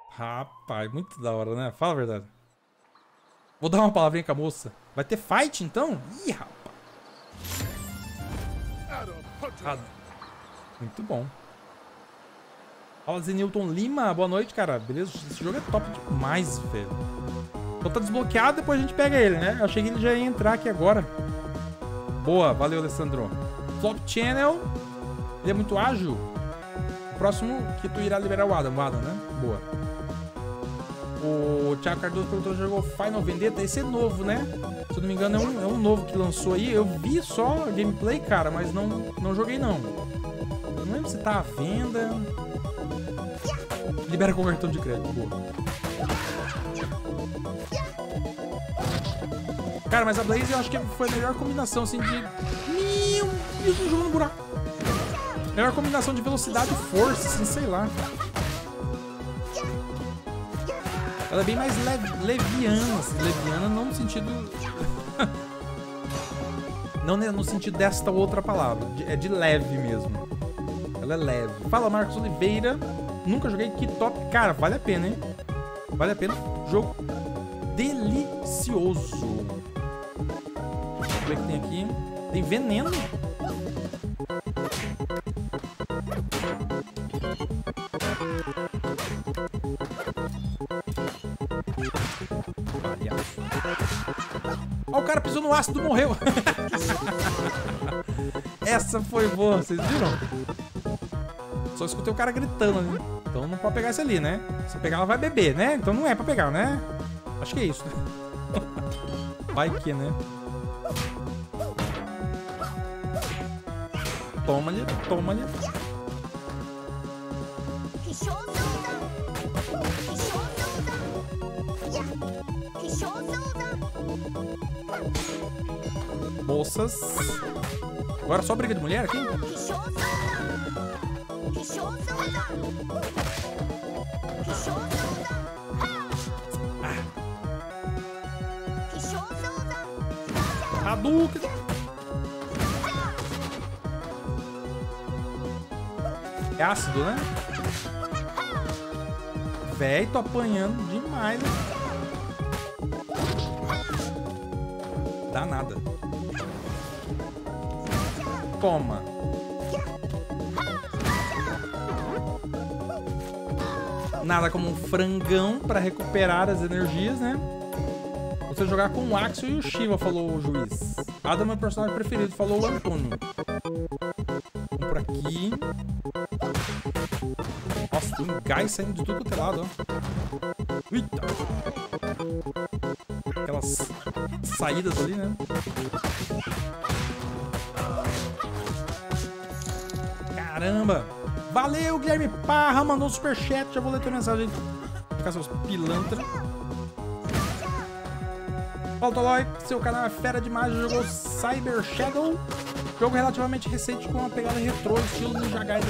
Rapaz, muito da hora, né? Fala a verdade. Vou dar uma palavrinha com a moça. Vai ter fight, então? Ih, rapaz. Ah, muito bom. Fala, Zenilton Lima. Boa noite, cara. Beleza? Esse jogo é top demais, velho. Então tá desbloqueado, depois a gente pega ele, né? Eu achei que ele já ia entrar aqui agora. Boa, valeu, Alessandro. Flop Channel. Ele é muito ágil. Próximo que tu irá liberar o Adam, o Adam, né? Boa. O Thiago Cardoso perguntou jogou Final Vendetta. Esse é novo, né? Se eu não me engano, é um, é um novo que lançou aí. Eu vi só gameplay, cara, mas não, não joguei não. Não lembro se tá à venda. Libera com cartão de crédito, boa. Cara, mas a Blaze eu acho que foi a melhor combinação, assim, de... Meu Deus, jogando no buraco. Melhor combinação de velocidade e força, assim, sei lá. Ela é bem mais lev leviana, assim, leviana não no sentido... [LAUGHS] não no sentido desta outra palavra, é de leve mesmo. Ela é leve. Fala, Marcos Oliveira. Nunca joguei que top. Cara, vale a pena, hein? Vale a pena. Jogo delicioso. O que tem aqui. Tem veneno. Ó, o cara pisou no ácido e morreu. Essa foi boa, vocês viram? Só escutei o cara gritando ali. Então não pode pegar esse ali, né? Se pegar, ela vai beber, né? Então não é pra pegar, né? Acho que é isso. Vai que, né? Toma-lhe, toma-lhe. Moças. Agora só briga de mulher aqui? Ah. Hadouken! É ácido, né? Véi, tô apanhando demais. Né? Dá nada. Toma. Nada como um frangão pra recuperar as energias, né? Você jogar com o Axel e o Shiva, falou o juiz. Adam é meu personagem preferido, falou o Antônio. Vamos por aqui. Nossa, tem gás saindo de tudo quanto é lado, ó. Eita! Aquelas saídas ali, né? Caramba! Valeu, Guilherme Parra, mandou um superchat. Já vou ler tua mensagem. Ficar seus pilantra. Paulo Tolói, seu canal é fera demais, jogou Cyber Shadow. Jogo relativamente recente com uma pegada retrô, estilo Ninja Gaiden.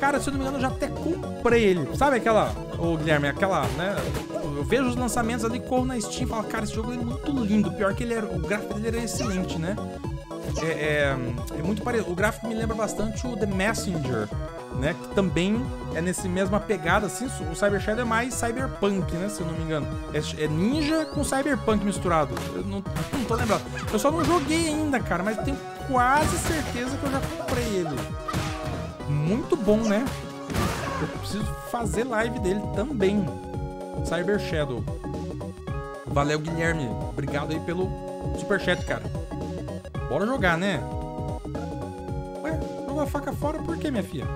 Cara, se eu não me engano, eu já até comprei ele. Sabe aquela, ô Guilherme, aquela, né? Eu vejo os lançamentos ali, corro na Steam e falo, cara, esse jogo é muito lindo. Pior que ele era, o gráfico dele era excelente, né? É, é, é muito parecido. O gráfico me lembra bastante o The Messenger, né? Que também é nesse mesma pegada, assim. O Cyber Shadow é mais cyberpunk, né? Se eu não me engano. É, é ninja com cyberpunk misturado. Eu não, não tô lembrado. Eu só não joguei ainda, cara, mas tenho quase certeza que eu já comprei ele. Muito bom, né? Eu preciso fazer live dele também. Cyber Shadow. Valeu, Guilherme. Obrigado aí pelo superchat, cara. Bora jogar, né? Ué, jogou a faca fora por quê, minha filha?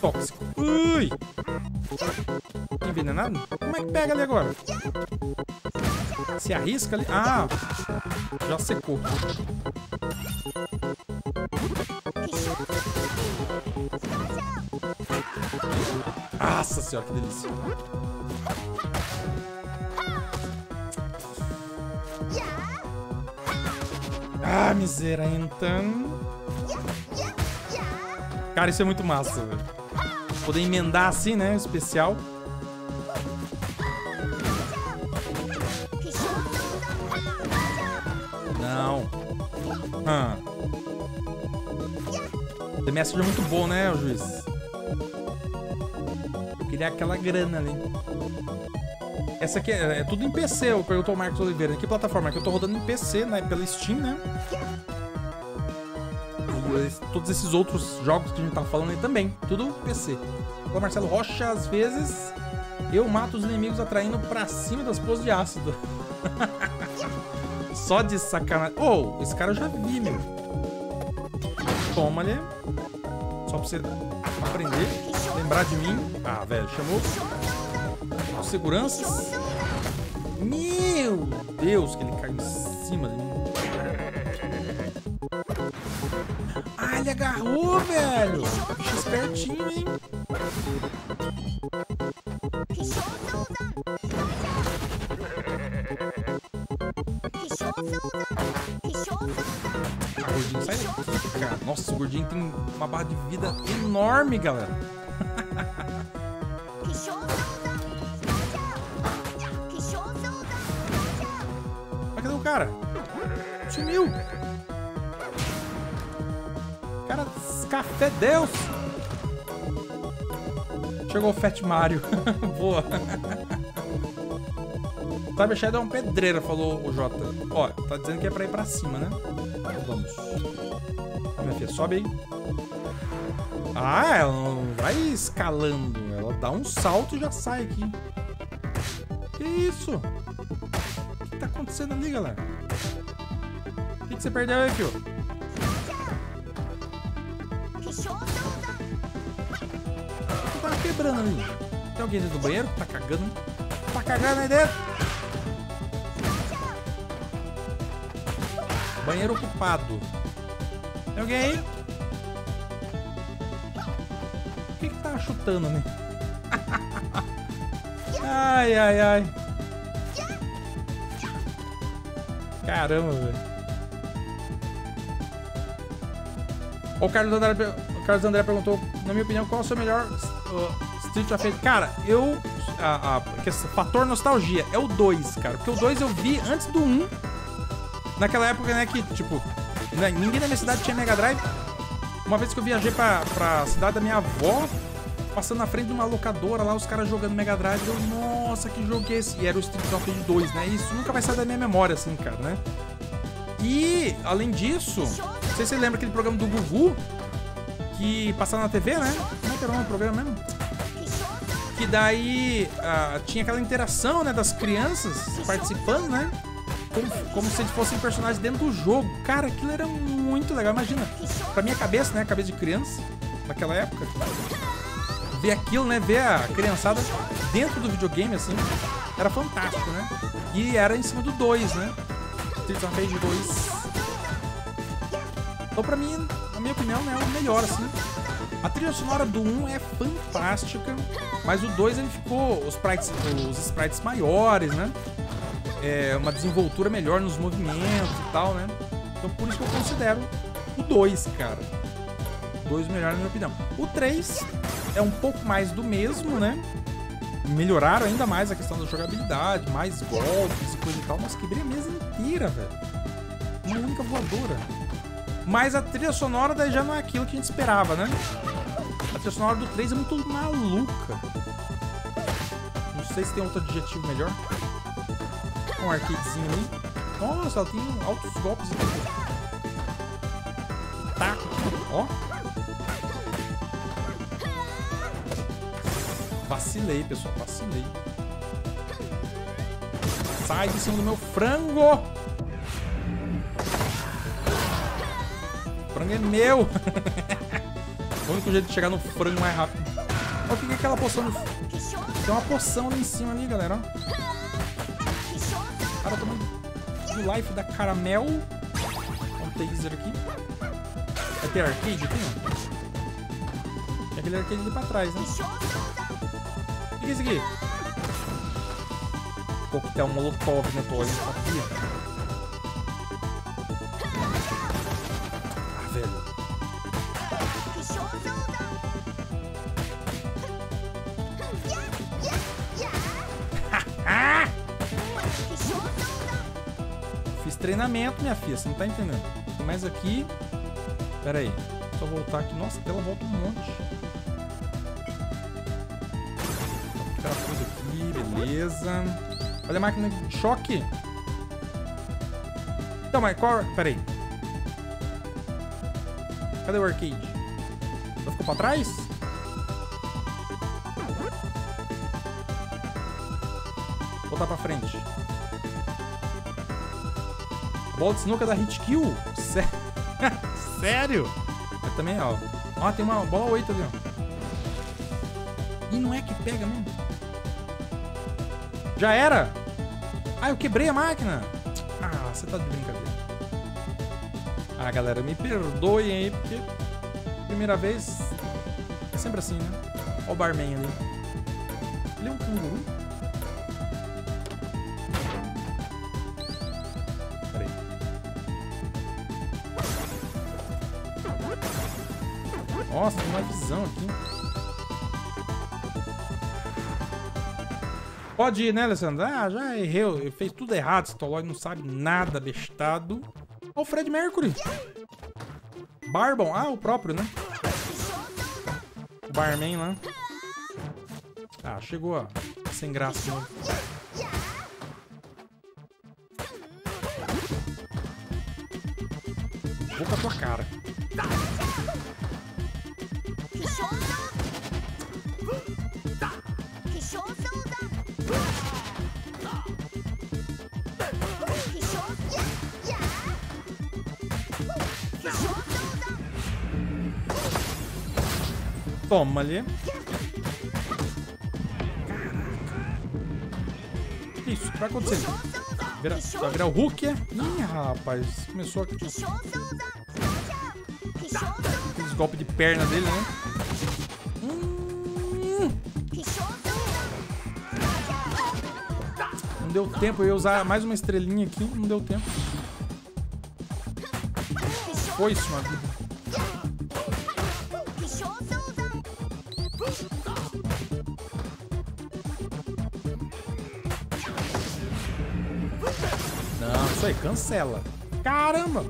Tóxico. Ui! Envenenado? Como é que pega ali agora? Se arrisca ali? Ah! Já secou. Nossa senhora, que delícia. Ah, miséria, então. Cara, isso é muito massa, velho. Poder emendar assim, né? Especial. Não. Ah. The é muito bom, né, o juiz? Eu queria aquela grana ali. Essa aqui é, é tudo em PC, eu perguntou o Marcos Oliveira. Que plataforma? É que eu tô rodando em PC, né? Pela Steam, né? E todos esses outros jogos que a gente tá falando aí também. Tudo PC. O Marcelo Rocha, às vezes, eu mato os inimigos atraindo pra cima das poses de ácido. [LAUGHS] Só de sacanagem. Oh, esse cara eu já vi, meu. Toma ali. Só pra você aprender. Lembrar de mim. Ah, velho, chamou seguranças. Meu Deus, que ele caiu em cima de mim. Ah, ele agarrou, velho. Bicho espertinho, hein? Gordinho, sai daqui, cara. Nossa, o gordinho tem uma barra de vida enorme, galera. Café Deus. Chegou o Fat Mario. [LAUGHS] Boa. Cyber Shadow é um pedreira, falou o Jota. Ó, tá dizendo que é pra ir pra cima, né? Então vamos. Ó, minha filha, sobe aí. Ah, ela não vai escalando. Ela dá um salto e já sai aqui. Que isso? O que tá acontecendo ali, galera? O que, que você perdeu aí, fio? Ali? Tem alguém dentro do banheiro tá cagando? Tá cagando aí dentro? Banheiro ocupado. Tem alguém aí? O que que tá chutando, né? [LAUGHS] ai, ai, ai. Caramba, velho. O Carlos André, o Carlos André perguntou, na minha opinião, qual o seu melhor Street of Rage? Cara, eu... A, a, que esse fator nostalgia é o 2, cara. Porque o 2 eu vi antes do 1. Naquela época, né, que, tipo... né, ninguém na minha cidade tinha Mega Drive. Uma vez que eu viajei pra, pra cidade da minha avó, passando na frente de uma locadora lá, os caras jogando Mega Drive, eu, nossa, que jogo é esse? E era o Street of Rage 2, né? Isso nunca vai sair da minha memória, assim, cara, né? E, além disso, não sei se você lembra aquele programa do Gugu, que passava na TV, né? Como é que era o nome do programa mesmo? Que daí ah, tinha aquela interação, né, das crianças participando, né? Como, como se eles fossem personagens dentro do jogo. Cara, aquilo era muito legal. Imagina, pra minha cabeça, né? Cabeça de criança, naquela época. Ver aquilo, né? Ver a criançada dentro do videogame, assim. Era fantástico, né? E era em cima do 2, né? Streets of Rage 2. Então, pra mim, na minha opinião, né, é o melhor, assim. A trilha sonora do 1 é fantástica, mas o 2 ele ficou os sprites, os sprites maiores, né? É, uma desenvoltura melhor nos movimentos e tal, né? Então por isso que eu considero o 2, cara. O 2 melhor na minha opinião. O 3 é um pouco mais do mesmo, né? Melhoraram ainda mais a questão da jogabilidade, mais golpes e coisa e tal. Nossa, quebrei a mesa inteira, velho. Uma única voadora. Mas a trilha sonora daí já não é aquilo que a gente esperava, né? A trilha sonora do 3 é muito maluca. Não sei se tem outro adjetivo melhor. Um arcadezinho ali. Nossa, ela tem altos golpes aqui. Taco. Ó. Vacilei, pessoal. Vacilei. Sai de cima do meu frango! Frango é meu! [LAUGHS] o único jeito de chegar no frango mais rápido. Olha o que é aquela poção no... Tem uma poção ali em cima ali, galera. Cara, tomando o life da caramel. Olha o taser aqui. Vai ter arcade aqui, ó. Tem aquele arcade ali pra trás, né? O que é isso aqui? Coquetel molotov, né? Tô olhando treinamento, minha filha, você não tá entendendo. Mais aqui. Pera aí. Só voltar aqui. Nossa, a tela volta um monte. Aquela coisa aqui, beleza. Olha a máquina de choque. Então, mas qual... Pera aí. Cadê o arcade? Ela ficou pra trás? Voltar pra frente. Bola de sinuca da hit kill? Sé- [LAUGHS] Sério? Mas também, ó. Ó, tem uma bola 8 ali, ó. E não é que pega mesmo? Já era? Ah, eu quebrei a máquina. Ah, você tá de brincadeira. Ah, galera, me perdoem aí, porque primeira vez é sempre assim, né? Ó o barman ali. Ele é um canguru? Nossa, tem uma visão aqui. Pode ir, né, Alessandro? Ah, já errei. Eu fez tudo errado. Esse Tolói não sabe nada, bestado. Ó, o Fred Mercury. Barbon. Ah, o próprio, né? O barman lá. Ah, chegou, ó. Sem graça de Toma-lhe. Que isso? O que vai acontecendo? Vira, vai virar o Hulk? É? Ih, rapaz. Começou aqui. Aqueles golpes de perna dele, né? Hum. Não deu tempo. Eu ia usar mais uma estrelinha aqui. Não deu tempo. Foi isso, mano. Cancela. Caramba!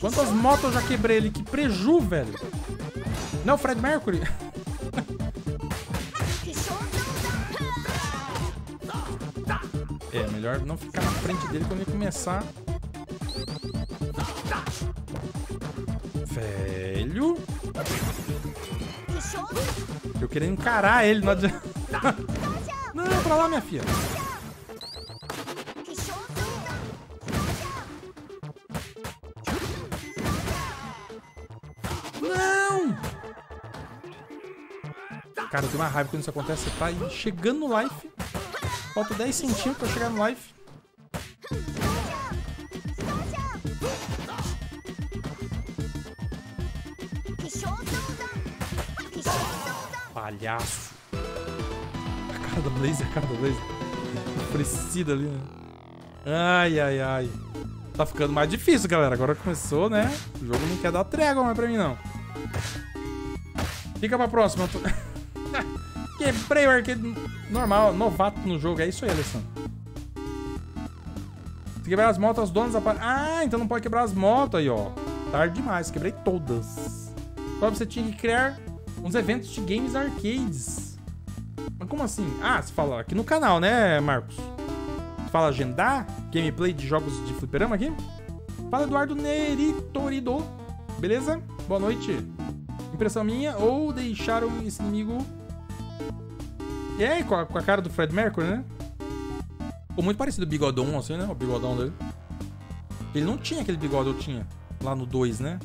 Quantas motos eu já quebrei ali? Que preju, velho. Não, Fred Mercury. [LAUGHS] é, melhor não ficar na frente dele quando ele começar. Velho. Eu queria encarar ele, não adianta. [LAUGHS] não, pra lá, minha filha. Cara, eu tenho uma raiva quando isso acontece. Você tá aí chegando no life. Falta 10 centímetros pra chegar no life. Palhaço. A cara da Blaze, a cara da Blaze. Oferecida ali, né? Ai, ai, ai. Tá ficando mais difícil, galera. Agora começou, né? O jogo não quer dar trégua mais pra mim, não. Fica pra próxima. Quebrei o arcade normal, novato no jogo. É isso aí, Alessandro. Se quebrar as motos, as donas aparecem. Ah, então não pode quebrar as motos aí, ó. Tarde demais, quebrei todas. Agora você tinha que criar uns eventos de games arcades. Mas como assim? Ah, você fala aqui no canal, né, Marcos? Você fala agendar gameplay de jogos de fliperama aqui? Fala Eduardo Neritorido. Beleza? Boa noite. Impressão minha ou deixaram esse inimigo. E aí, com a, com a cara do Fred Mercury, né? Ficou muito parecido o bigodão, assim, né? O bigodão dele. Ele não tinha aquele bigode, eu tinha. Lá no 2, né?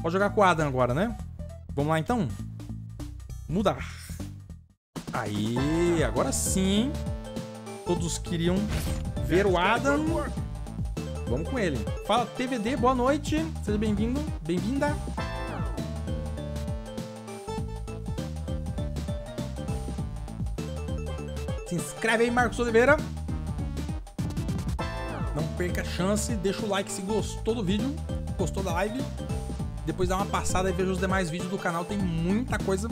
Pode jogar com o Adam agora, né? Vamos lá então? Mudar. Aí, agora sim. Todos queriam ver o Adam. Vamos com ele. Fala TVD, boa noite. Seja bem-vindo, bem-vinda. Se inscreve aí, Marcos Oliveira. Não perca a chance, deixa o like se gostou do vídeo, gostou da live. Depois dá uma passada e veja os demais vídeos do canal, tem muita coisa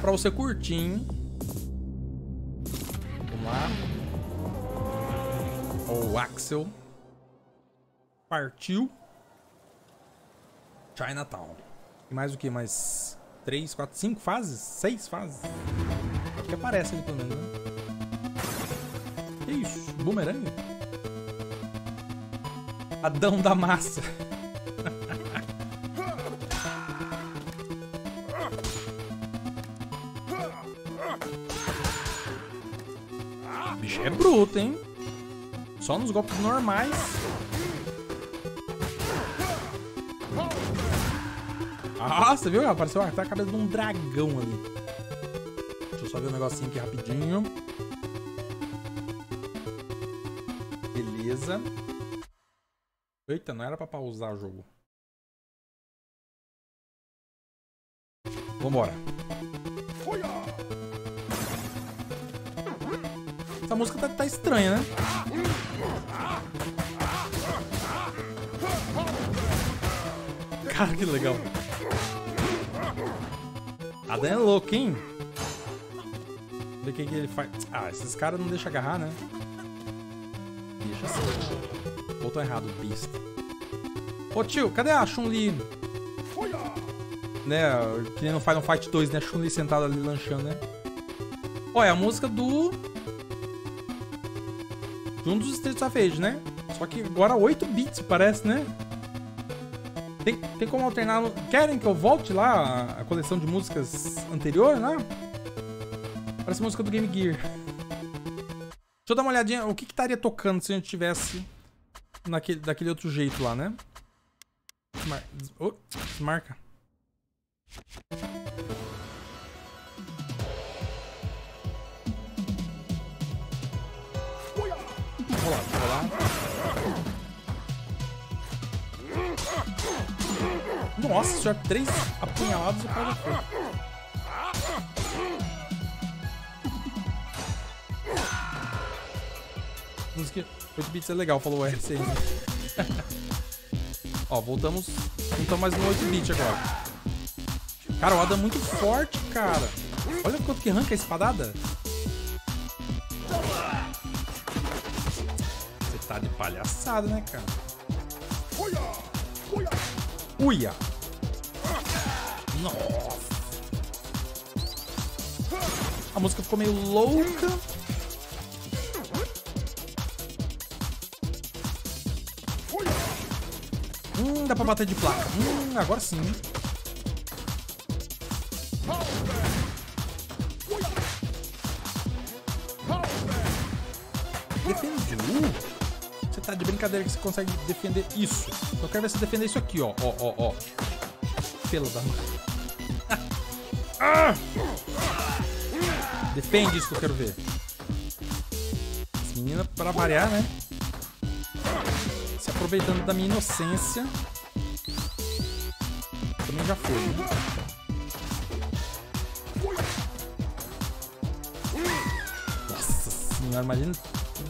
pra você curtir, hein? Vamos lá. O Axel partiu. Chinatown. E mais o que? Mais 3, 4, 5 fases? 6 fases? Que aparece ali pelo menos, né? Que isso? Boomerang? Adão da massa. Bicho é bruto, hein? Só nos golpes normais. Você viu? Apareceu a cabeça de um dragão ali. Ver um negocinho aqui rapidinho. Beleza. Eita, não era pra pausar o jogo. Vambora. Essa música tá, tá estranha, né? Cara, que legal. A Dan é louco, hein? Ver o que, que ele faz. Ah, esses caras não deixam agarrar, né? Deixa assim. Botou errado, besta. Ô tio, cadê a Chun-Li? Né, que nem no Final Fight 2, né? Chun-Li sentada ali lanchando, né? Ó, é a música do... De um dos Streets of Rage, né? Só que agora 8 bits, parece, né? Tem, tem como alternar... Querem que eu volte lá a coleção de músicas anterior, né? Parece música do Game Gear. Deixa eu dar uma olhadinha. O que que estaria tocando se a gente tivesse naquele, daquele outro jeito lá, né? Desmar... des- oh, desmarca. rolar, deixa eu rolar. Nossa senhora, três apunhalados e o cara já foi. Música 8 bits é legal, falou o RC. [LAUGHS] Ó, voltamos. Então mais no 8 bit agora. Cara, o Adam é muito forte, cara. Olha quanto que arranca a espadada. Você tá de palhaçada, né, cara? Uia! Nossa! A música ficou meio louca. Dá pra bater de placa. Hum, agora sim. Defendeu? Você tá de brincadeira que você consegue defender isso. Eu quero ver você defender isso aqui, ó. Ó, ó, ó. Pelo da ah! Defende isso que eu quero ver. Essa menina, pra variar, né? Se aproveitando da minha inocência. Já foi? Nossa senhora, imagina.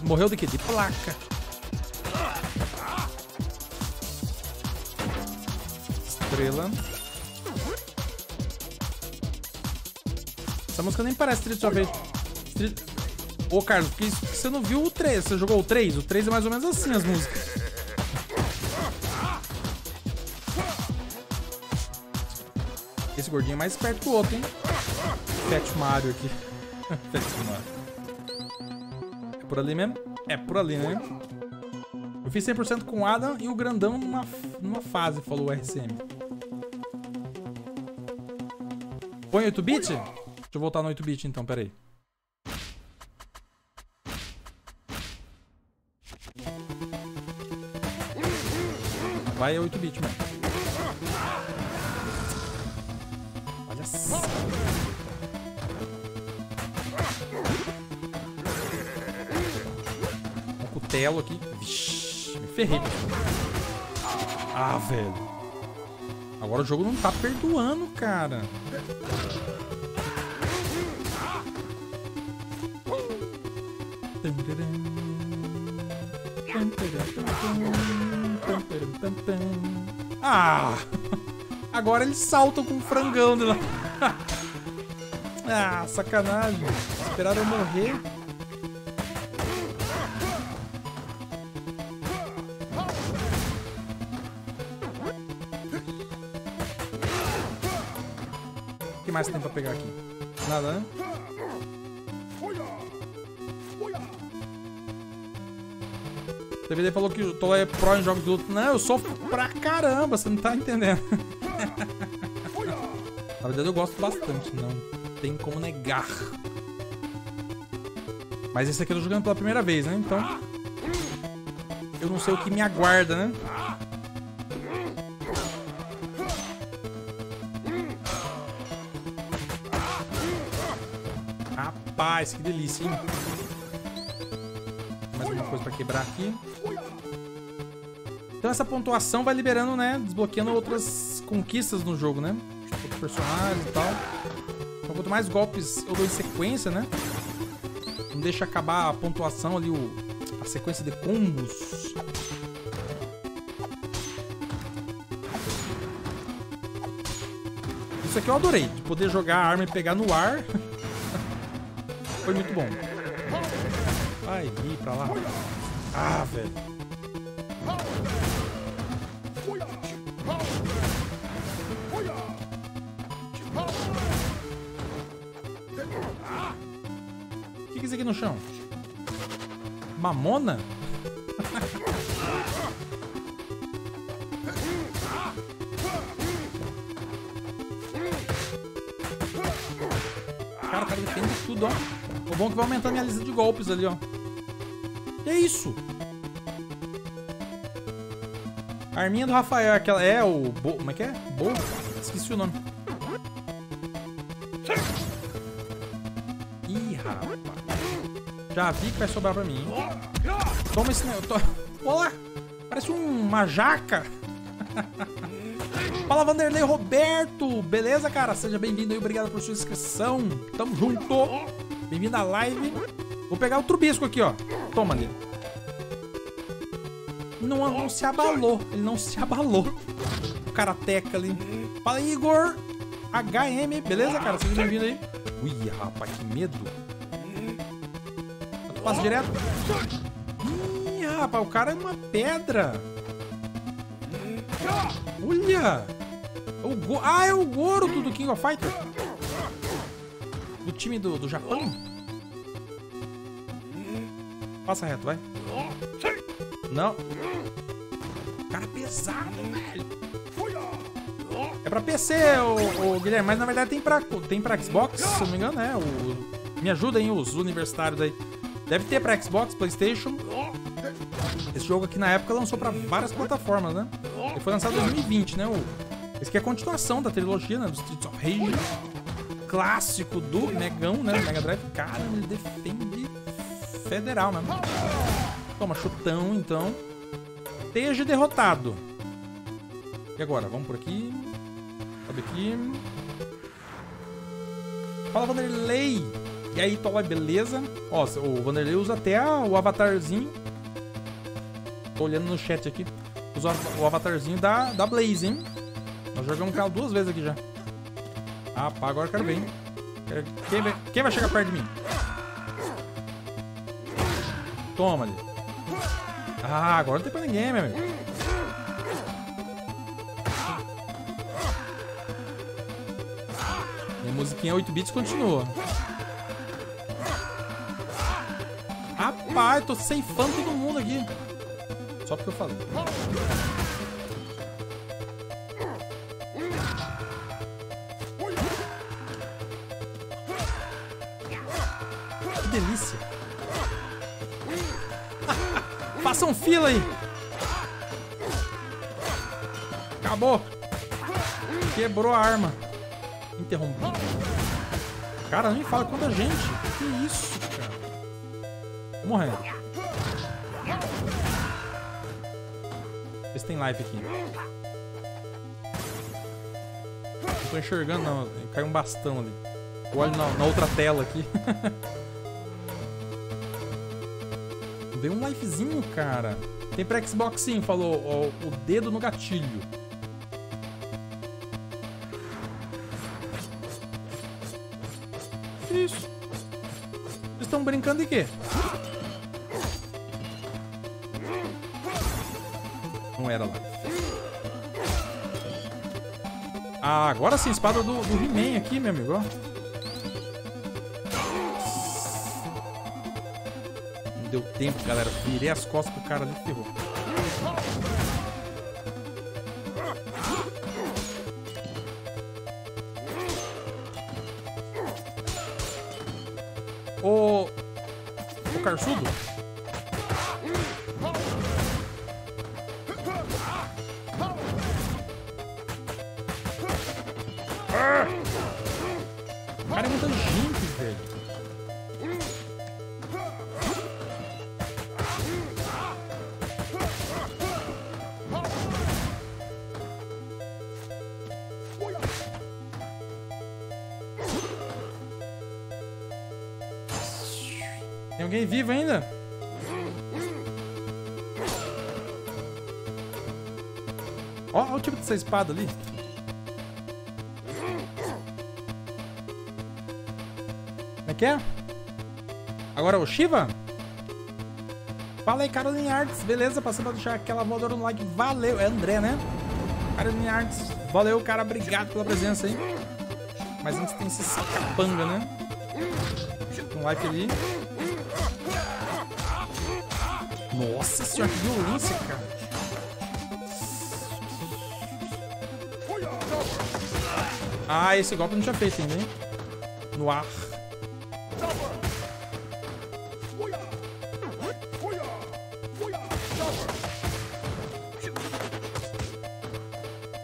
Morreu de quê? De placa. Estrela. Essa música nem parece Street of Rage. Street... Ô, Carlos, porque isso- você não viu o 3? Você jogou o 3? O 3 é mais ou menos assim as músicas. Esse gordinho é mais esperto que o outro, hein? Fat Mario aqui. [LAUGHS] Fat Mario. É por ali mesmo? É por ali, né? Eu fiz 100% com o Adam e o grandão numa, numa fase, falou o RCM. Põe 8-bit? Deixa eu voltar no 8-bit então, peraí. Vai 8-bit, mano. Um cutelo aqui. Vixe, me ferrei. Ah, velho. Agora o jogo não tá perdoando, cara. Ah! Agora eles saltam com o frangão de lá. [LAUGHS] Ah, sacanagem. Esperaram eu morrer. Mais tem pra pegar aqui? Nada, né? O DVD falou que o Tolo é pro em jogos de luta. Não, eu sofro pra caramba, você não tá entendendo. [LAUGHS] Na verdade eu gosto bastante, não tem como negar. Mas esse aqui eu tô jogando pela primeira vez, né? Então. Eu não sei o que me aguarda, né? Que delícia, hein? Mais uma coisa pra quebrar aqui. Então essa pontuação vai liberando, né? Desbloqueando outras conquistas no jogo, né? Outros personagens e tal. Então quanto mais golpes eu dou em sequência, né? Não deixa acabar a pontuação ali, o, a sequência de combos. Isso aqui eu adorei, de poder jogar a arma e pegar no ar. [LAUGHS] Foi muito bom. Vai, ir pra lá. Ah, velho. O que que é isso aqui no chão? Mamona? Bom que vai aumentando minha lista de golpes ali, ó. Que isso? Arminha do Rafael, aquela é o... Bo... Como é que é? Bo... Esqueci o nome. Ih, rapaz. Já vi que vai sobrar pra mim. hein? Toma esse negócio. Olá! Parece um- uma jaca. Fala, Vanderlei Roberto. Beleza, cara? Seja bem-vindo aí. Obrigado por sua inscrição. Tamo junto. Bem-vindo à live. Vou pegar o trubisco aqui, ó. Toma ali. Não, não se abalou. Ele não se abalou. O karateca ali. Fala, Igor. HM. Beleza, cara? Seja bem-vindo aí. Ui, rapaz, que medo. Tu passa direto. Ih, rapaz, o cara é uma pedra. Olha! O Go- ah, é o Goro do, King of Fighter. Do time do, do Japão. Passa reto, vai. Não. Cara pesado, velho. É pra PC, o, o Guilherme, mas na verdade tem pra, tem pra Xbox, se eu não me engano, né? O, me ajudem os universitários aí. Deve ter pra Xbox, Playstation. Esse jogo aqui na época lançou pra várias plataformas, né? Ele foi lançado em 2020, né? O, esse aqui é a continuação da trilogia, né? Do Streets of Rage. Clássico do Megão, né? Mega Drive. Cara, ele defende federal mesmo. Toma, chutão, então. Esteja derrotado. E agora? Vamos por aqui. Sobe aqui. Fala, Vanderlei. E aí, Toy, beleza? Ó, o Vanderlei usa até o avatarzinho. Tô olhando no chat aqui. Usa o avatarzinho da, da Blaze, hein? Nós jogamos com ela duas vezes aqui já. Pá, agora eu quero ver, hein? Quem vai, quem vai chegar perto de mim? Toma ali. Ah, agora não tem pra ninguém, meu amigo. Minha musiquinha 8 bits continua. Rapaz, tô ceifando todo mundo aqui. Só porque eu falei. Façam fila aí. Acabou. Quebrou a arma. Interrompi. Cara, nem fala quanta gente. Que isso, cara. Morrendo. Vê se tem live aqui. Não tô enxergando, não. Caiu um bastão ali. Eu olho na, na outra tela aqui. [LAUGHS] Veio um lifezinho, cara. Tem pra Xbox sim, falou. ó, o dedo no gatilho. Isso. Estão brincando de quê? Não era lá. Ah, agora sim, espada do, do He-Man aqui, meu amigo. ó. Deu tempo, galera. Virei as costas pro cara ali e ferrou. Ô. O Carçudo? Dessa espada ali. Como é que é? Agora o Shiva? Fala aí, Caroline Arts. Beleza? Passando pra deixar aquela voadora no like. Valeu. É André, né? Caroline Arts. Valeu, cara. Obrigado pela presença aí. Mas antes tem esse capanga, né? Um like ali. Nossa senhora, que violência, cara. Ah, esse golpe não tinha feito ainda, hein? No ar.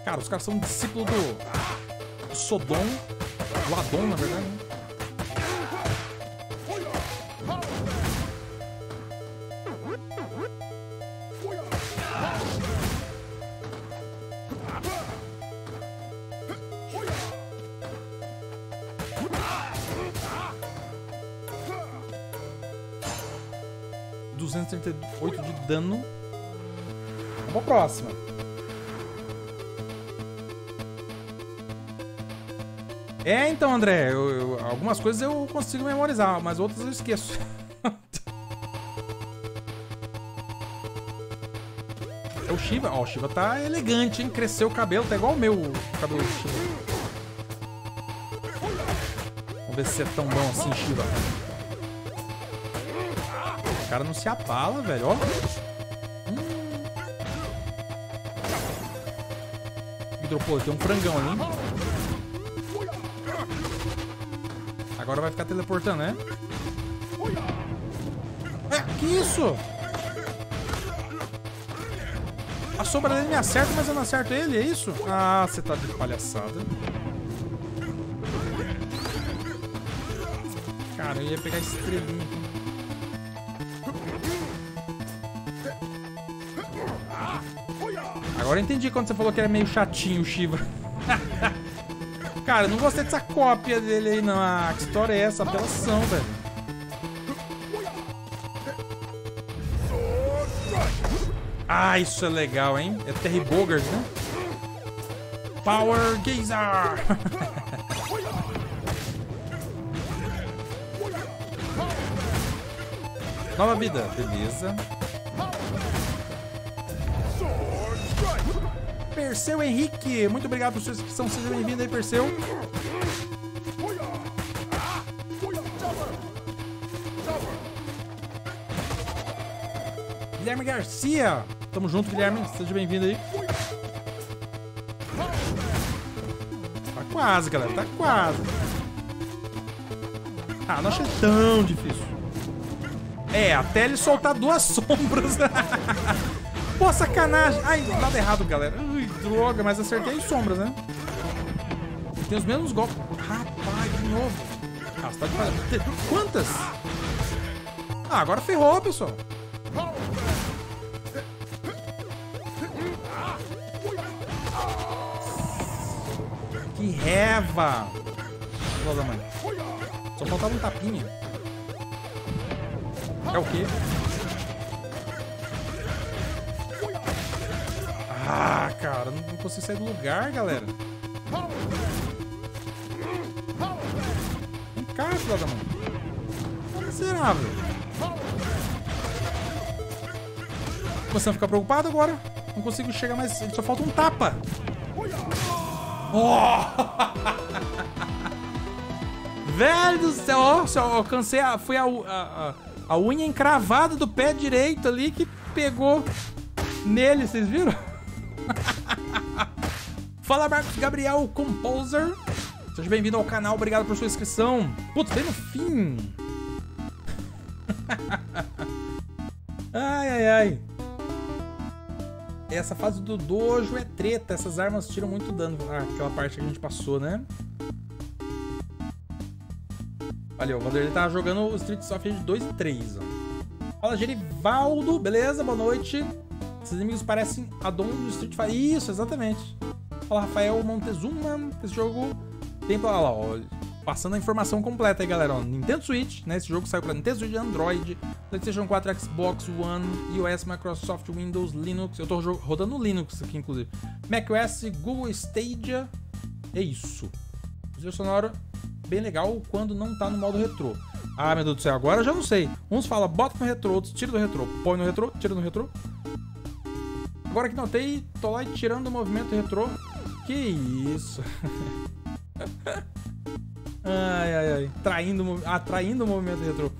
Cara, os caras são discípulos do, do Sodom. Do Adon, na verdade. né? Dano. Vamos pra próxima. É, então, André, eu- eu- algumas coisas eu consigo memorizar, mas outras eu esqueço. [LAUGHS] É o Shiva. Ó, o Shiva tá elegante, hein? Cresceu o cabelo, tá igual o meu o cabelo do Shiva. Vamos ver se é tão bom assim, Shiva. Cara não se abala, velho, ó. Hum. Hidropô, tem um frangão ali. Agora vai ficar teleportando, né? É, que isso? A sombra dele me acerta, mas eu não acerto ele, é isso? Ah, você tá de palhaçada. Cara, eu ia pegar estrelinha. Agora eu entendi quando você falou que era meio chatinho o Shiva. [LAUGHS] Cara, não gostei dessa cópia dele aí, não. Ah, que história é essa? Apelação, velho. Ah, isso é legal, hein? É Terry Bogard, né? Power Gazer! [LAUGHS] Nova vida, beleza. Perseu Henrique, muito obrigado por sua inscrição. Seja bem-vindo aí, Perseu. Guilherme Garcia, tamo junto, Guilherme. Seja bem-vindo aí. Tá quase, galera, tá quase. Ah, não achei tão difícil. É, até ele soltar duas [LAUGHS] sombras. Pô, sacanagem. Ai, nada errado, galera. Droga, mas acertei as sombras, né? Tem os mesmos golpes. Rapaz, de novo. Ah, você tá de Quantas? Ah, agora ferrou, pessoal. Que reva. Mãe. Só faltava um tapinha. É o quê? Ah, cara, não não consigo sair do lugar, galera. Vem cá, filha da mãe. Miserável. Começando a ficar preocupado agora. Não consigo chegar mais. Só falta um tapa. Oh! [LAUGHS] Velho do céu, ó, só alcancei a. Foi a, a, a unha encravada do pé direito ali que pegou nele, vocês viram? Fala Marcos Gabriel Composer. Seja bem-vindo ao canal, obrigado por sua inscrição. Putz, bem no fim. [LAUGHS] ai, ai, ai. Essa fase do dojo é treta, essas armas tiram muito dano. Ah, aquela parte que a gente passou, né? Olha, o Vanderlei tava jogando o Street of Rage 2 e 3, ó. Fala, Gerivaldo, beleza? Boa noite. Esses inimigos parecem addon do Street Fighter. Isso, exatamente. Fala, Rafael Montezuma. Esse jogo tem pra lá, ó. Passando a informação completa aí, galera. Ó, Nintendo Switch, né? Esse jogo saiu pra Nintendo Switch, Android, PlayStation 4, Xbox One, iOS, Microsoft Windows, Linux. Eu tô rodando Linux aqui, inclusive. macOS, Google Stadia. É isso. Trilha sonora bem legal quando não tá no modo retrô. Ah, meu Deus do céu, agora eu já não sei. Uns falam bota no retrô, outros tira do retrô. Põe no retrô, tira no retrô. Agora que notei, tô lá tirando o movimento retrô. Que isso? [LAUGHS] ai, ai, ai. Traindo, o atraindo o movimento retrô.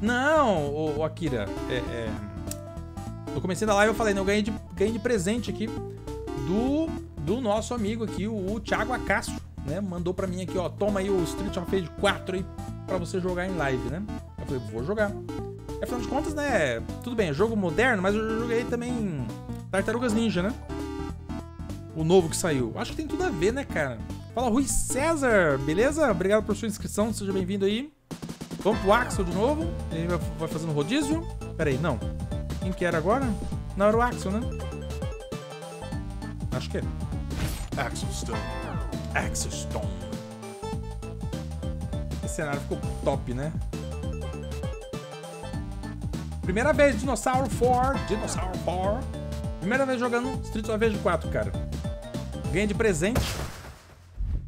Não, ô, ô, Akira. É, é... No começo da live eu falei, né? Eu ganhei de, ganhei de presente aqui do, do nosso amigo aqui, o, o Thiago Acácio, né? Mandou pra mim aqui, ó. Toma aí o Street of Rage 4 aí pra você jogar em live, né? Eu falei, vou jogar. Afinal de contas, né? Tudo bem, é jogo moderno, mas eu joguei também Tartarugas Ninja, né? O novo que saiu. Acho que tem tudo a ver, né, cara? Fala, Rui César, beleza? Obrigado por sua inscrição, seja bem-vindo aí. Vamos pro Axel de novo. Ele vai- fazendo rodízio. Pera aí, não. Quem que era agora? Não, era o Axel, né? Acho que é. Axel Stone. Axel Stone. Esse cenário ficou top, né? Primeira vez, Dinossauro 4. Dinossauro 4. Primeira vez jogando Streets of Rage 4, cara. Ganhei de presente.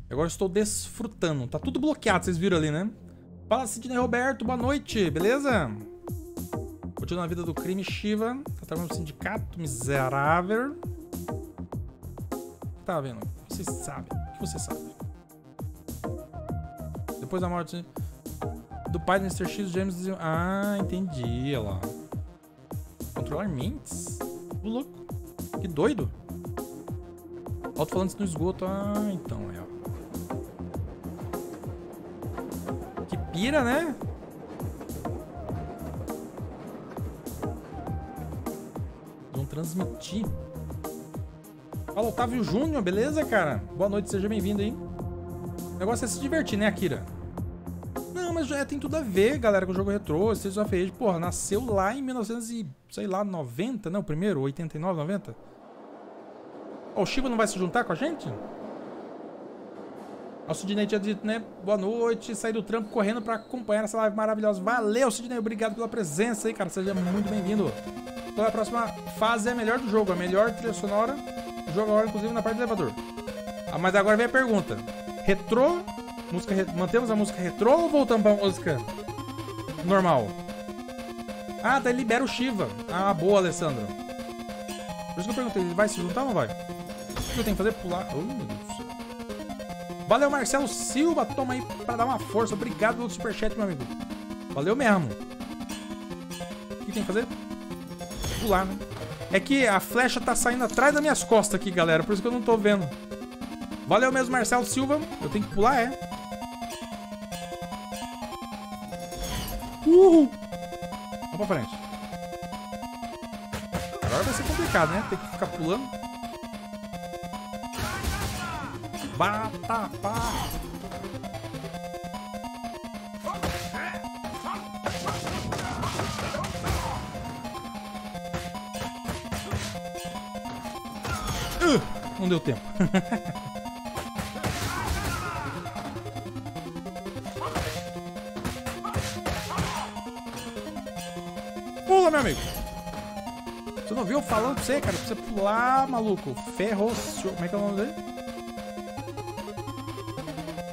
Agora estou desfrutando. Tá tudo bloqueado, vocês viram ali, né? Fala, Sidney Roberto. Boa noite, beleza? Continuando a vida do crime, Shiva. Tá trabalhando no sindicato, miserável. Tá vendo? Você sabe. O que você sabe? Depois da morte do pai do Mr. X, James dizia... Ah, entendi, olha lá. Controlar mentes? Ô, louco. Que doido. Alto-falantes no esgoto. Ah, então, é. Que pira, né? Vão transmitir. Fala, Otávio Júnior, beleza, cara? Boa noite, seja bem-vindo aí. O negócio é se divertir, né, Akira? Não, mas já tem tudo a ver, galera, com o jogo retrô. Streets of Rage, porra, nasceu lá em 1900 e, sei lá, 90, né? O primeiro, 89, 90. O Shiba não vai se juntar com a gente? O Sidney tinha dito, né? Boa noite, saí do trampo correndo pra acompanhar essa live maravilhosa. Valeu, Sidney, obrigado pela presença aí, cara. Seja muito bem-vindo. Toda a próxima fase é a melhor do jogo, a melhor trilha sonora do jogo agora, inclusive na parte do elevador. Ah, mas agora vem a pergunta. Retrô, música re- mantemos a música retrô ou voltamos pra música normal? Ah, daí libera o Shiva. Ah, boa, Alessandro. Por isso que eu perguntei, ele vai se juntar ou não vai? Que eu tenho que fazer? Pular. Oh, meu Deus. Valeu, Marcelo Silva. Toma aí pra dar uma força. Obrigado pelo superchat, meu amigo. Valeu mesmo. O que tem que fazer? Pular, né? É que a flecha tá saindo atrás das minhas costas aqui, galera. Por isso que eu não tô vendo. Valeu mesmo, Marcelo Silva. Eu tenho que pular, é. Uhul. Vamos pra frente. Agora vai ser complicado, né? Tem que ficar pulando. Batapá. Uh, não deu tempo. [LAUGHS] Pula, meu amigo. Você não viu eu falando pra você, cara? Você pular, maluco. Ferrocio. Como é que é o nome dele?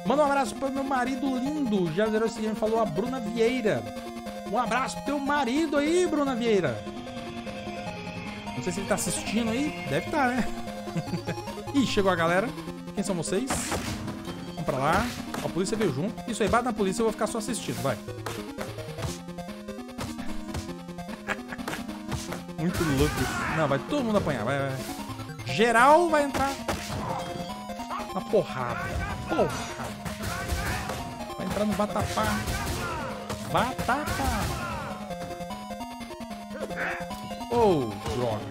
Manda um abraço pro meu marido lindo. Já zerou esse game, falou a Bruna Vieira. Um abraço pro teu marido aí, Bruna Vieira. Não sei se ele tá assistindo aí. Deve estar, né? [LAUGHS] Ih, chegou a galera. Quem são vocês? Vamos pra lá. Ó, a polícia veio junto. Isso aí, bate na polícia, eu vou ficar só assistindo. Vai. [LAUGHS] Muito louco. Não, vai todo mundo apanhar. Vai, vai. Geral vai entrar na porrada. Porrada. Entrar no Vatapá. Vatapá. Oh, droga.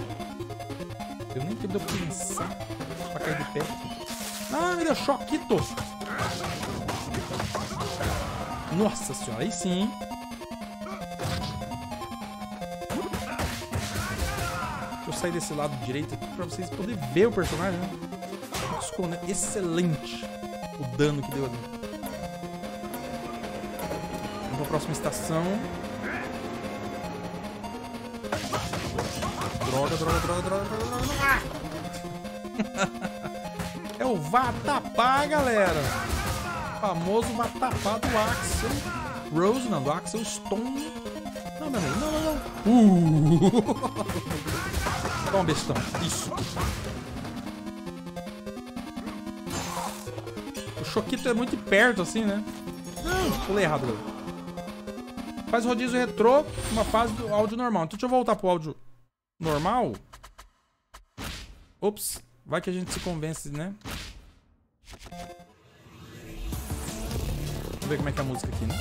Eu nem tempo de pensar pra cair de pé. Ah, me deu choquito. Nossa senhora, aí sim. Deixa eu sair desse lado direito aqui pra vocês poderem ver o personagem, né? Excelente o dano que deu ali. Próxima estação. Droga, droga, droga, droga, droga, droga. [LAUGHS] É o Vatapá, galera. O famoso Vatapá do Axel. Rose, não, do Axel Stone. Não, meu amigo, não, não, não. Uh! [LAUGHS] Toma, bestão. Isso. O Choquito é muito perto, assim, né? Não, pulei errado, galera. Faz rodízio retrô, uma fase do áudio normal. Então deixa eu voltar pro áudio normal. Ops, vai que a gente se convence, né? Vamos ver como é que é a música aqui, né?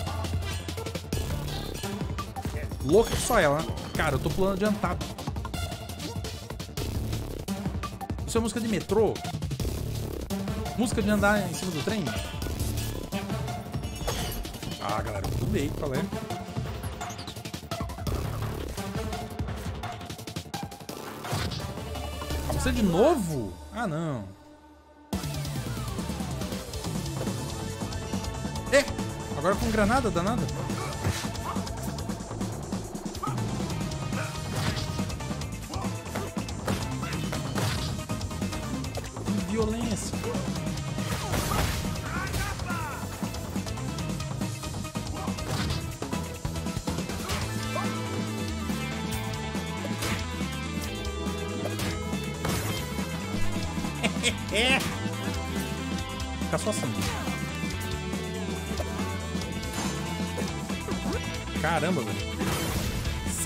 Louca só ela, né? Cara, eu tô pulando adiantado. Isso é música de metrô? Música de andar em cima do trem? Ah, galera, eu pulei, é? Você de novo? Ah, não. É, agora com granada danada.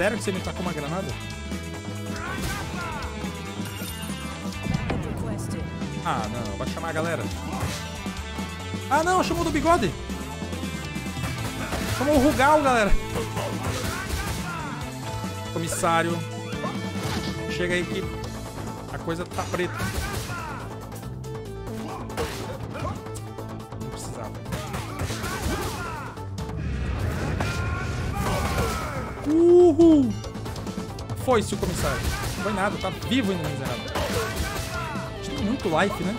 Sério que você me tacou uma granada? Ah, não. Vai chamar a galera. Ah, não. Chamou do bigode. Chamou o Rugal, galera. Comissário. Chega aí que a coisa tá preta. Foi-se o comissário. Não foi nada, tá vivo ainda, miserável. Muito life, né?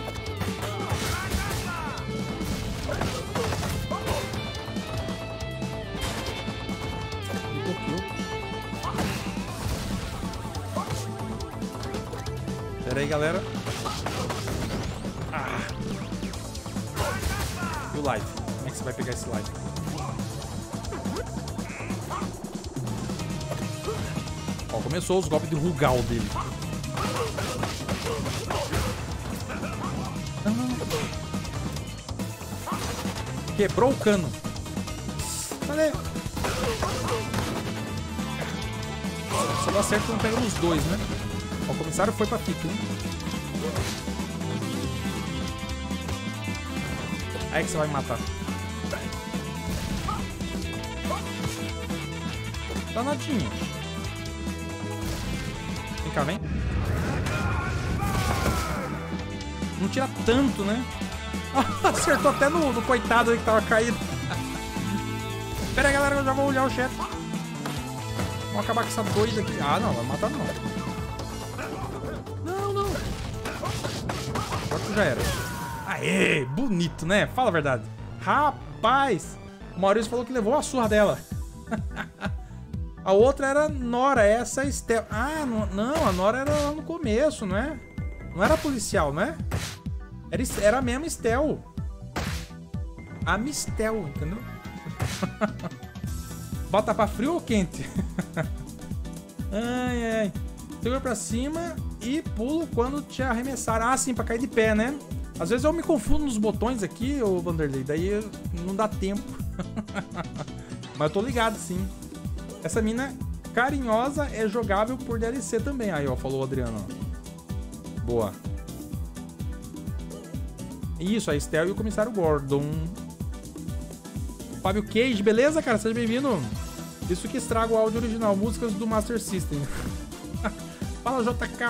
Pera aí, galera. Ah. E o life? Como é que você vai pegar esse life? Começou os golpes de Rugal dele. Quebrou o cano. Cadê? Se eu acerto, não pega nos dois, né? O comissário foi pra pique, hein? Aí que você vai matar. Danadinho. Não tira tanto, né? [LAUGHS] Acertou até no, no coitado que tava caído. Pera aí, galera, eu já vou olhar o chat. Vamos acabar com essa doida aqui. Ah, não, vai matar não. Não, não. Agora que já era. Aê, bonito, né? Fala a verdade. Rapaz, o Maurício falou que levou a surra dela. [LAUGHS] a outra era Nora, essa é Estel. Ah, não, não, a Nora era lá no começo, não é? Não era policial, não é? Era, era mesmo Estel. A Mistel, entendeu? [LAUGHS] Bota pra frio ou quente? [LAUGHS] ai, ai. Segura pra cima e pulo quando te arremessar. Ah, sim, pra cair de pé, né? Às vezes eu me confundo nos botões aqui, ô Vanderlei. Daí não dá tempo. [LAUGHS] Mas eu tô ligado, sim. Essa mina carinhosa é jogável por DLC também. Aí, ó, falou o Adriano. Boa. Isso, a Estel e o comissário Gordon. Fábio Cage, beleza, cara? Seja bem-vindo. Isso que estraga o áudio original, músicas do Master System. [LAUGHS] Fala JK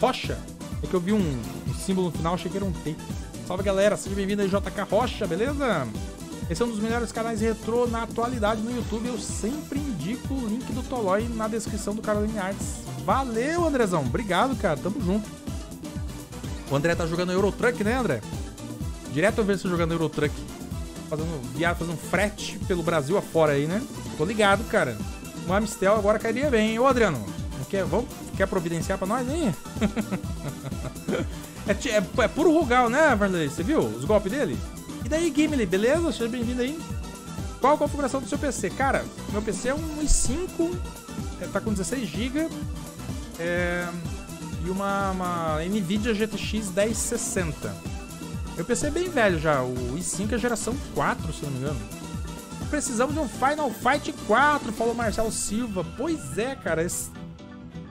Rocha. É que eu vi um, um símbolo no final, achei que era um T. Salve galera, seja bem-vindo aí JK Rocha, beleza? Esse é um dos melhores canais retrô na atualidade no YouTube. Eu sempre indico o link do Tolói na descrição do Caroline Arts. Valeu, Andrezão. Obrigado, cara. Tamo junto. O André tá jogando Eurotruck, né, André? Direto eu vejo você jogando Eurotruck. Fazendo viagem, fazendo frete pelo Brasil afora aí, né? Tô ligado, cara. O Amistel agora cairia bem, hein? Ô, Adriano, quer, vamos, quer providenciar pra nós aí? [LAUGHS] é, é, é puro Rugal, né, Vanderlei? Você viu os golpes dele? E daí, Gimli, beleza? Seja bem-vindo aí. Qual a configuração do seu PC? Cara, meu PC é um i5, é, tá com 16 GB é, e uma, uma NVIDIA GTX 1060. Meu PC é bem velho já, o i5 é geração 4, se eu não me engano. Precisamos de um Final Fight 4, falou Marcelo Silva. Pois é, cara, esse-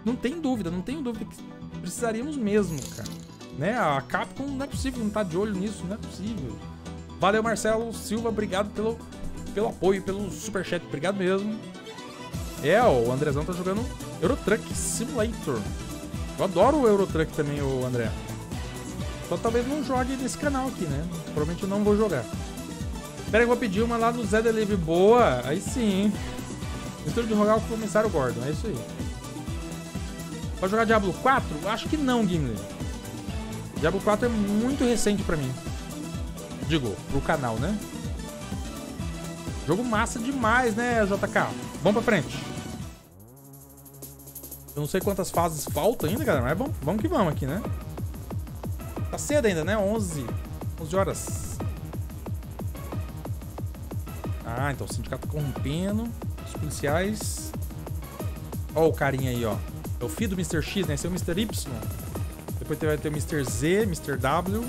não tem dúvida, não tenho dúvida que precisaríamos mesmo, cara. Né? A Capcom não é possível não tá de olho nisso, não é possível. Valeu, Marcelo Silva, obrigado pelo, pelo apoio, pelo superchat, obrigado mesmo. É, ó, o Andrezão tá jogando Eurotruck Simulator. Eu adoro o Eurotruck também, o André. Só talvez não jogue nesse canal aqui, né? Provavelmente eu não vou jogar. Pera aí, eu vou pedir uma lá no Zé Delivery. Boa! Aí sim. Mistura de rogar o comissário Gordon, é isso aí. Pode jogar Diablo 4? Acho que não, Gimli. Diablo 4 é muito recente pra mim. Digo, pro canal, né? Jogo massa demais, né, JK? Vamos pra frente. Eu não sei quantas fases faltam ainda, galera, mas vamos, vamos que vamos aqui, né? Tá cedo ainda, né? 11. 11 horas. Ah, então o sindicato corrompendo. Os policiais. Ó o carinha aí, ó. É o filho do Mr. X, né? Esse é o Mr. Y. Depois vai ter o Mr. Z, Mr. W.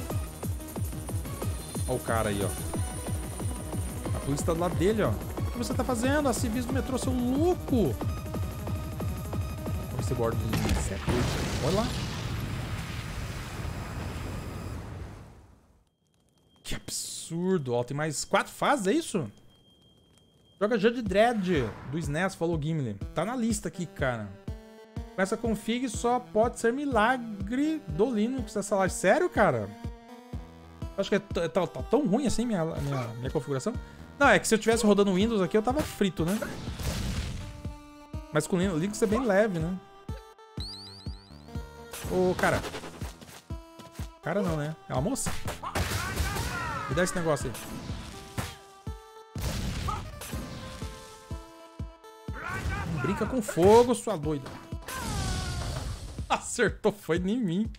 Ó o cara aí, ó. A polícia tá do lado dele, ó. O que você tá fazendo? A civis do metrô, seu louco! Vamos board de 7, 8. Olha lá. Que absurdo. Ó, tem mais quatro fases, é isso? Joga Judge Dredd do SNES, falou Gimli. Tá na lista aqui, cara. Com essa config só pode ser milagre do Linux essa live. Sério, cara? Acho que é tá, tá tão ruim assim minha, minha, minha configuração. Não, é que se eu tivesse rodando Windows aqui, eu tava frito, né? Mas com Lin- Linux é bem leve, né? Ô, cara. Cara não, né? É uma moça? Me dá esse negócio aí. Brinca com fogo, sua doida. Acertou, foi em mim.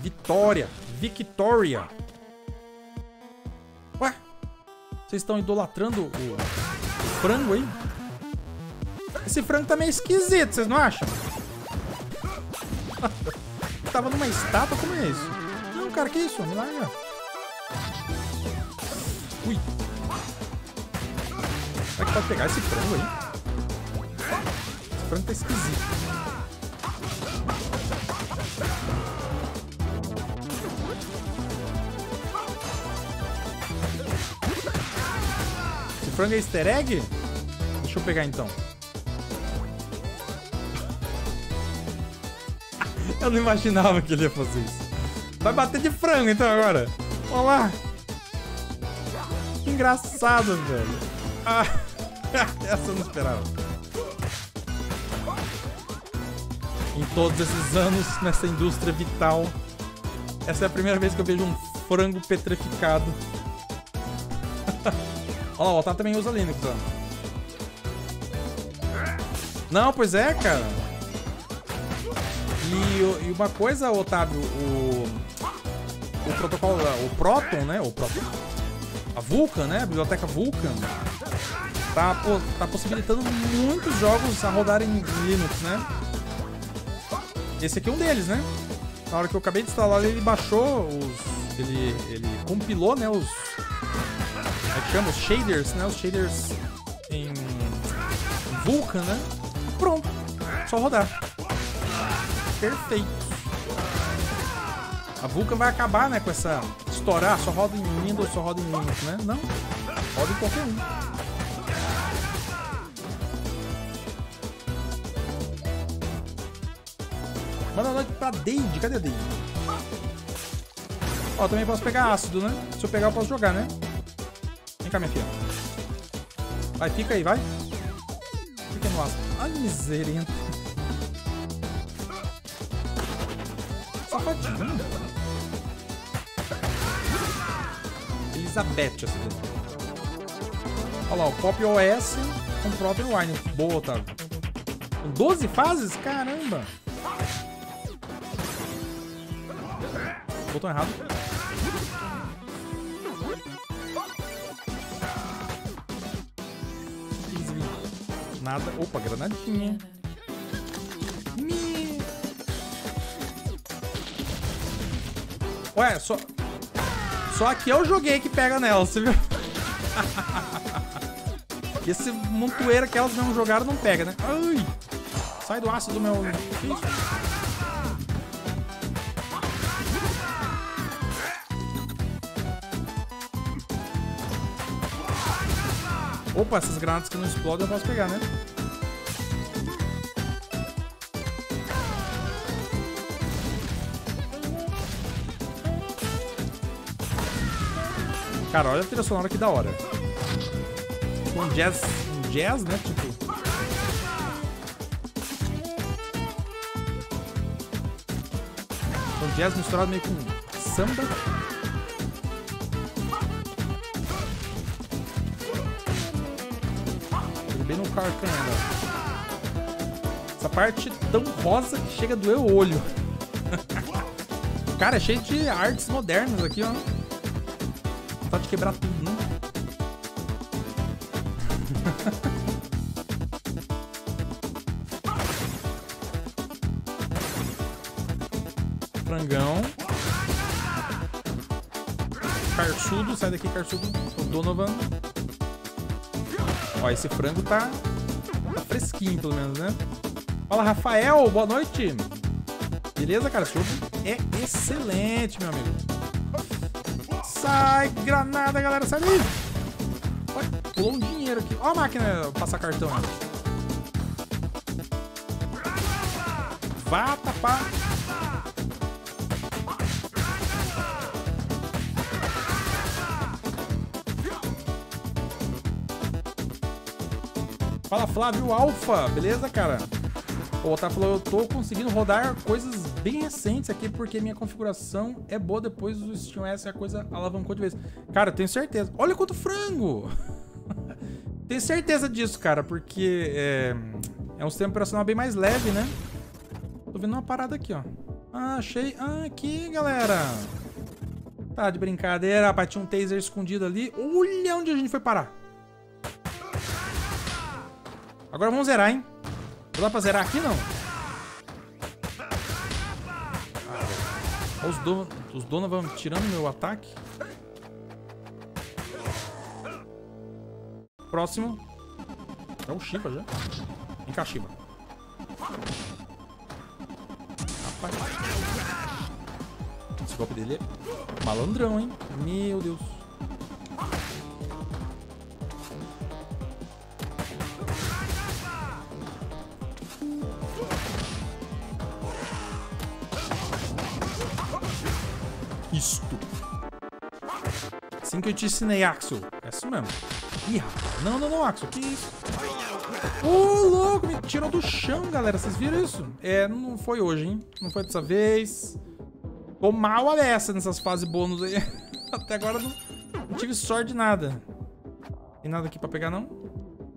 Vitória. Victoria. Ué? Vocês estão idolatrando o, o frango aí? Esse frango tá meio esquisito, vocês não acham? Tava numa estátua, como é isso? Não, cara, que isso? Me larga. Ui. Será que pode pegar esse frango aí? Esse frango tá esquisito. Esse frango é easter egg? Deixa eu pegar então. [LAUGHS] Eu não imaginava que ele ia fazer isso. Vai bater de frango então agora. Olha lá. Que engraçado, velho. Ah, [LAUGHS] essa eu não esperava. Em todos esses anos nessa indústria vital, essa é a primeira vez que eu vejo um frango petrificado. [LAUGHS] Olha lá, o Otávio também usa Linux, ó. Não, pois é, cara. E, e uma coisa, Otávio, o, o protocolo, o Proton, né? O Proton. A Vulkan, né? A biblioteca Vulkan. Tá, tá possibilitando muitos jogos a rodarem em Linux, né? Esse aqui é um deles, né? Na hora que eu acabei de instalar, ele baixou os. Ele, ele compilou, né? Os. Como é que chama? Os shaders, né? Os shaders em Vulkan, né? Pronto. Só rodar. Perfeito. A Vulkan vai acabar, né? Com essa. Estourar, só roda em Windows, só roda em Linux, né? Não. Roda em qualquer um. Manda noite pra Deide. Cadê a? Ó, também posso pegar ácido, né? Se eu pegar, eu posso jogar, né? Vem cá, minha filha. Vai, fica aí, vai. Fica no ácido. Ai, miserento. Safadinho. Elizabeth, essa daqui. Olha lá, o Pop OS com o próprio Wine. Boa, Otávio. Com 12 fases? Caramba! Botão errado. Nada. Opa, granadinha. Ué, só. Só aqui eu joguei que pega nela, você viu? [LAUGHS] Esse montoeiro que elas não jogaram não pega, né? Ai! Sai do ácido do meu. Que isso? Opa, essas granadas que não explodem eu posso pegar, né? Cara, olha a trilha sonora que da hora. Com jazz, um jazz, né? Tipo. Um jazz misturado meio com samba. bem no carcanho. Essa parte tão rosa que chega a doer o olho. [LAUGHS] Cara, é cheio de artes modernas aqui, ó. Vontade de quebrar tudo, né? [LAUGHS] Frangão. Carçudo, sai daqui, Carçudo. O Donovan. Ó, esse frango tá, tá fresquinho, pelo menos, né? Fala, Rafael, boa noite. Beleza, cara? É excelente, meu amigo. Sai, granada, galera, sai daí. Olha, pulou um dinheiro aqui. Ó a máquina passar cartão. Vá tapar. Fala Flávio Alfa, beleza, cara? O Otávio falou, eu tô conseguindo rodar coisas bem recentes aqui porque minha configuração é boa depois do SteamOS a coisa alavancou de vez. Cara, tenho certeza. Olha quanto frango! [LAUGHS] tenho certeza disso, cara, porque é, é um sistema operacional bem mais leve, né? Tô vendo uma parada aqui, ó. Ah, achei. Ah, aqui, galera. Tá de brincadeira, rapaz. Tinha um taser escondido ali. Olha onde a gente foi parar. Agora vamos zerar, hein? Não dá pra zerar aqui, não? Os, do... os Donovan tirando meu ataque. Próximo. É o Shiva já. Vem cá, Shiva. Rapaz. Esse golpe dele é malandrão, hein? Meu Deus. Assim que eu te ensinei, Axel. É isso mesmo. Ih, rapaz. Não, não, não, Axel. Que isso? Ô, louco. Me tirou do chão, galera. Vocês viram isso? É, não foi hoje, hein? Não foi dessa vez. Tô mal a beça nessas fases bônus aí. [LAUGHS] Até agora não, não tive sorte de nada. Tem nada aqui pra pegar, não?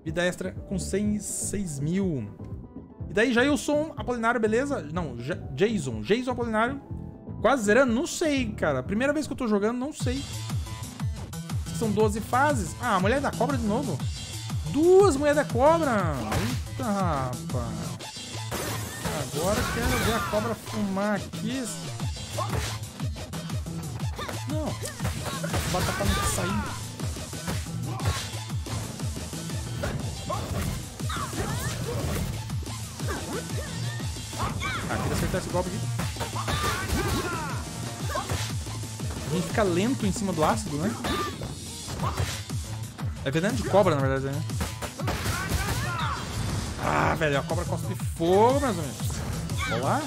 Vida extra com 106 mil. E daí, Jailson Apolinário, beleza? Não, Ja- Jason. Jason Apolinário. Quase zerando? Não sei, cara. Primeira vez que eu tô jogando, não sei. São 12 fases. Ah, a mulher da cobra de novo. Duas mulheres da cobra. Eita, rapaz. Agora quero ver a cobra fumar aqui. Não. Bota pra não sair. Ah, queria acertar esse golpe aqui. A gente fica lento em cima do ácido, né? É veneno de cobra, na verdade, né? Ah, velho, a cobra cospe fogo, meus amigos. Vamos lá.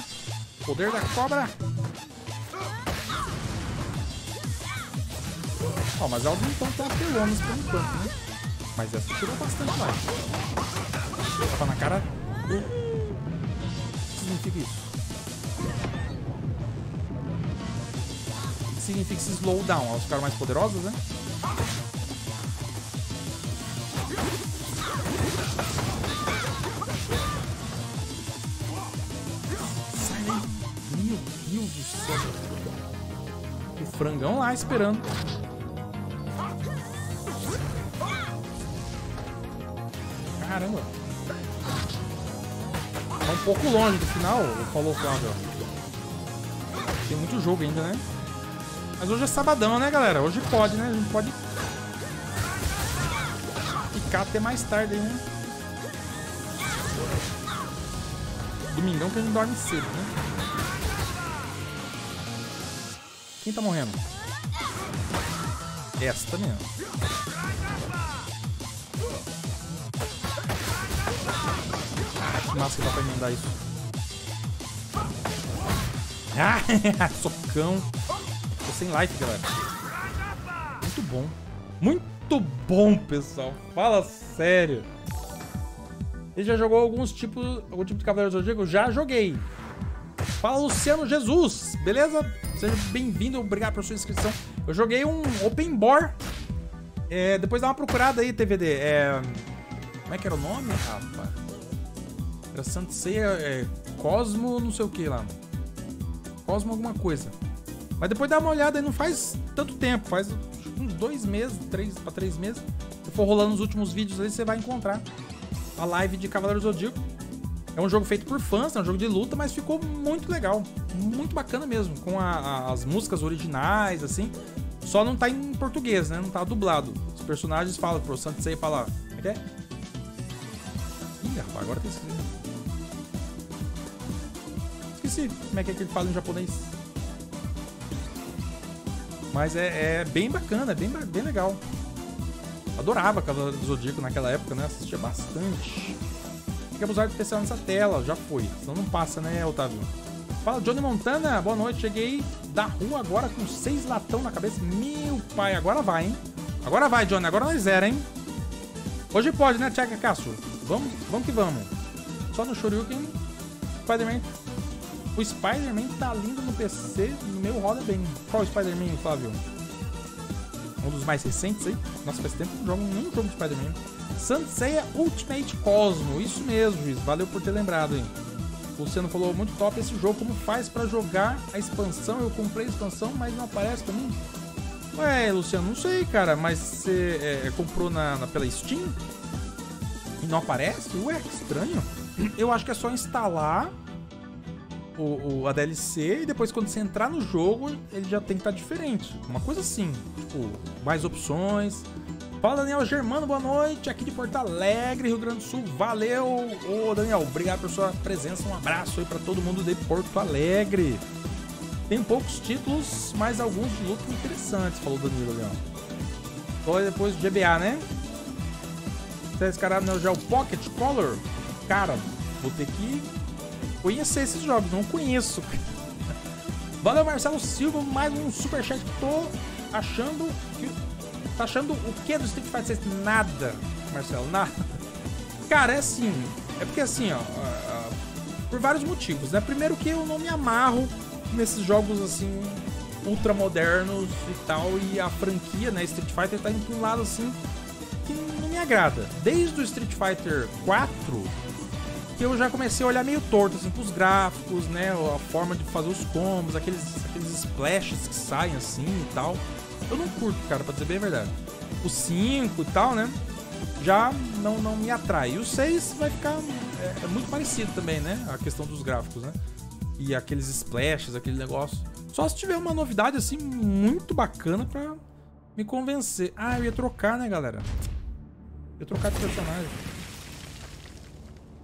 Poder da cobra. Ó, mas elas não estão tão apelonas por enquanto, né? Mas essa tirou bastante mais. Tapa na cara. O que significa isso? Significa esse slowdown? Elas ficaram mais poderosas, né? Sai daí. Meu Deus do céu. O frangão lá esperando. Caramba. Tá um pouco longe do final, falou o Flávio. Tem muito jogo ainda, né? Mas hoje é sabadão, né, galera? Hoje pode, né? A gente pode ficar até mais tarde aí, né? Domingão que a gente dorme cedo, né? Quem tá morrendo? Esta mesmo. Massa que dá pra emendar isso. Ah, [LAUGHS] socão. Tô sem life, galera. Muito bom. Muito bom, pessoal. Fala sério. Ele já jogou alguns tipos, algum tipo de Cavaleiro Zodíaco? Já joguei. Fala Luciano Jesus, beleza? Seja bem-vindo, obrigado pela sua inscrição. Eu joguei um Open Bore. É, depois dá uma procurada aí, TVD. É, Como é que era o nome, rapaz? Era Santa Ceia é, Cosmo, não sei o que lá. Cosmo alguma coisa. Mas depois dá uma olhada aí, não faz tanto tempo, faz uns dois meses, três pra três meses. Se for rolando os últimos vídeos aí, você vai encontrar a live de Cavaleiro Zodíaco. É um jogo feito por fãs, é um jogo de luta, mas ficou muito legal. Muito bacana mesmo, com a- a- as músicas originais, assim. Só não tá em português, né? Não tá dublado. Os personagens falam, pro Santo Sei falar. Como é que é? Ih, rapaz, agora tem esqueci. Esqueci como é que é que ele fala em japonês. Mas é, é bem bacana, é bem, bem legal. Adorava Cavaleiro do Zodíaco naquela época, né? Assistia bastante. Tem que abusar de especial nessa tela, já foi. Senão não passa, né, Otávio? Fala, Johnny Montana, boa noite. Cheguei da rua agora com seis latão na cabeça. Meu pai, agora vai, hein? Agora vai, Johnny, agora nós zero, hein? Hoje pode, né, Tcheca Cássio? Vamos, vamos que vamos. Só no Shoryuken, Spider-Man. O Spider-Man tá lindo no PC, no meu roda bem. Qual Spider-Man, Flávio? Um dos mais recentes aí. Nossa, faz tempo que não jogo nenhum jogo de Spider-Man. Sanseiya Ultimate Cosmo. Isso mesmo, Juiz. Valeu por ter lembrado? O Luciano falou, muito top esse jogo. Como faz pra jogar a expansão? Eu comprei a expansão, mas não aparece pra mim. Ué, Luciano, não sei, cara. Mas você é, comprou na, na- pela Steam? E não aparece? Ué, que estranho. Eu acho que é só instalar o, o- a DLC e depois quando você entrar no jogo, ele já tem que estar diferente. Uma coisa assim, tipo, mais opções. Fala Daniel Germano, boa noite, aqui de Porto Alegre, Rio Grande do Sul. Valeu, ô Daniel, obrigado pela sua presença. Um abraço aí pra todo mundo de Porto Alegre. Tem poucos títulos, mas alguns de luta interessantes, falou o Danilo Leão. Foi depois do GBA, né? Tá descarado no Geo Pocket Color? Cara, vou ter que conhecer esses jogos, não conheço. Valeu, Marcelo Silva, mais um superchat. Tô achando que. Tá achando o que do Street Fighter 6? Nada, Marcelo, nada. Cara, é assim. É porque assim, ó. por vários motivos, né? Primeiro que eu não me amarro nesses jogos assim. Ultramodernos e tal. E a franquia, né? Street Fighter tá indo pra um lado assim. Que não me agrada. Desde o Street Fighter 4 que eu já comecei a olhar meio torto, assim, pros gráficos, né? A forma de fazer os combos, aqueles, aqueles splashes que saem assim e tal. Eu não curto, cara, pra dizer bem a verdade. O 5 e tal, né? Já não, não me atrai. E o 6 vai ficar é, é muito parecido também, né? A questão dos gráficos, né? E aqueles splashes, aquele negócio. Só se tiver uma novidade, assim, muito bacana pra me convencer. Ah, eu ia trocar, né, galera? Eu ia trocar de personagem.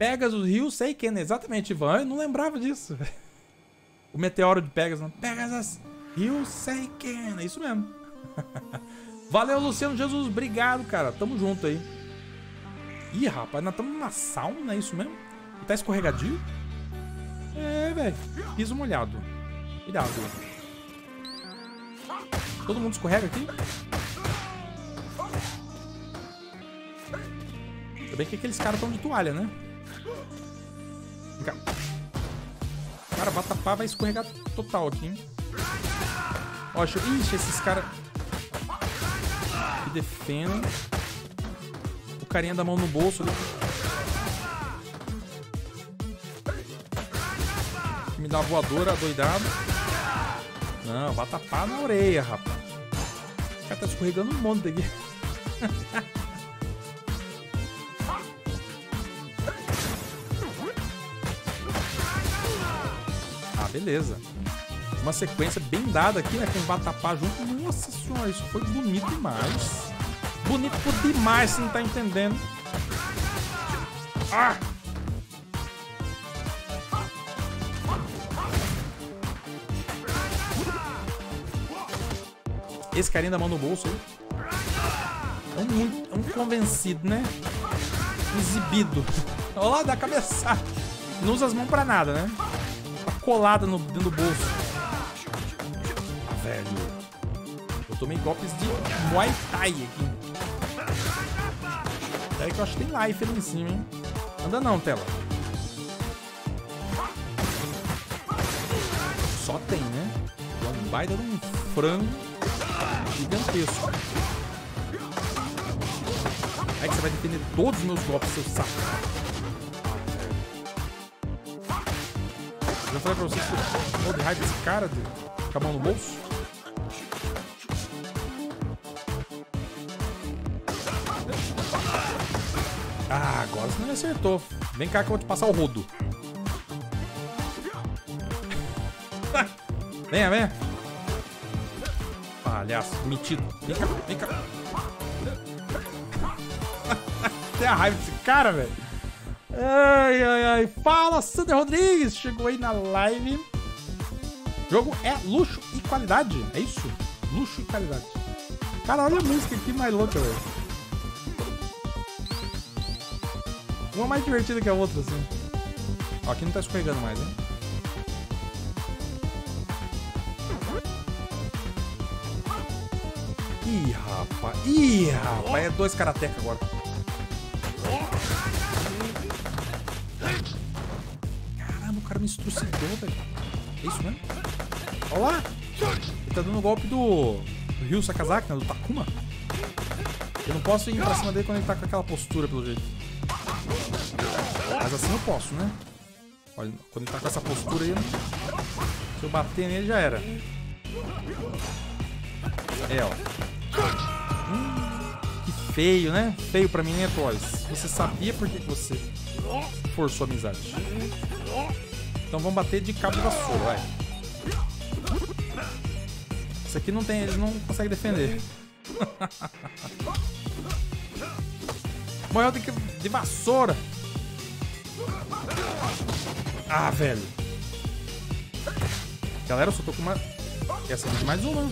Pegasus Rio Seiken, exatamente, Ivan. Eu não lembrava disso. O meteoro de Pegasus. Pegasus Rio Seiken, é isso mesmo. [LAUGHS] Valeu, Luciano Jesus. Obrigado, cara. Tamo junto aí. Ih, rapaz, nós estamos numa sauna, é isso mesmo? Tá escorregadio? É, velho. Piso molhado. Cuidado. Todo mundo escorrega aqui? Ainda bem que aqueles caras estão de toalha, né? Cara, Vatapá vai escorregar total aqui, hein? Ó, deixa eu... Ixi, esses caras... Que defendem. O carinha da mão no bolso ali. Me dá voadora doidado. Não, Vatapá na orelha, rapaz. O cara tá escorregando um monte aqui. [LAUGHS] beleza. Uma sequência bem dada aqui, né? Com o Vatapá junto. Nossa senhora, isso foi bonito demais. Bonito demais, você não tá entendendo. Ah! Esse carinha da mão no bolso aí. É um, é um convencido, né? Exibido. [LAUGHS] Olha lá, dá cabeçada. Não usa as mãos pra nada, né? Colada no, dentro do bolso. Ah, velho. Eu tomei golpes de Muay Thai aqui. Peraí que eu acho que tem life ali em cima, hein? Anda não, tela. Só tem, né? Um baita de um frango gigantesco. É que você vai defender todos os meus golpes, seu saco. Já falei pra vocês que eu de raiva desse cara, de, com a mão no bolso. Ah, agora você não me acertou. Vem cá que eu vou te passar o rodo. [LAUGHS] venha, venha. Palhaço, metido. Vem cá, vem cá. [LAUGHS] Tem a raiva desse cara, velho. Ai, ai, ai. Fala, Sander Rodrigues. Chegou aí na live. O jogo é luxo e qualidade. É isso? Luxo e qualidade. Cara, olha a música aqui mais louca, velho. Uma mais divertida que a outra, assim. Ó, aqui não tá escorregando mais, hein? Ih, rapaz. Ih, rapaz. É dois karateka agora. Cara me estrucidou, velho. É isso mesmo? Olha lá. Ele tá dando o golpe do, do Ryu Sakazaki, né? Do Takuma. Eu não posso ir pra cima dele quando ele tá com aquela postura, pelo jeito. Mas assim eu posso, né? Olha, quando ele tá com essa postura aí, se eu bater nele já era. É, ó. Hum, que feio, né? Feio pra mim, né, Toys? Você sabia por que você forçou a amizade. Então vamos bater de cabo de vassoura, vai. Isso aqui não tem, eles não conseguem defender. [LAUGHS] Morreu de, vassoura. Ah, velho. Galera, eu só tô com uma. Essa aqui de mais uma.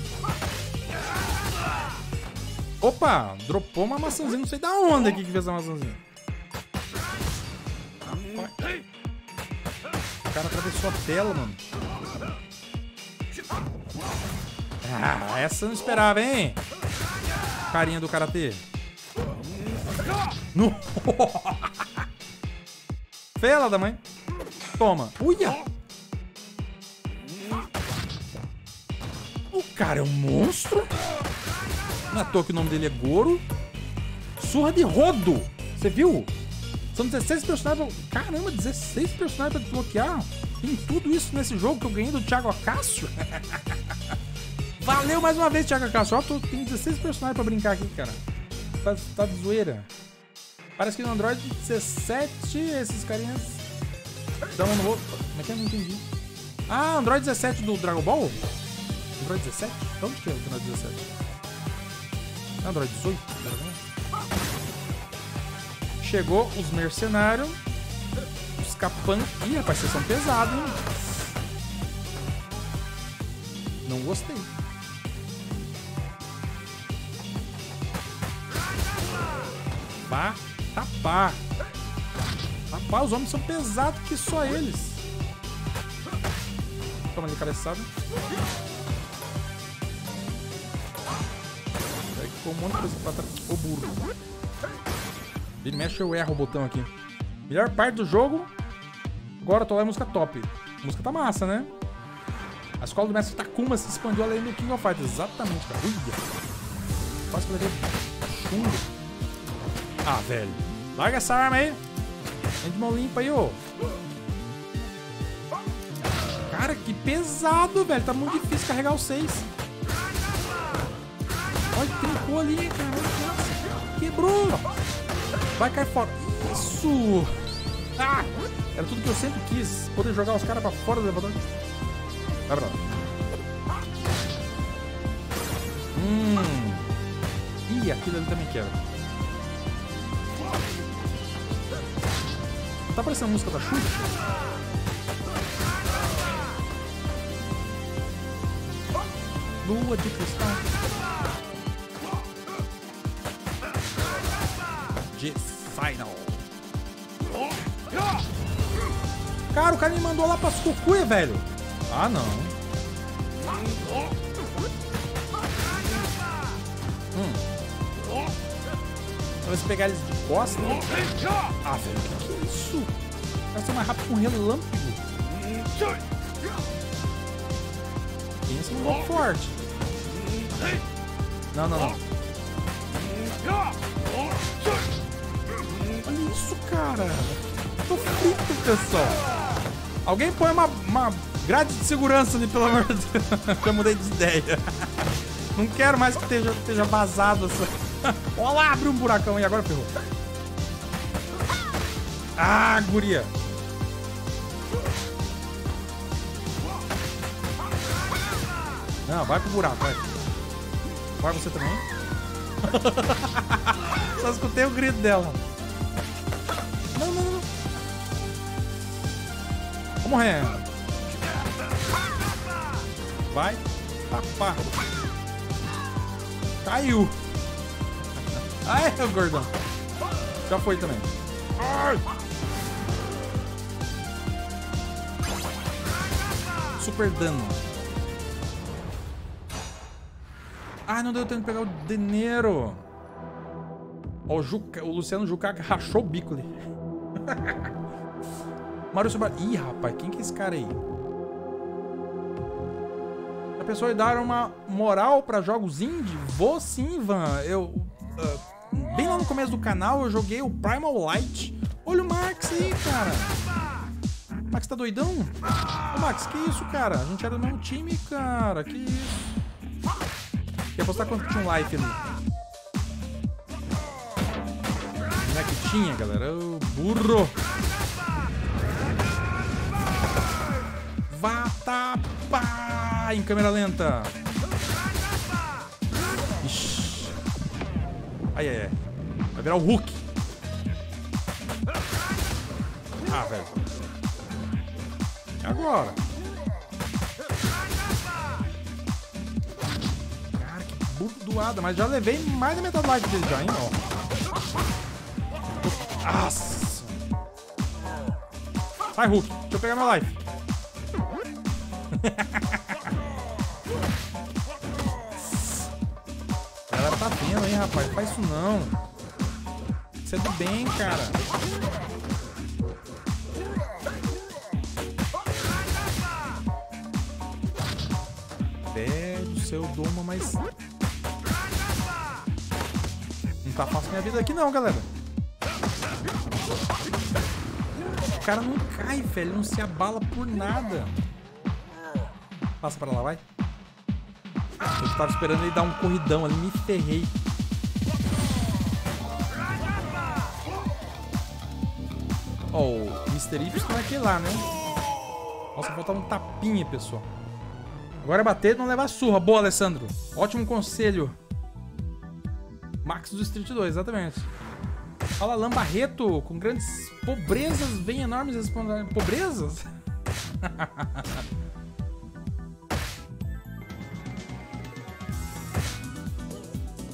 Opa! Dropou uma maçãzinha, não sei da onde aqui que fez a maçãzinha. Rapaz. Cara atravessou a tela, mano. Ah, essa eu não esperava, hein? Carinha do karatê. No... [LAUGHS] Fela da mãe. Toma. Uia! O cara é um monstro. Não é à toa que o nome dele é Goro. Surra de rodo. Você viu? São 16 personagens. Caramba, 16 personagens pra desbloquear. Tem tudo isso nesse jogo que eu ganhei do Thiago Acácio. [LAUGHS] Valeu mais uma vez, Thiago Acácio. Ó, tem 16 personagens pra brincar aqui, cara. Tá, tá de zoeira. Parece que no Android 17 esses carinhas dão no outro. Como é que eu não entendi? Ah, Android 17 do Dragon Ball? Android 17? De onde que é o Android 17? É Android 18? Dragon Ball? Chegou os mercenários. Os capan. Ih, rapaz, vocês são pesados, hein? Não gostei. Pá, tapá. Rapaz, os homens são pesados que só eles. Toma ali, cabeçada. Ficou um monte de coisa pra trás. Ô burro. Ele mexe, eu erro o botão aqui. Melhor parte do jogo. Agora tô lá em música top. A música tá massa, né? A escola do mestre Takuma se expandiu além do King of Fighters. Exatamente, cara. Uia. Quase que levei chumbo. Ah, velho. Larga essa arma aí. Vem de mão limpa aí, ô. Cara, que pesado, velho. Tá muito difícil carregar o 6. Olha, trincou ali, cara. Quebrou. Vai cair fora. Isso. Ah, era tudo que eu sempre quis. Poder jogar os caras pra fora do elevador. Vai pra lá. Hum. Ih, aquilo ali também quebra. Tá parecendo a música da Xuxa? Lua de cristal. De Final. Cara, o cara me mandou lá pra Sucucuia, velho. Ah, não. Hum. Talvez pegar eles de costas. Ah, velho, que que é isso? Vai ser mais rápido que um relâmpago. Pensa num golpe forte. Não, não, não. Olha isso, cara. Tô frito, pessoal. Alguém põe uma, uma grade de segurança ali, pelo amor de Deus. [LAUGHS] Eu mudei de ideia. Não quero mais que esteja, esteja vazado essa. [LAUGHS] Olha lá, abre um buracão e agora ferrou. Ah, guria. Não, vai pro buraco, vai. Vai você também. [LAUGHS] Só escutei o grito dela. Não, não, não. Vamos morrendo. Vai. Tapá. Caiu. [LAUGHS] Aê, o gordão. Já foi também. Ai. Super dano. Ah, não deu tempo de pegar o dinheiro. Ó, o, Juca, o Luciano Juca rachou o bico ali. [LAUGHS] Mário Sobra... Ih, rapaz, quem que é esse cara aí? A pessoa dar uma moral pra jogos indie? Vou sim, Ivan. Eu... ah, bem lá no começo do canal, eu joguei o Primal Light. Olha o Max aí, cara. Max tá doidão? Ô, Max, que isso, cara? A gente era do mesmo time, cara. Que isso? Quer apostar quanto tinha um life ali? É que tinha, galera? Ô, burro! Vatapá! Em câmera lenta. Ixi. Ai, ai, ai. Vai virar o Hulk. Ah, velho. É agora. Cara, que burdoada. Mas já levei mais da metade do life dele já, hein, ó. Nossa. Sai, Hulk. Deixa eu pegar meu life. A [LAUGHS] galera tá vendo aí, rapaz. Não faz isso não. Você é do bem, cara. Velho do céu, eu dou uma, mas... Não tá fácil minha vida aqui não, galera. O cara não cai, velho. Não se abala por nada. Passa pra lá, vai. Eu tava esperando ele dar um corridão ali, me ferrei. Ó, o Mr. Y é aquele lá, né? Nossa, falta um tapinha, pessoal. Agora é bater e não levar surra. Boa, Alessandro. Ótimo conselho. Max do Street 2, exatamente. Alan Barreto. Com grandes pobrezas vem enormes responsabilidades. Pobrezas? [LAUGHS]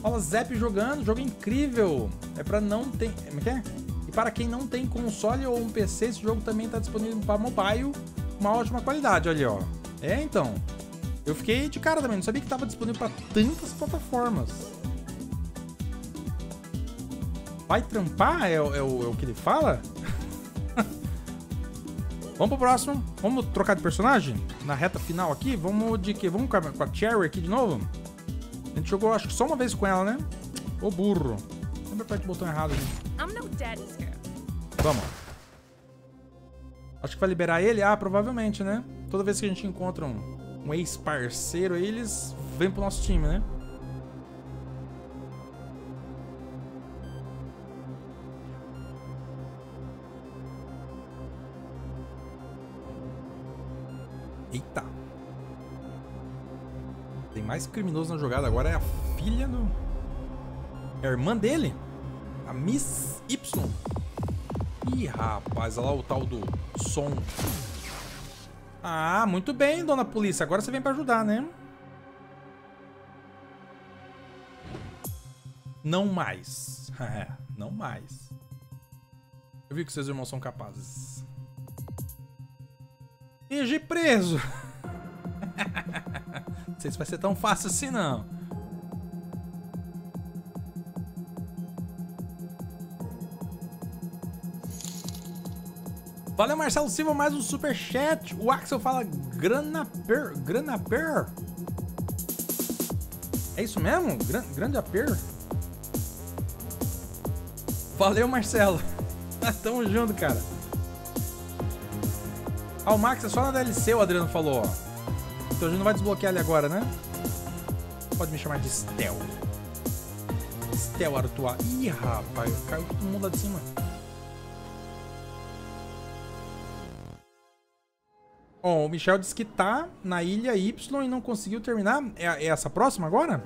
Fala Zep jogando, jogo incrível. É pra não ter. Como é é? E para quem não tem console ou um PC, esse jogo também tá disponível para mobile. Uma ótima qualidade, olha, ó. É, então. Eu fiquei de cara também, não sabia que tava disponível para tantas plataformas. Vai trampar? É, o- é o, é o que ele fala? [LAUGHS] Vamos pro próximo. Vamos trocar de personagem? Na reta final aqui? Vamos de que? Vamos com a, com a Cherry aqui de novo? A gente jogou acho que só uma vez com ela, né? Ô burro. Sempre aperte o botão errado ali. Daddy's girl. Vamos. Acho que vai liberar ele? Ah, provavelmente, né? Toda vez que a gente encontra um, um ex-parceiro aí, eles vêm pro nosso time, né? Eita. Tem mais criminoso na jogada. Agora é a filha do... É a irmã dele. A Miss Y. Ih, rapaz, olha lá o tal do som. Ah, muito bem, dona polícia. Agora você vem pra ajudar, né? Não mais. [LAUGHS] É, não mais. Eu vi que seus irmãos são capazes. Fingi preso. [LAUGHS] não sei se vai ser tão fácil assim, não. Valeu, Marcelo Silva, mais um superchat. O Axel fala Granaper. Granaper? É isso mesmo? Gran, grande aper? Valeu, Marcelo. [LAUGHS] Tamo junto, cara. Ah, o Max é só na DLC, o Adriano falou, ó. Então a gente não vai desbloquear ele agora, né? Pode me chamar de Stel. Stel Artois. Ih, rapaz, caiu todo mundo lá de cima. Bom, o Michel disse que tá na ilha Y e não conseguiu terminar. É, é essa próxima agora?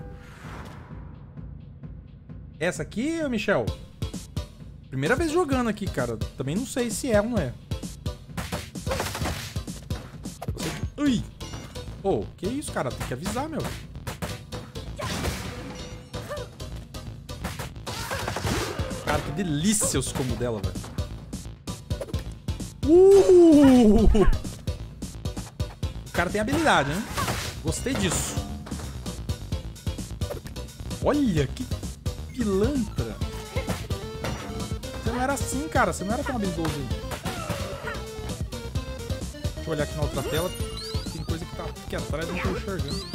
Essa aqui, Michel? Primeira vez jogando aqui, cara. Também não sei se é ou não é. Ui! Ô, que isso, cara? Tem que avisar, meu. Cara, que delícia os combos dela, velho. Uh! O cara tem habilidade, né? Gostei disso. Olha, que pilantra. Você não era assim, cara. Você não era tão habilidoso. Deixa eu olhar aqui na outra tela. Tá aqui atrás não tô enxergando.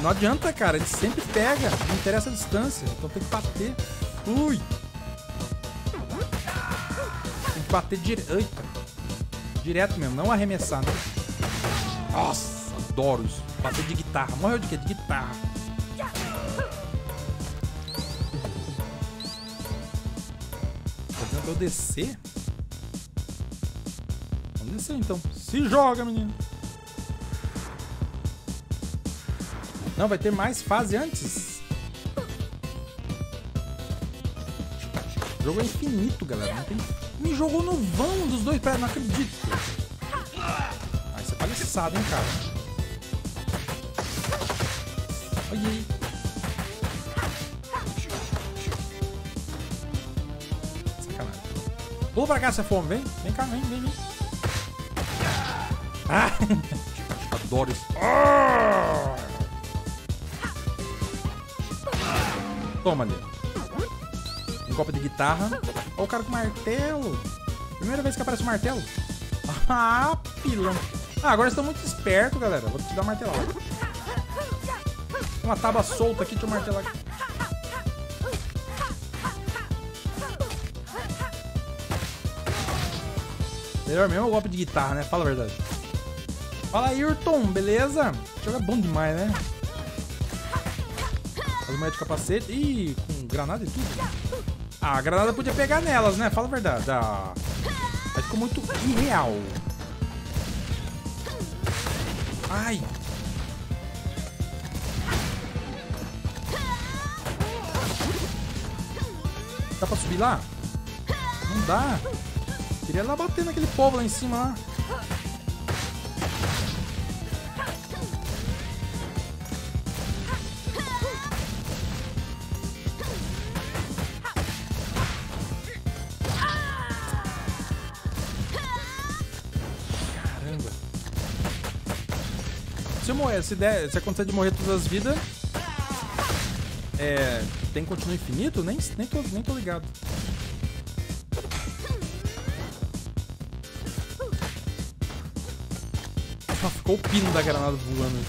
Não adianta, cara. Ele sempre pega. Não interessa a distância. Então tem que bater. Ui! Tem que bater direto. Eita. Direto mesmo, não arremessar, né? Nossa, adoro isso. Bater de guitarra. Morreu de quê? De guitarra. Pra eu descer? Vamos descer então. Se joga, menino. Não, vai ter mais fase antes. O jogo é infinito, galera. Não tem... Me jogou no vão dos dois pés, não acredito. Ah, isso é palhaçada, hein, cara. Olha aí. Pula pra cá, é fome. Vem, vem cá, vem, vem, vem. Ah! [LAUGHS] Adoro isso. Ah! Toma ali. Um copo de guitarra. Olha o cara com martelo. Primeira vez que aparece o martelo. [LAUGHS] Ah, pilão. Ah, agora estão muito espertos, galera. Vou te dar martelada. Tem uma tábua solta aqui, deixa eu martelar aqui. Melhor mesmo é o golpe de guitarra, né? Fala a verdade. Fala Ayrton, beleza? Joga bom demais, né? As moedas de capacete. Ih, com granada e tudo. Ah, a granada podia pegar nelas, né? Fala a verdade. Ah, aí ficou muito irreal. Ai. Dá pra subir lá? Não dá. Queria lá bater naquele povo lá em cima lá. Caramba. Se eu morrer, se, der, se acontecer de morrer todas as vidas, é. Tem continuo infinito? Nem, nem, tô, nem tô ligado. Só ficou o pino da granada voando.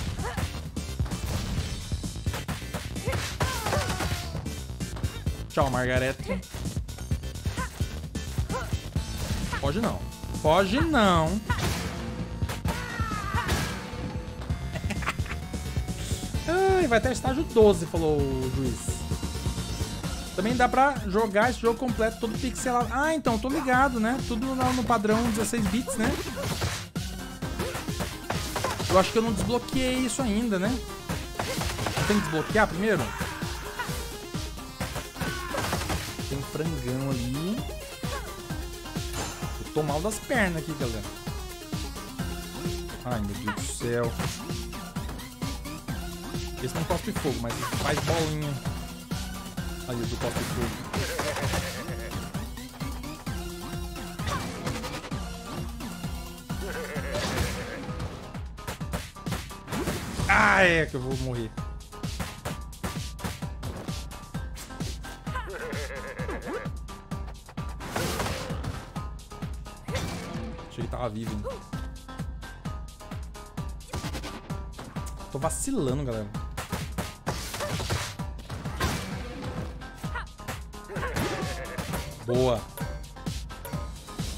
Tchau, Margarete. Pode não. Pode não. [LAUGHS] Ai, vai até estágio 12, falou o juiz. Também dá pra jogar esse jogo completo, todo pixelado. Ah, então, tô ligado, né? Tudo no padrão 16 bits, né? Eu acho que eu não desbloqueei isso ainda, né? Tem que desbloquear primeiro? Tem um frangão ali. Eu tô mal das pernas aqui, galera. Ai, meu Deus do céu. Esse não cospe fogo, mas faz bolinha. Aí, o do cospe fogo. Ah, é que eu vou morrer. Achei que tava vivo ainda. tô vacilando, galera. Boa.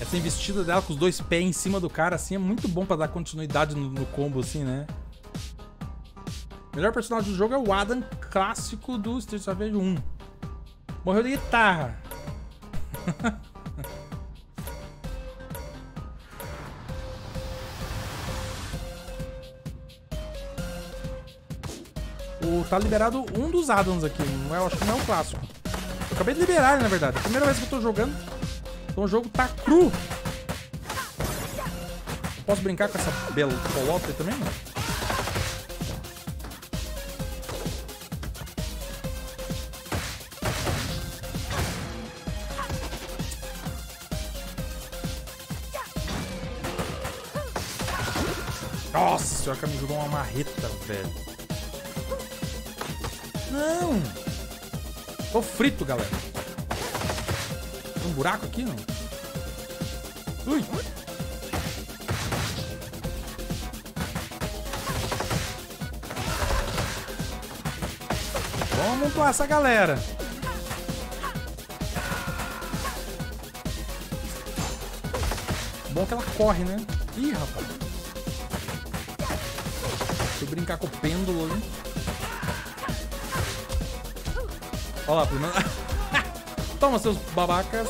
Essa investida dela com os dois pés em cima do cara, assim, é muito bom pra dar continuidade no, no combo, assim, né? Melhor personagem do jogo é o Adam clássico do Street of Rage 1. Morreu de guitarra. [LAUGHS] o, tá liberado um dos Adams aqui. Não é, acho que não é o clássico. Eu acabei de liberar ele, na verdade. É a primeira vez que eu tô jogando. Então o jogo tá cru. Posso brincar com essa bela bolota aí também? Ela me jogou uma marreta, velho. Não! Tô frito, galera. Tem um buraco aqui, não? Ui! Vamos amontoar essa galera. Bom que ela corre, né? Ih, rapaz. Brincar com o pêndulo ali. Olha lá, primeiro. [LAUGHS] Toma, seus babacas.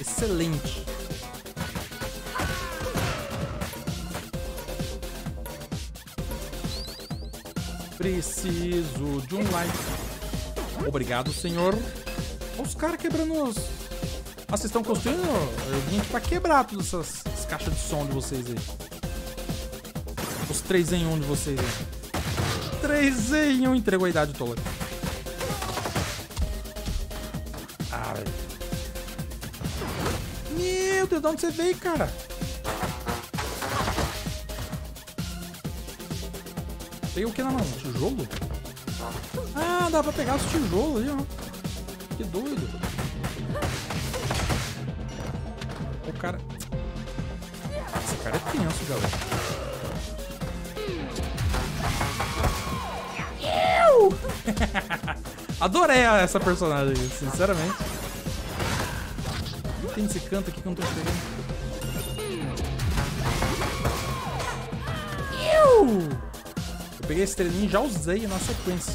Excelente. Preciso de um like. Obrigado, senhor. Olha os caras quebrando os. Ah, vocês estão construindo? Eu vim aqui pra quebrar todas essas caixas de som de vocês aí. Os 3 em 1 de vocês aí. 3 em 1 entregou a idade toda. Ah. Meu Deus, de onde você veio, cara? Tem o que na mão? Tijolo? Ah, dá pra pegar os tijolos ali, ó. Que doido. O cara... Esse cara é tenso, galera. [LAUGHS] Adorei essa personagem, sinceramente. Tem esse canto aqui que eu não tô esperando? Eu! Peguei a estrelinha e já usei na sequência.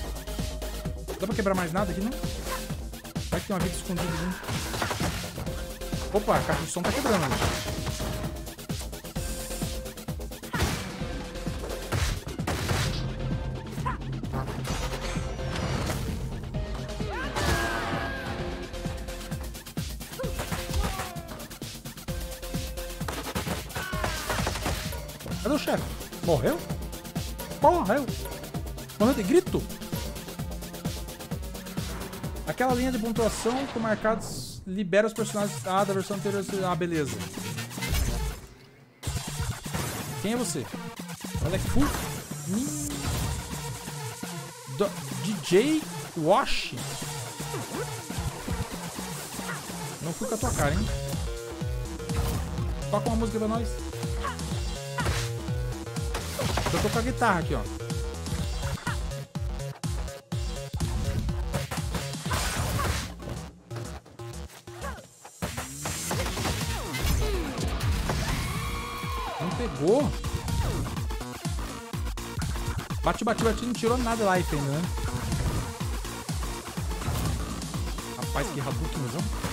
Dá pra quebrar mais nada aqui, não? Vai que tem uma vida escondida ali. Opa, a caixa de som tá quebrando. Morreu? Morreu. Morreu de grito? Aquela linha de pontuação com marcados libera os personagens ah, da versão anterior. Ah, beleza. Quem é você? Que full. Hum. Do- DJ Wash. Não fui com a tua cara, hein? Toca uma música pra nós. Eu tô com a guitarra aqui, ó. Não pegou. Bate, bate, bate, não tirou nada life ainda, né? Rapaz, que Hadoukenzão.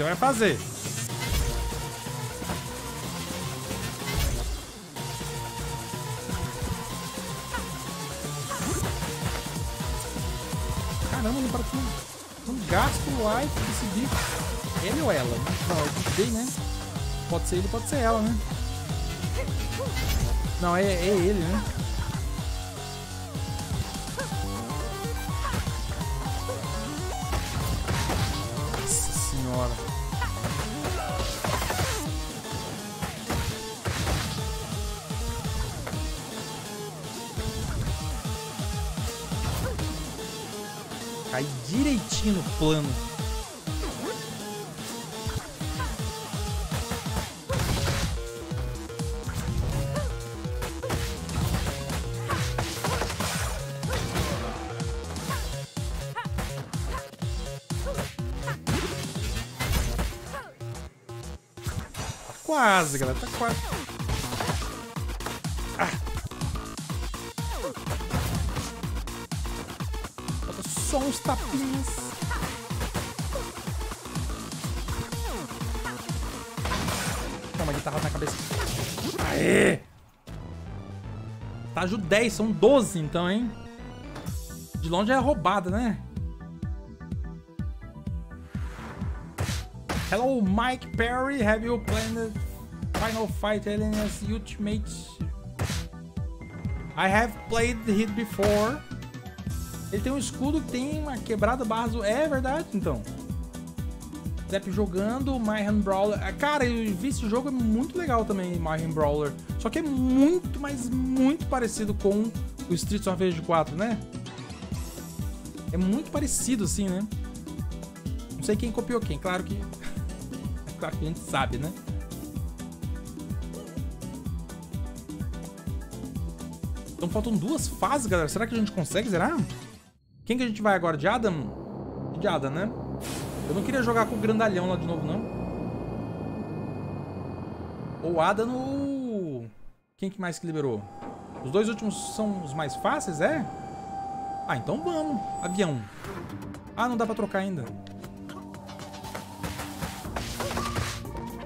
Você vai fazer? Caramba, não para tudo. Não gasto o life desse bicho. Ele ou ela? Não, eu digitei, né? Pode ser ele, pode ser ela, né? Não, é, é ele, né? Plano. 10, são 12 então, hein? De longe é roubada, né? Hello, Mike Perry. Have you played Final Fight Aliens Ultimate? I have played it before. Ele tem um escudo que tem uma quebrada barra. É verdade, então. Zep jogando, My Hand Brawler. Ah, Cara, eu vi esse jogo, é muito legal também, My Hand Brawler. Só que é muito, mas muito parecido com o Streets of Rage 4, né? É muito parecido, assim, né? Não sei quem copiou quem, claro que. [LAUGHS] claro que a gente sabe, né? Então faltam duas fases, galera. Será que a gente consegue zerar? Quem que a gente vai agora? De Adam? De Adam, né? Eu não queria jogar com o grandalhão lá de novo, não. Ou Adam ou... Quem que mais que liberou? Os dois últimos são os mais fáceis, é? Ah, então vamos. Avião. Ah, não dá pra trocar ainda.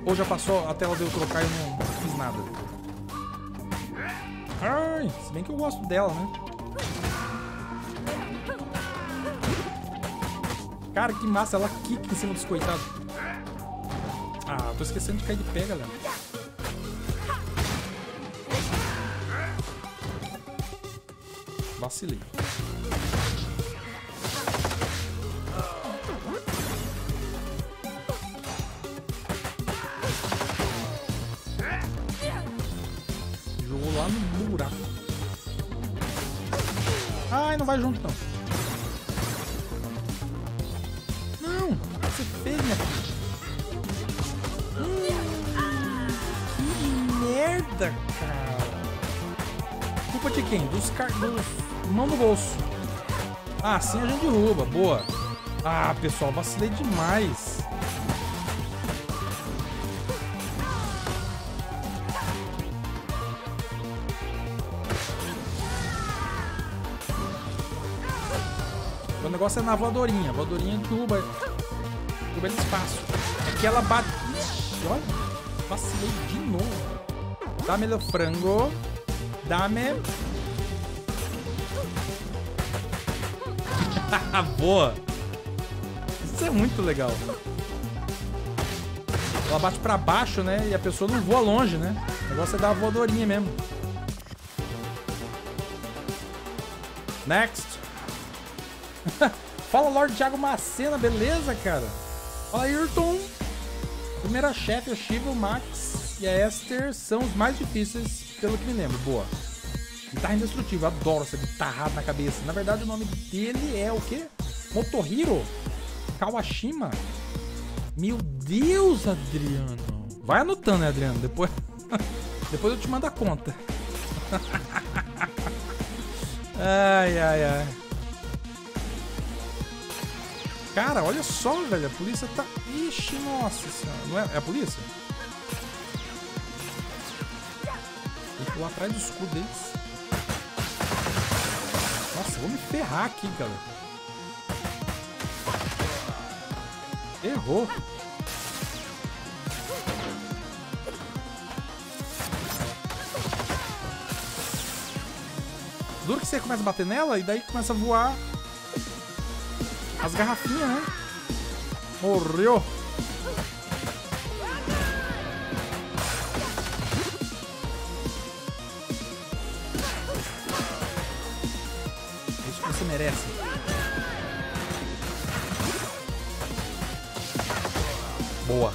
Ou já passou a tela de eu trocar e eu não fiz nada. Ai, se bem que eu gosto dela, né? Cara, que massa, ela quica em cima dos coitados. Ah, tô esquecendo de cair de pé, galera. Vacilei. Jogou lá no buraco. Ai, não vai junto não. Dos dos mão no bolso. Ah, assim a gente derruba, boa. Ah, pessoal, vacilei demais. O negócio é na voadorinha. A voadorinha derruba. Derruba eles fácil. É que ela bate. Ixi, olha. Vacilei de novo. Dá-me o frango. Dá-me. [LAUGHS] Boa. Isso é muito legal. Ela bate pra baixo, né? E a pessoa não voa longe, né? O negócio é dar a voadorinha mesmo. Next. [LAUGHS] Fala, Lord Thiago Macena, beleza, cara? Fala, Ayrton. Primeira chefe, a Shiva, o Max e a Esther são os mais difíceis, pelo que me lembro. Boa. Guitarra indestrutível, adoro essa guitarrada na cabeça. Na verdade, o nome dele é o quê? Motohiro Kawashima. Meu Deus, Adriano. Vai anotando, né, Adriano? Depois, [LAUGHS] depois eu te mando a conta. [LAUGHS] ai, ai, ai. Cara, olha só, velho. A polícia tá. Ixi, nossa senhora. Não é, é a polícia? Tem que pular atrás do escudo deles. Vou me ferrar aqui, galera. Errou. Duro que você começa a bater nela e daí começa a voar as garrafinhas, né? Morreu. Merece. Boa.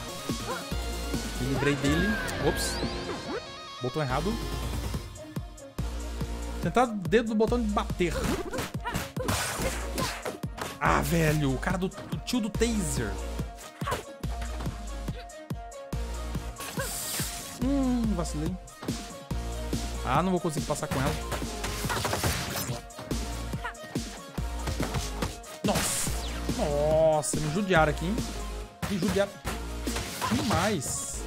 Me livrei dele. Ops. Botão errado. Tentar dedo do botão de bater. Ah, velho. O cara do, do tio do taser. Hum, vacilei. Ah, não vou conseguir passar com ela. Nossa, me judiaram aqui, hein? Me judiaram demais.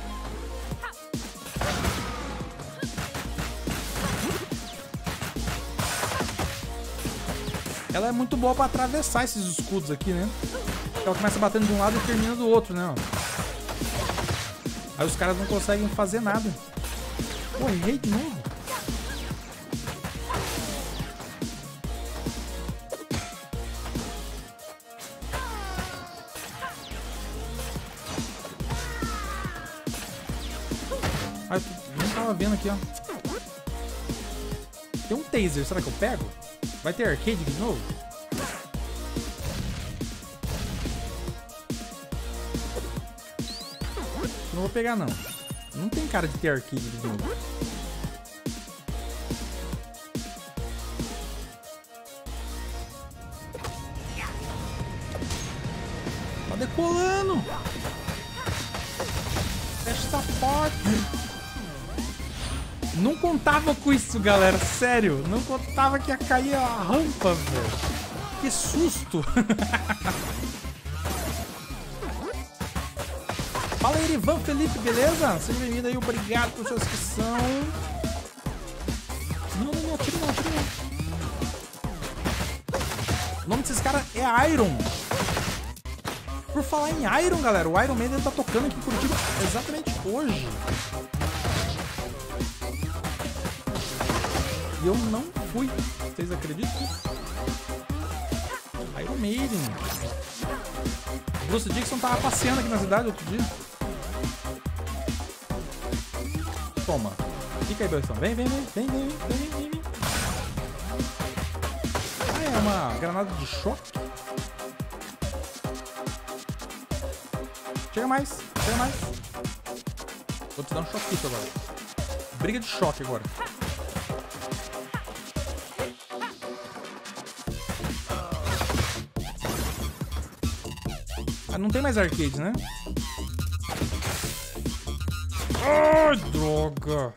Ela é muito boa pra atravessar esses escudos aqui, né? Ela começa batendo de um lado e termina do outro, né? Aí os caras não conseguem fazer nada. Pô, errei de novo. Aqui, ó. Tem um taser, será que eu pego? Vai ter arcade de novo? Não vou pegar, não. Não tem cara de ter arcade de novo. Contava com isso, galera. Sério. Não contava que ia cair a rampa, velho. Que susto. [LAUGHS] Fala aí, Ivan Felipe, beleza? Seja bem-vindo aí. Obrigado por sua inscrição. Não, não, não. Tira não, tira não. O nome desses caras é Iron. Por falar em Iron, galera, o Iron Maiden tá tocando aqui em Curitiba exatamente hoje. E eu não fui. Vocês acreditam? Iron Maiden. Bruce Dixon tava passeando aqui na cidade outro dia. Toma. Fica aí, Belson. Vem, vem, vem, vem, vem, vem, vem, vem. Ah, é uma granada de choque? Chega mais, chega mais. Vou te dar um choquito agora. Briga de choque agora. Não tem mais arcade, né? Ai, droga!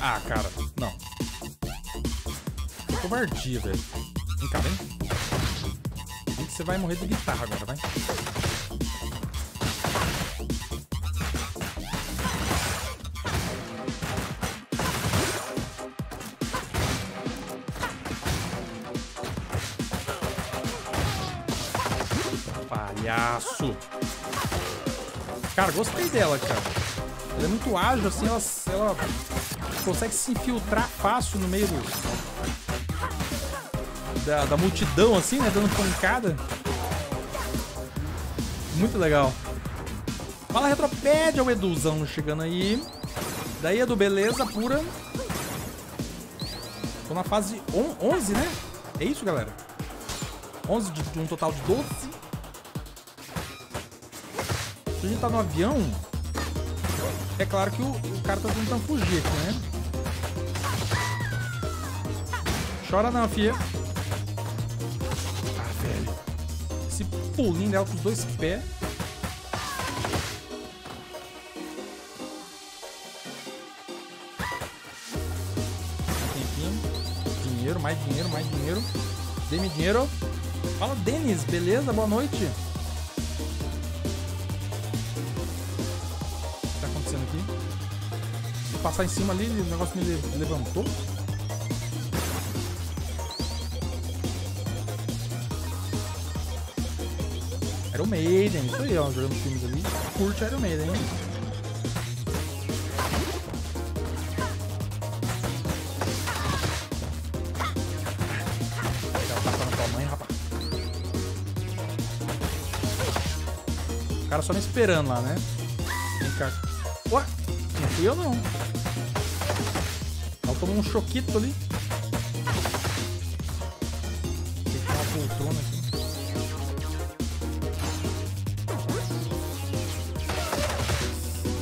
Ah, cara, não. Que covardia, velho. Vem cá, vem. Vem que você vai morrer de guitarra agora, vai. Palhaço. Cara, gostei dela, cara. Ela é muito ágil, assim, ela, ela consegue se infiltrar fácil no meio do, da, da multidão, assim, né? Dando pancada. Muito legal. Fala Retropédia, o Eduzão chegando aí. Daí, Edu, beleza pura. Tô na fase on- 11, né? É isso, galera? 11 de, de um total de 12. Gente tá no avião, é claro que o, o cara tá tentando fugir aqui, né? Chora não, fia. Ah, velho. Esse pulinho dela com os dois pés. Tempinho. Dinheiro, mais dinheiro, mais dinheiro. Dê-me dinheiro. Fala, Denis, beleza? Boa noite. passar em cima ali, o negócio me levantou. Era o Maiden, isso aí, ó, jogando filmes ali. Curte Iron Maiden, hein? O cara só me esperando lá, né? Vem cá. Ué, não fui eu não. Um choquito ali. Que uma poltrona aqui.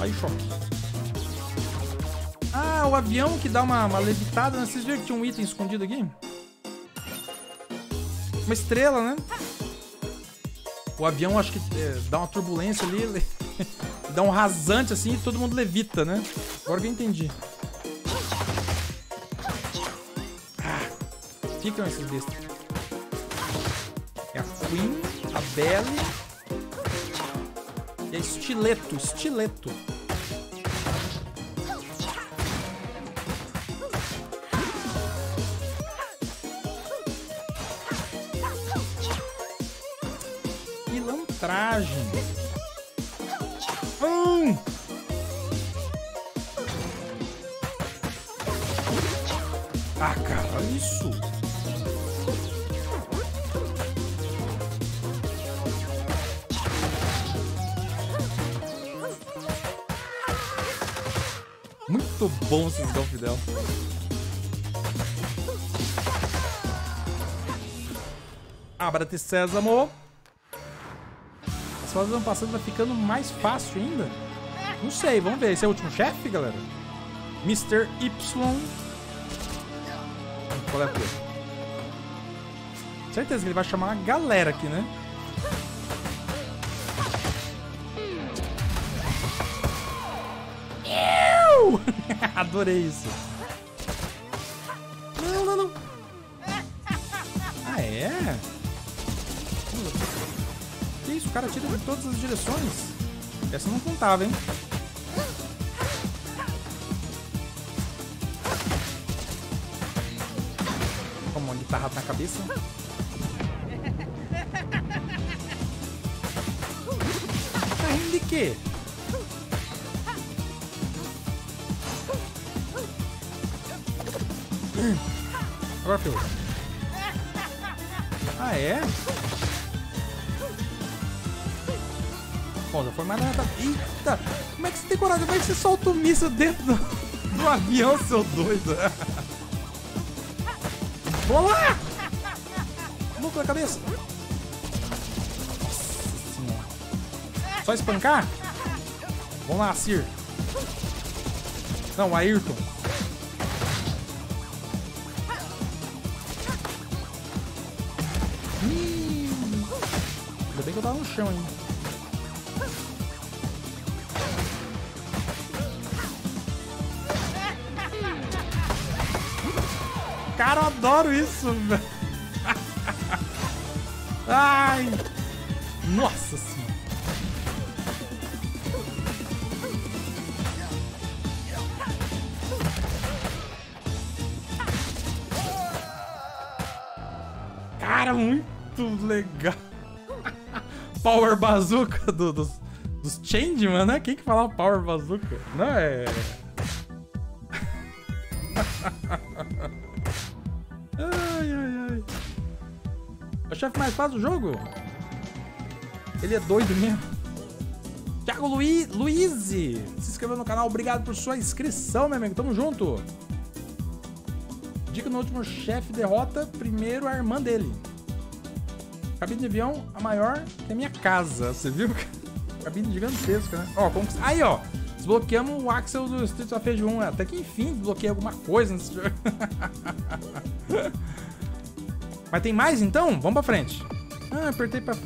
Aí, choque. Ah, o avião que dá uma, uma levitada, né? Vocês viram que tinha um item escondido aqui? Uma estrela, né? O avião acho que é, dá uma turbulência ali, [LAUGHS] dá um rasante assim e todo mundo levita, né? Agora que eu entendi. Ficam esses bestas. É a Queen, a Belle e a Estileto, Estileto. Bom esses Golf Fidel. Abra-te, Sésamo. As fases vão passando, vai ficando mais fácil ainda. Não sei, vamos ver. Esse é o último chefe, galera? Mr. Y. Qual é a? Certeza que ele vai chamar uma galera aqui, né? [LAUGHS] Adorei isso. Não, não, não. Ah, é? Que isso? O cara tira de todas as direções. Essa não contava, hein? Toma uma guitarrada na cabeça. Tá rindo de quê? Ferrou. Ah, é? Bom, já foi mais na reta. Eita! Como é que você tem coragem? Como é que você solta o míssil dentro do, do avião, seu doido? Vamos lá! Louco na cabeça! Só espancar? Vamos lá, Sir. Não, Ayrton. Isso, velho. Ai! Nossa senhora. Cara, muito legal. Power Bazooka do- dos, dos Changeman, né? Quem que falava Power Bazooka? Não, é... É o jogo? Ele é doido mesmo. Thiago Luiz, Luiz, se inscreveu no canal. Obrigado por sua inscrição, meu amigo. Tamo junto. Dica no último chefe derrota primeiro a irmã dele. Cabine de avião, a maior que a minha casa. Você viu? [LAUGHS] Cabine gigantesca, né? Ó, conquist... Aí, ó. Desbloqueamos o Axel do Street of Rage 1. Até que enfim desbloqueei alguma coisa nesse jogo. [LAUGHS] Mas tem mais então? Vamos pra frente. Ah, apertei pra.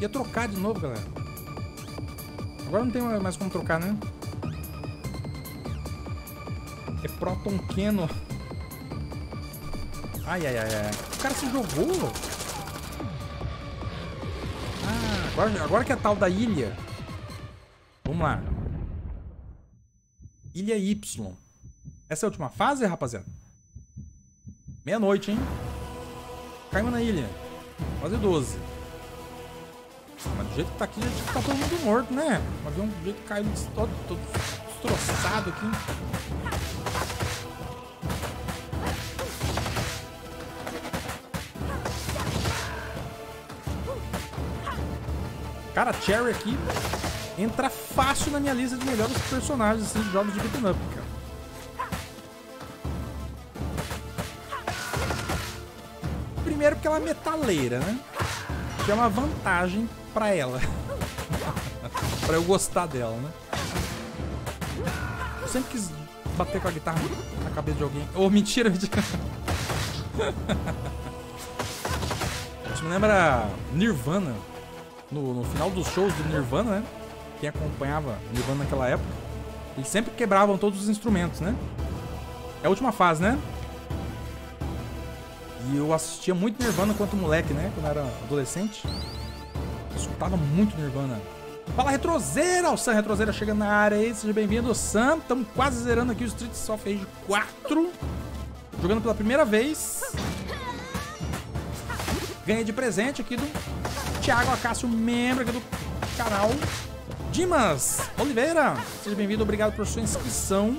Ia trocar de novo, galera. Agora não tem mais como trocar, né? É Proton Keno. Ai, ai, ai, ai. O cara se jogou. Ah, agora, agora que é a tal da ilha. Vamos lá. Ilha Y. Essa é a última fase, rapaziada? Meia-noite, hein? Caímos na ilha. Fase 12. Ah, mas do jeito que tá aqui, já tinha que tá todo mundo morto, né? O avião do jeito que caiu todo, todo destroçado aqui. Cara, Cherry aqui entra fácil na minha lista de melhores personagens assim, de jogos de beat'em up, cara. Primeiro porque ela é metaleira, né? Que é uma vantagem pra ela. [LAUGHS] pra eu gostar dela, né? Eu sempre quis bater com a guitarra na cabeça de alguém. Oh, mentira, mentira. [LAUGHS] Isso me lembra Nirvana. No, no, final dos shows do Nirvana, né? Quem acompanhava Nirvana naquela época, eles sempre quebravam todos os instrumentos, né? É a última fase, né? E eu assistia muito Nirvana quanto moleque, né? Quando era adolescente. Eu escutava muito Nirvana. Fala Retrozeira! O Sam Retrozeira chegando na área aí. Seja bem-vindo, Sam. Estamos quase zerando aqui o Street of Rage 4. Jogando pela primeira vez. Ganhei de presente aqui do Thiago Acácio, membro aqui do canal. Dimas Oliveira, seja bem-vindo, obrigado por sua inscrição.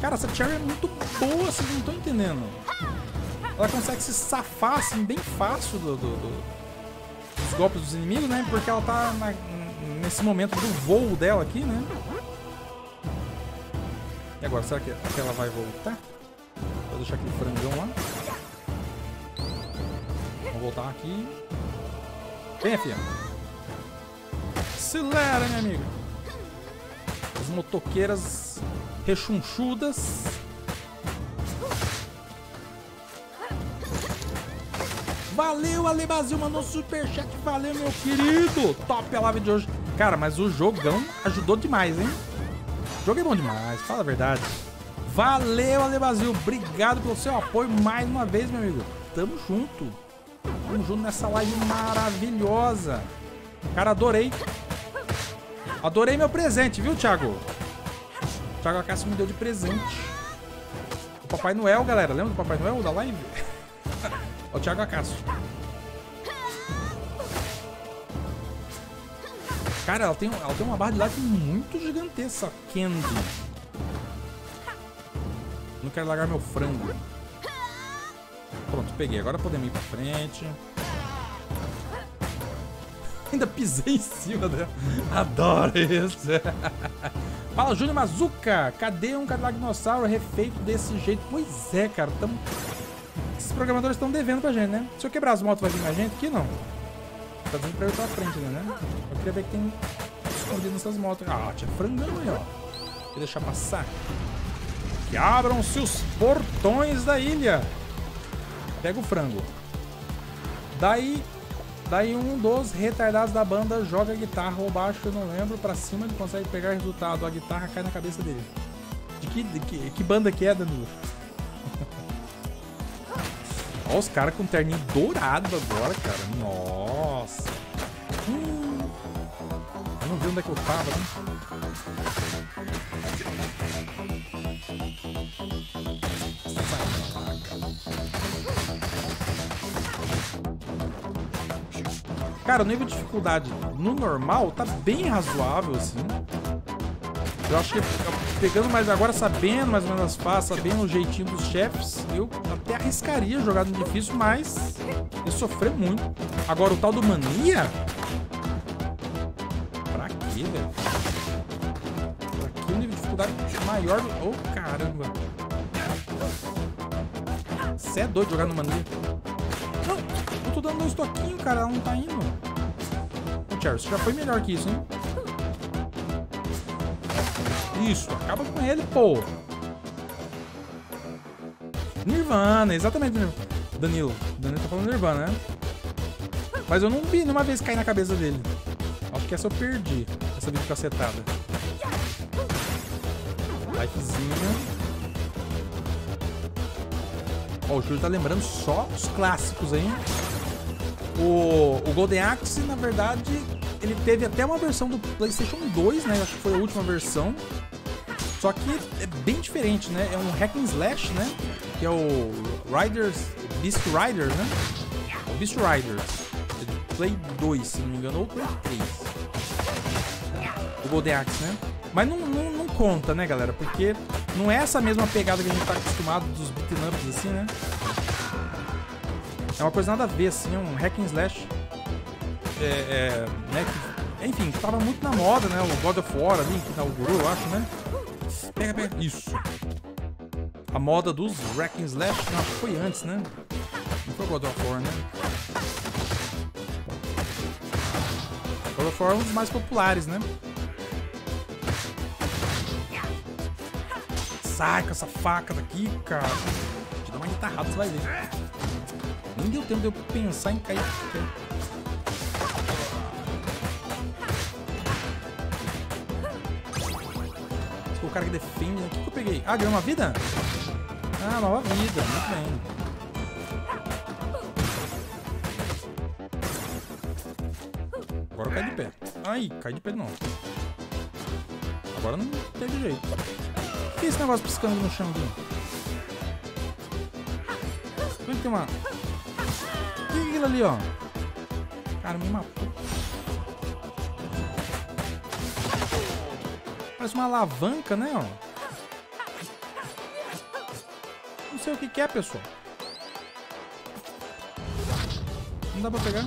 Cara, essa Cherry é muito boa, vocês não estão entendendo. Ela consegue se safar assim, bem fácil do, do, do, dos golpes dos inimigos, né? Porque ela tá na, nesse momento do voo dela aqui, né? E agora, será que, ela vai voltar? Vou deixar aquele frangão lá. Vamos voltar aqui. Vem, filha. Acelera, minha amiga. As motoqueiras rechonchudas. Valeu, Ale Brasil, mandou superchat. Valeu, meu querido. Top a live de hoje. Cara, mas o jogão ajudou demais, hein? Jogo é bom demais, fala a verdade. Valeu, Ale Brasil. Obrigado pelo seu apoio mais uma vez, meu amigo. Tamo junto. Tamo junto nessa live maravilhosa. Cara, adorei. Adorei meu presente, viu, Thiago? O Thiago Acácio me deu de presente. O Papai Noel, galera. Lembra do Papai Noel da live? [LAUGHS] O Thiago Acácio. Cara, ela tem, ela tem uma barra de life muito gigantesca, Candy. Não quero largar meu frango. Pronto, peguei. Agora podemos ir pra frente. Ainda pisei em cima dela. Adoro isso. [LAUGHS] Fala, Júnior Mazuca. Cadê um Cadillac Dinossauro refeito desse jeito? Pois é, cara. Tamo... Esses programadores estão devendo pra gente, né? Se eu quebrar as motos, vai vir mais gente? Aqui não. Tá dizendo pra eu pra frente, né? Eu queria ver que tem escondido nessas motos. Ah, tinha frangão aí, ó. Vou deixar passar. Que abram-se os portões da ilha. Pega o frango. Daí, daí um dos retardados da banda joga a guitarra ou baixo, eu não lembro, pra cima ele consegue pegar resultado. A guitarra cai na cabeça dele. De que, de que, que banda que é, Danilo? [LAUGHS] Olha os caras com terninho dourado agora, cara. Nossa. Hum. Eu não vi onde é que eu tava, né? Cara, o nível de dificuldade no normal tá bem razoável, assim. Eu acho que pegando mais agora, sabendo mais ou menos as faces, sabendo o jeitinho dos chefes, eu até arriscaria jogar no difícil, mas eu sofrer muito. Agora, o tal do Mania... Pra quê, velho? Pra que o nível de dificuldade maior... Oh, caramba. Você é doido jogar no Mania? Tô dando dois toquinhos, cara. Ela não tá indo. Ô, Charles, já foi melhor que isso, hein? Isso, acaba com ele, pô. Nirvana, exatamente. Danilo. Danilo tá falando Nirvana, né? Mas eu não vi nenhuma vez cair na cabeça dele. Acho que essa eu perdi. Essa vídeo cacetada. Likezinho. Ó, o Júlio tá lembrando só os clássicos aí. O, o Golden Axe, na verdade, ele teve até uma versão do PlayStation 2, né? Acho que foi a última versão. Só que é bem diferente, né? É um hack and slash, né? Que é o Riders, Beast Riders, né? O Beast Riders. Play 2, se não me engano, ou Play 3. O Golden Axe, né? Mas não, não, não, conta, né, galera? Porque não é essa mesma pegada que a gente tá acostumado dos beat'em ups, assim, né? É uma coisa nada a ver, assim, um hack and slash. É, é, né, que, enfim, tava muito na moda, né? O God of War ali, que inaugurou, eu acho, né? Pega, pega. Isso. A moda dos hack and slash, não, foi antes, né? Não foi God of War, né? God of War é um dos mais populares, né? Sai com essa faca daqui, cara. Te dá uma guitarrada, você vai ver. Nem deu tempo de eu pensar em cair. Esse o cara que defende. né? O que, que eu peguei? Ah, ganhou uma vida? Ah, nova vida. Muito bem. Agora eu caio de pé. Ai, cai de pé não. Agora não teve jeito. O que é esse negócio piscando no chão aqui? É que tem uma... Que aquilo ali, ó? Cara, me matou. Parece uma alavanca, né, ó? Não sei o que que é, pessoal. Não dá pra pegar?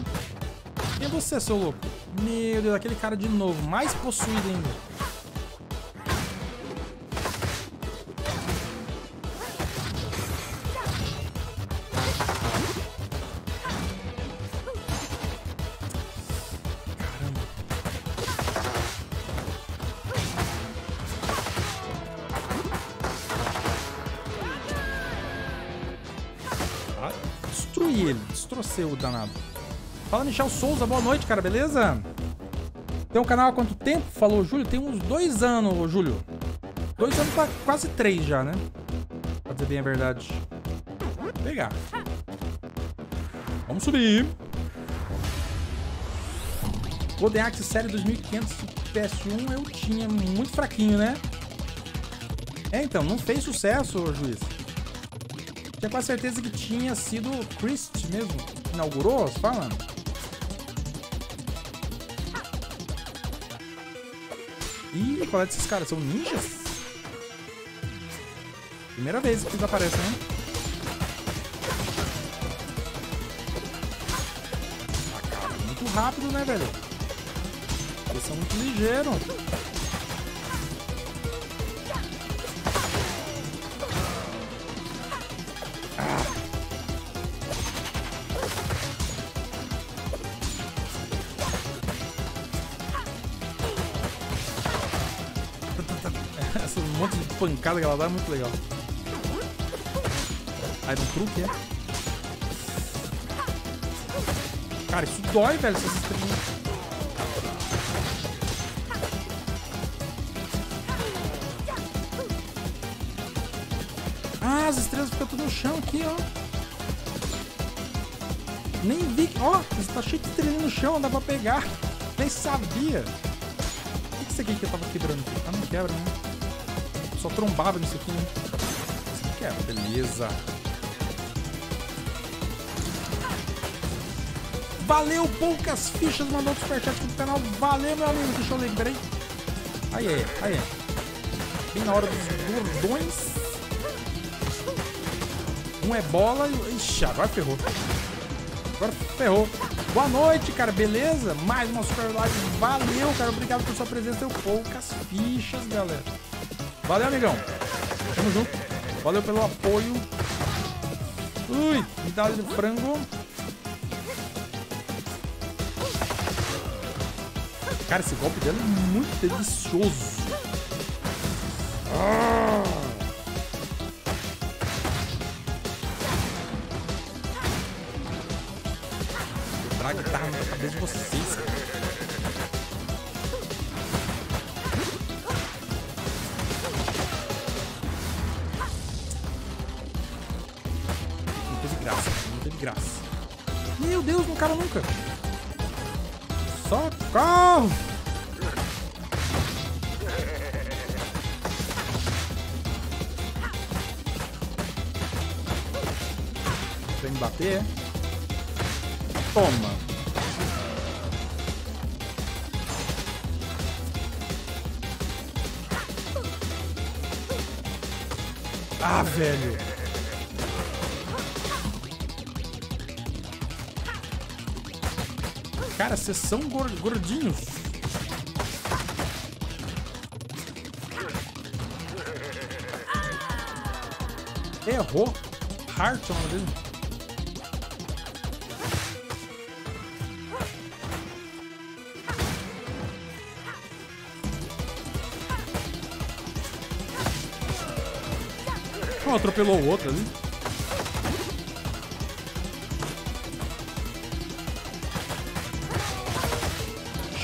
Quem é você, seu louco? Meu Deus, aquele cara de novo. Mais possuído ainda. O danado. Fala, Michel Souza. Boa noite, cara. Beleza? Tem um canal há quanto tempo? Falou, Júlio. Tem uns dois anos, Júlio. Dois anos pra quase três já, né? Pra dizer bem a verdade. Vou pegar. Vamos subir. Golden Axe série 2500 PS1 eu tinha muito fraquinho, né? É, então, não fez sucesso, juiz. Tinha quase certeza que tinha sido Christ mesmo. Que Inaugurou, você fala? Ih, qual é desses caras? São ninjas? Primeira vez que eles aparecem, né? Muito rápido, né, velho? Eles são muito ligeiros. Pancada que ela dá é muito legal. Aí no truque, é? Cara, isso dói, velho, essas estrelinhas. Ah, as estrelas ficam tudo no chão aqui, ó. Nem vi. que- Ó, tá cheio de estrelinha no chão, dá pra pegar. Nem sabia. O que que isso aqui que eu tava quebrando aqui? Ah, não quebra, né? Só trombava nisso aqui, né? Isso aqui quebra, beleza. Valeu, poucas fichas, mandou um superchat pro canal. Valeu, meu amigo. Deixa eu peraí. Aí, aí, aí. Bem na hora dos gordões. Um é bola e. o- Ixi, agora ferrou. Agora ferrou. Boa noite, cara. Beleza? Mais uma super live. Valeu, cara. Obrigado por sua presença. Deu poucas fichas, galera. Valeu, amigão. Tamo junto. Valeu pelo apoio. Ui, medalha de frango. Cara, esse golpe dela é muito delicioso. Ah. A guitarra na cabeça de vocês, bater, é? Toma. Ah, velho. Cara, vocês são gor- gordinhos. Errou. É o nome dele. Oh, atropelou o outro ali.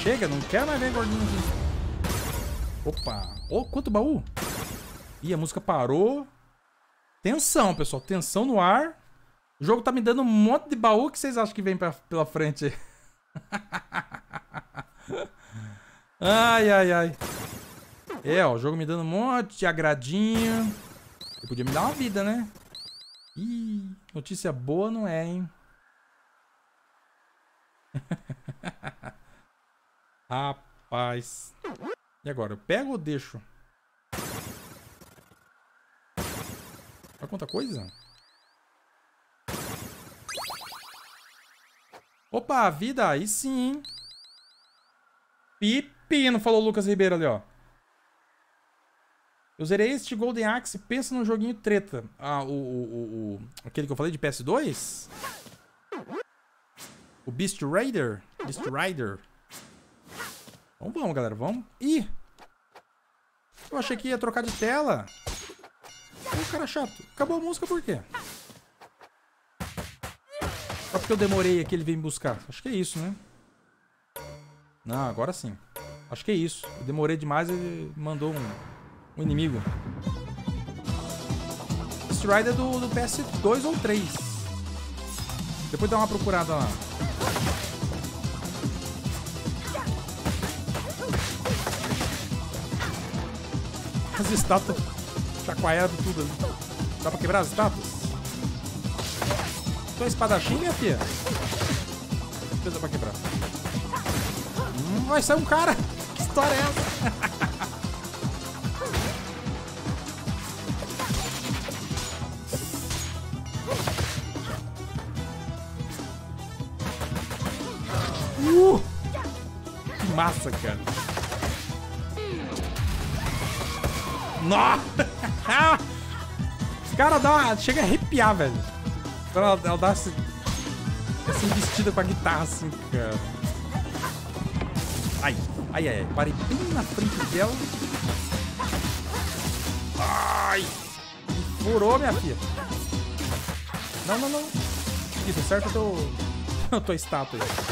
Chega, não quero mais ver gordinho aqui. Opa! Ô, quanto baú! Ih, a música parou. Tensão, pessoal. Tensão no ar. O jogo tá me dando um monte de baú. Que vocês acham que vem pra- pela frente? [LAUGHS] ai, ai, ai. É, ó. O jogo me dando um monte de agradinho. Eu podia me dar uma vida, né? Ih, notícia boa não é, hein? [LAUGHS] Rapaz. E agora? Eu pego ou deixo? Olha quanta coisa. Opa, vida, aí sim, hein? Pepino, falou o Lucas Ribeiro ali, ó. Eu zerei este Golden Axe, pensa num joguinho treta. Ah, o, o, o, Aquele que eu falei de PS2? O Beast Rider? Beast Rider. Então vamos, galera, vamos. Ih! Eu achei que ia trocar de tela. Ô, cara chato. Acabou a música por quê? Só porque eu demorei aqui ele veio me buscar. Acho que é isso, né? Não, agora sim. Acho que é isso. Eu demorei demais e ele mandou um, inimigo. Beast Rider é do, do PS2 ou 3. Depois dá uma procurada lá. As estátuas chacoalhadas tudo ali. Dá pra quebrar as estátuas? Tu é espadachim, minha filha? Dá pra quebrar. Hum, vai sair um cara! [LAUGHS] Que história é essa? Massa, cara. Nossa! [LAUGHS] Os caras dá uma- chega a arrepiar, velho. Quando ela, ela dá esse, essa investida com a guitarra, assim, cara. Ai, ai, ai. Parei bem na frente dela. Ai! Furou, minha filha. Não, não, não. Isso, certo eu tô... [LAUGHS] Eu tô estátua aí.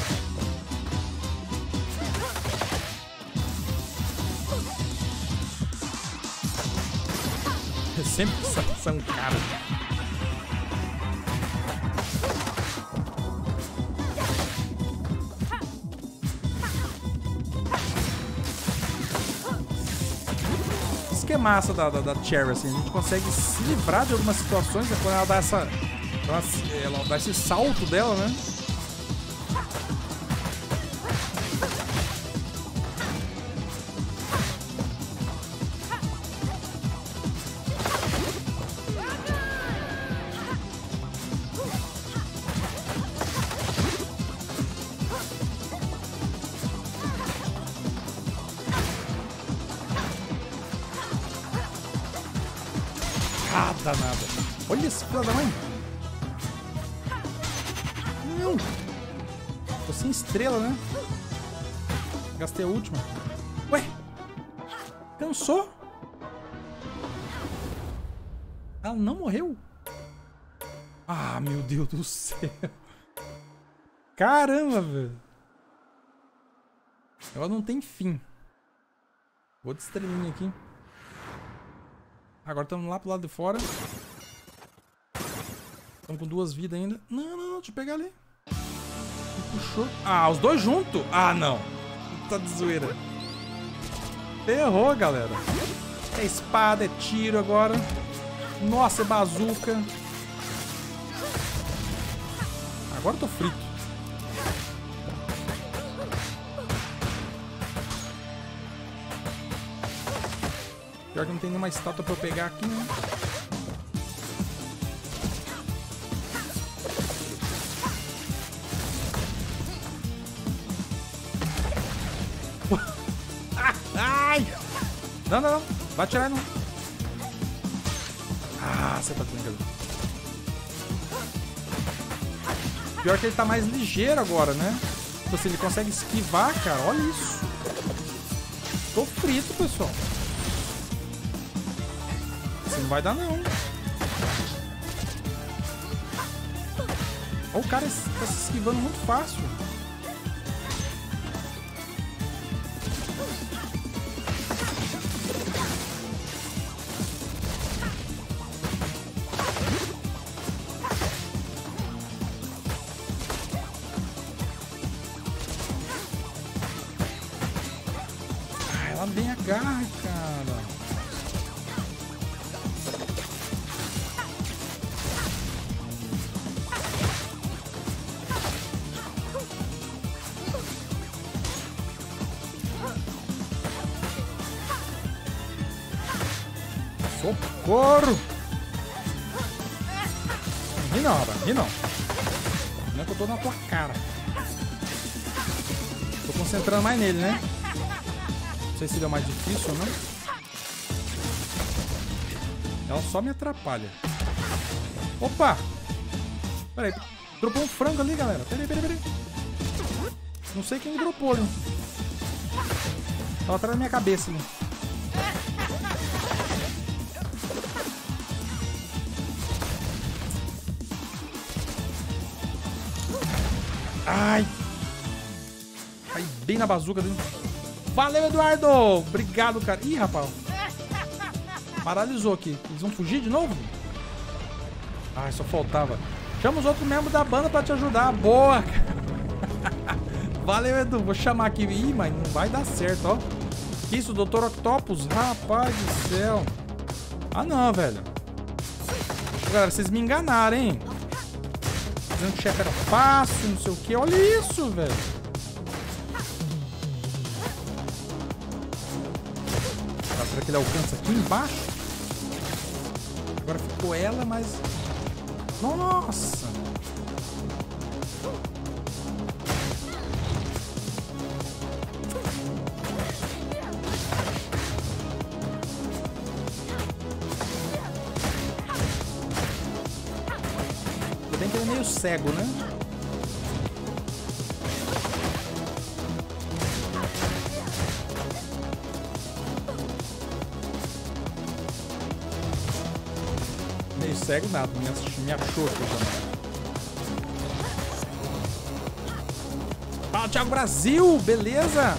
Sempre são, caras. Isso que é massa da, da, da Cherry, assim. A gente consegue se livrar de algumas situações né, quando ela dá essa. Ela, ela dá esse salto dela, né? Filho da mãe. Não. Tô sem estrela, né? Gastei a última. Ué? Cansou? Ela não morreu? Ah, meu Deus do céu. Caramba, velho. Ela não tem fim. De estrelinha aqui. Agora estamos lá pro lado de fora. Estamos com duas vidas ainda. Não, não, não, deixa eu pegar ali. Puxou. Ah, os dois juntos? Ah, não. Tá de zoeira. Ferrou, galera. É espada, é tiro agora. Nossa, é bazuca. Agora eu tô frito. Pior que não tem nenhuma estátua pra eu pegar aqui, né? Não, não, não. Vai atirar não. Ah, você tá brincando. Pior que ele tá mais ligeiro agora, né? Tipo assim, ele consegue esquivar, cara. Olha isso. Tô frito, pessoal. Não vai dar, não. Ó, o cara tá se esquivando muito fácil. Nele, né? [LAUGHS] Não sei se ele é mais difícil ou não. Ela só me atrapalha. Opa! Peraí, dropou um frango ali, galera. Peraí, peraí, peraí. Não sei quem dropou ali. Tava atrás da minha cabeça ali. Ai! Na bazuca dele. Valeu, Eduardo! Obrigado, cara. Ih, rapaz. Paralisou aqui. Eles vão fugir de novo? Ai, só faltava. Chama os outros membros da banda pra te ajudar. Boa, cara. [LAUGHS] Valeu, Edu. Vou chamar aqui. Ih, mas não vai dar certo, ó. Que isso, Dr. Octopus? Rapaz do céu. Ah, não, velho. Galera, vocês me enganaram, hein? Dizendo que o chefe era fácil, não sei o que. Olha isso, velho. Que ele alcança aqui embaixo? Agora ficou ela, mas... Nossa! Cego nada, me me achou aqui também. Fala, Thiago Brasil, beleza?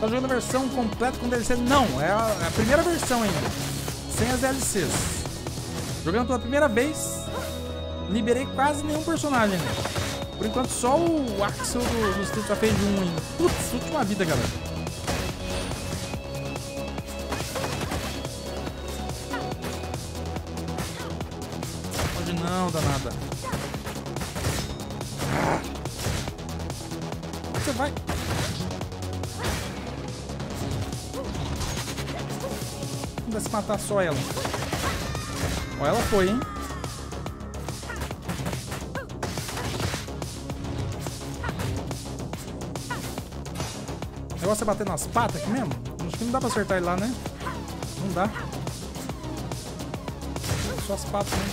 Tá jogando a versão completa com DLC? Não, é a, é a primeira versão ainda. Sem as DLCs. Jogando pela primeira vez, liberei quase nenhum personagem ainda. Por enquanto, só o Axel do, do Street of Rage 1 ainda. Putz, última vida, galera. Matar só ela. Ó, ela foi, hein? O negócio é bater nas patas aqui mesmo? Acho que não dá pra acertar ele lá, né? Não dá. Só as patas, né?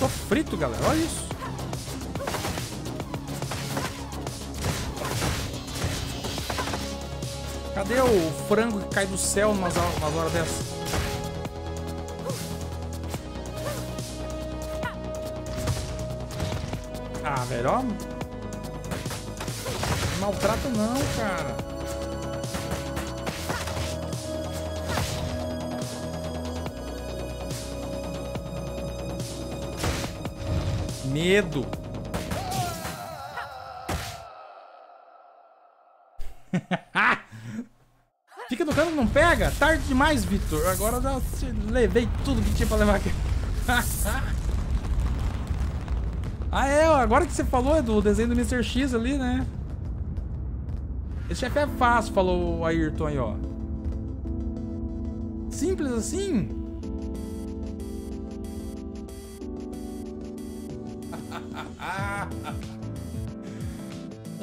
Tô frito, galera. Olha isso. Cadê o frango que cai do céu umas, umas horas dessas? Ah, velho, ó. Não, cara. Medo. Tarde demais, Vitor. Agora já levei tudo que tinha pra levar aqui. [LAUGHS] ah, é. Agora que você falou é do desenho do Mr. X ali, né? Esse chefe é fácil, falou o Ayrton aí, ó. Simples assim?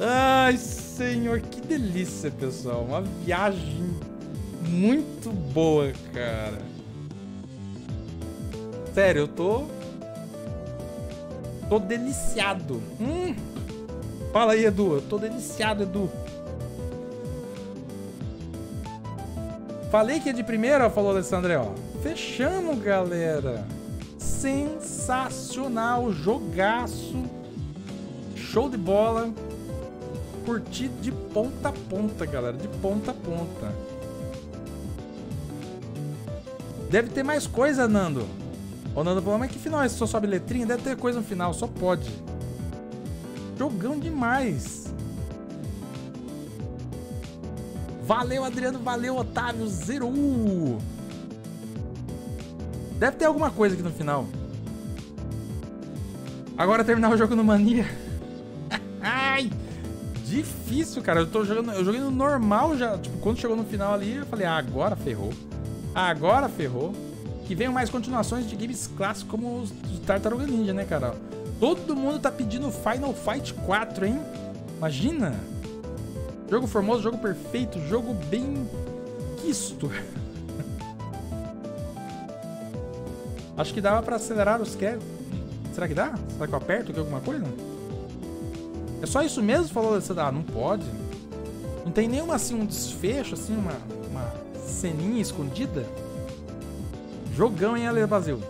[LAUGHS] Ai, senhor, que delícia, pessoal. Uma viagem muito boa, cara. Sério, eu tô. Tô deliciado. Hum. Fala aí, Edu. Eu tô deliciado, Edu. Falei que é de primeira, falou Alessandro, ó. Fechamos, galera. Sensacional, jogaço. Show de bola. Curti de ponta a ponta, galera, de ponta a ponta. Deve ter mais coisa, Nando. O Nando falou, mas que final é esse? Só sobe letrinha? Deve ter coisa no final, só pode. Jogão demais. Valeu, Adriano. Valeu, Otávio. Zerou. Deve ter alguma coisa aqui no final. Agora terminar o jogo no Mania. [LAUGHS] Ai! Difícil, cara. Eu tô jogando. Eu joguei no normal já. Tipo, quando chegou no final ali, eu falei, ah, agora ferrou. Agora ferrou. Que venham mais continuações de games clássicos como os do Tartaruga Ninja, né, cara? Todo mundo tá pedindo Final Fight 4, hein? Imagina! Jogo formoso, jogo perfeito, jogo bem quisto. [LAUGHS] Acho que dava pra acelerar os que... Será que dá? Será que eu aperto aqui alguma coisa? É só isso mesmo? Falou. Ah, não pode. Não tem nenhuma assim, um desfecho, assim, uma ceninha escondida? Jogão, hein, Ale Brasil?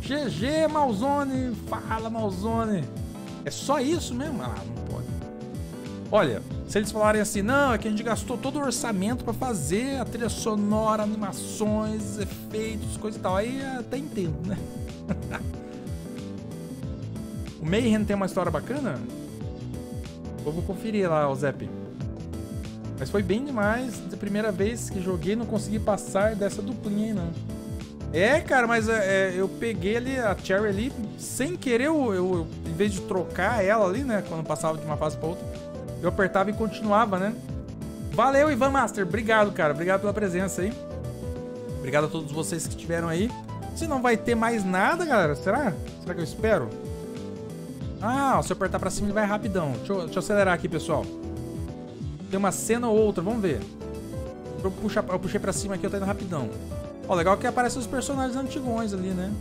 GG, Malzone! Fala, Malzone! É só isso mesmo? Ah, não pode. Olha, se eles falarem assim, não, é que a gente gastou todo o orçamento pra fazer a trilha sonora, animações, efeitos, coisa e tal, aí até entendo, né? [LAUGHS] o Mayhem tem uma história bacana? Eu vou conferir lá, o Zep. Mas foi bem demais. Da primeira vez que joguei, não consegui passar dessa duplinha aí, não. É, cara, mas é, eu peguei ali a Cherry ali, sem querer, eu, eu, em vez de trocar ela ali, né, quando passava de uma fase pra outra, eu apertava e continuava, né? Valeu, Ivan Master. Obrigado, cara. Obrigado pela presença aí. Obrigado a todos vocês que estiveram aí. Se não vai ter mais nada, galera, será? Será que eu espero? Ah, se eu apertar pra cima ele vai rapidão. Deixa eu, deixa eu acelerar aqui, pessoal. Tem uma cena ou outra, vamos ver. Eu, puxar, eu puxei pra cima aqui, eu tô indo rapidão. Ó, legal que aparecem os personagens antigões ali, né?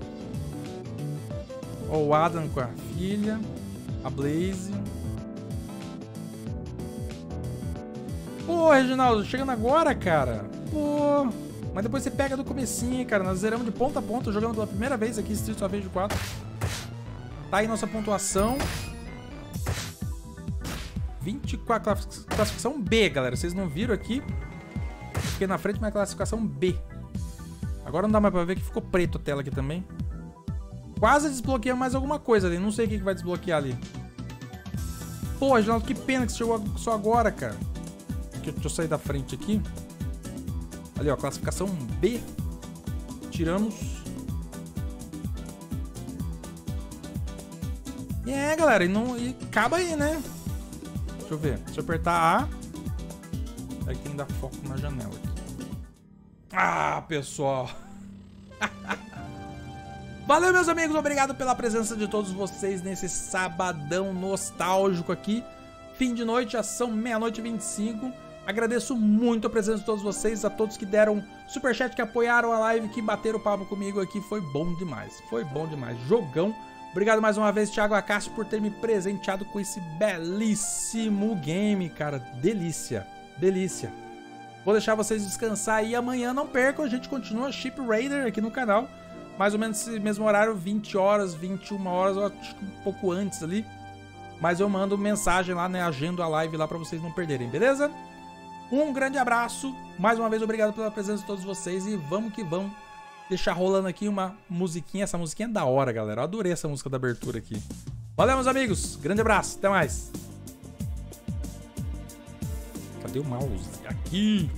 Ó, o Adam com a filha. A Blaze. Pô, Reginaldo, chegando agora, cara. Pô. Mas depois você pega do comecinho, cara. Nós zeramos de ponta a ponta, jogando pela primeira vez aqui Street of Rage 4. Tá aí nossa pontuação. 24, classificação B, galera. Vocês não viram aqui. Fiquei na frente, mas classificação B. Agora não dá mais pra ver que ficou preto a tela aqui também. Quase desbloqueia mais alguma coisa ali. Não sei o que vai desbloquear ali. Pô, Reginaldo, que pena que você chegou só agora, cara. Deixa eu sair da frente aqui. Ali, ó, classificação B. Tiramos. E é, galera, e, não, e acaba aí, né? Deixa eu ver. Se eu apertar A, aí tem que dar foco na janela aqui. Ah, pessoal. [LAUGHS] Valeu, meus amigos. Obrigado pela presença de todos vocês nesse sabadão nostálgico aqui. Fim de noite, são meia-noite e 25. Agradeço muito a presença de todos vocês, a todos que deram superchat, que apoiaram a live, que bateram o papo comigo aqui. Foi bom demais. Foi bom demais. Jogão. Obrigado mais uma vez, Thiago Acácio, por ter me presenteado com esse belíssimo game, cara. Delícia. Delícia. Vou deixar vocês descansar e amanhã não percam, a gente continua Ship Raider aqui no canal. Mais ou menos esse mesmo horário, 20 horas, 21 horas, acho que um pouco antes ali. Mas eu mando mensagem lá, né? Agendo a live lá pra vocês não perderem, beleza? Um grande abraço. Mais uma vez, obrigado pela presença de todos vocês. E vamos que vamos deixar rolando aqui uma musiquinha. Essa musiquinha é da hora, galera. Eu adorei essa música da abertura aqui. Valeu, meus amigos. Grande abraço. Até mais. Cadê o mouse? Aqui.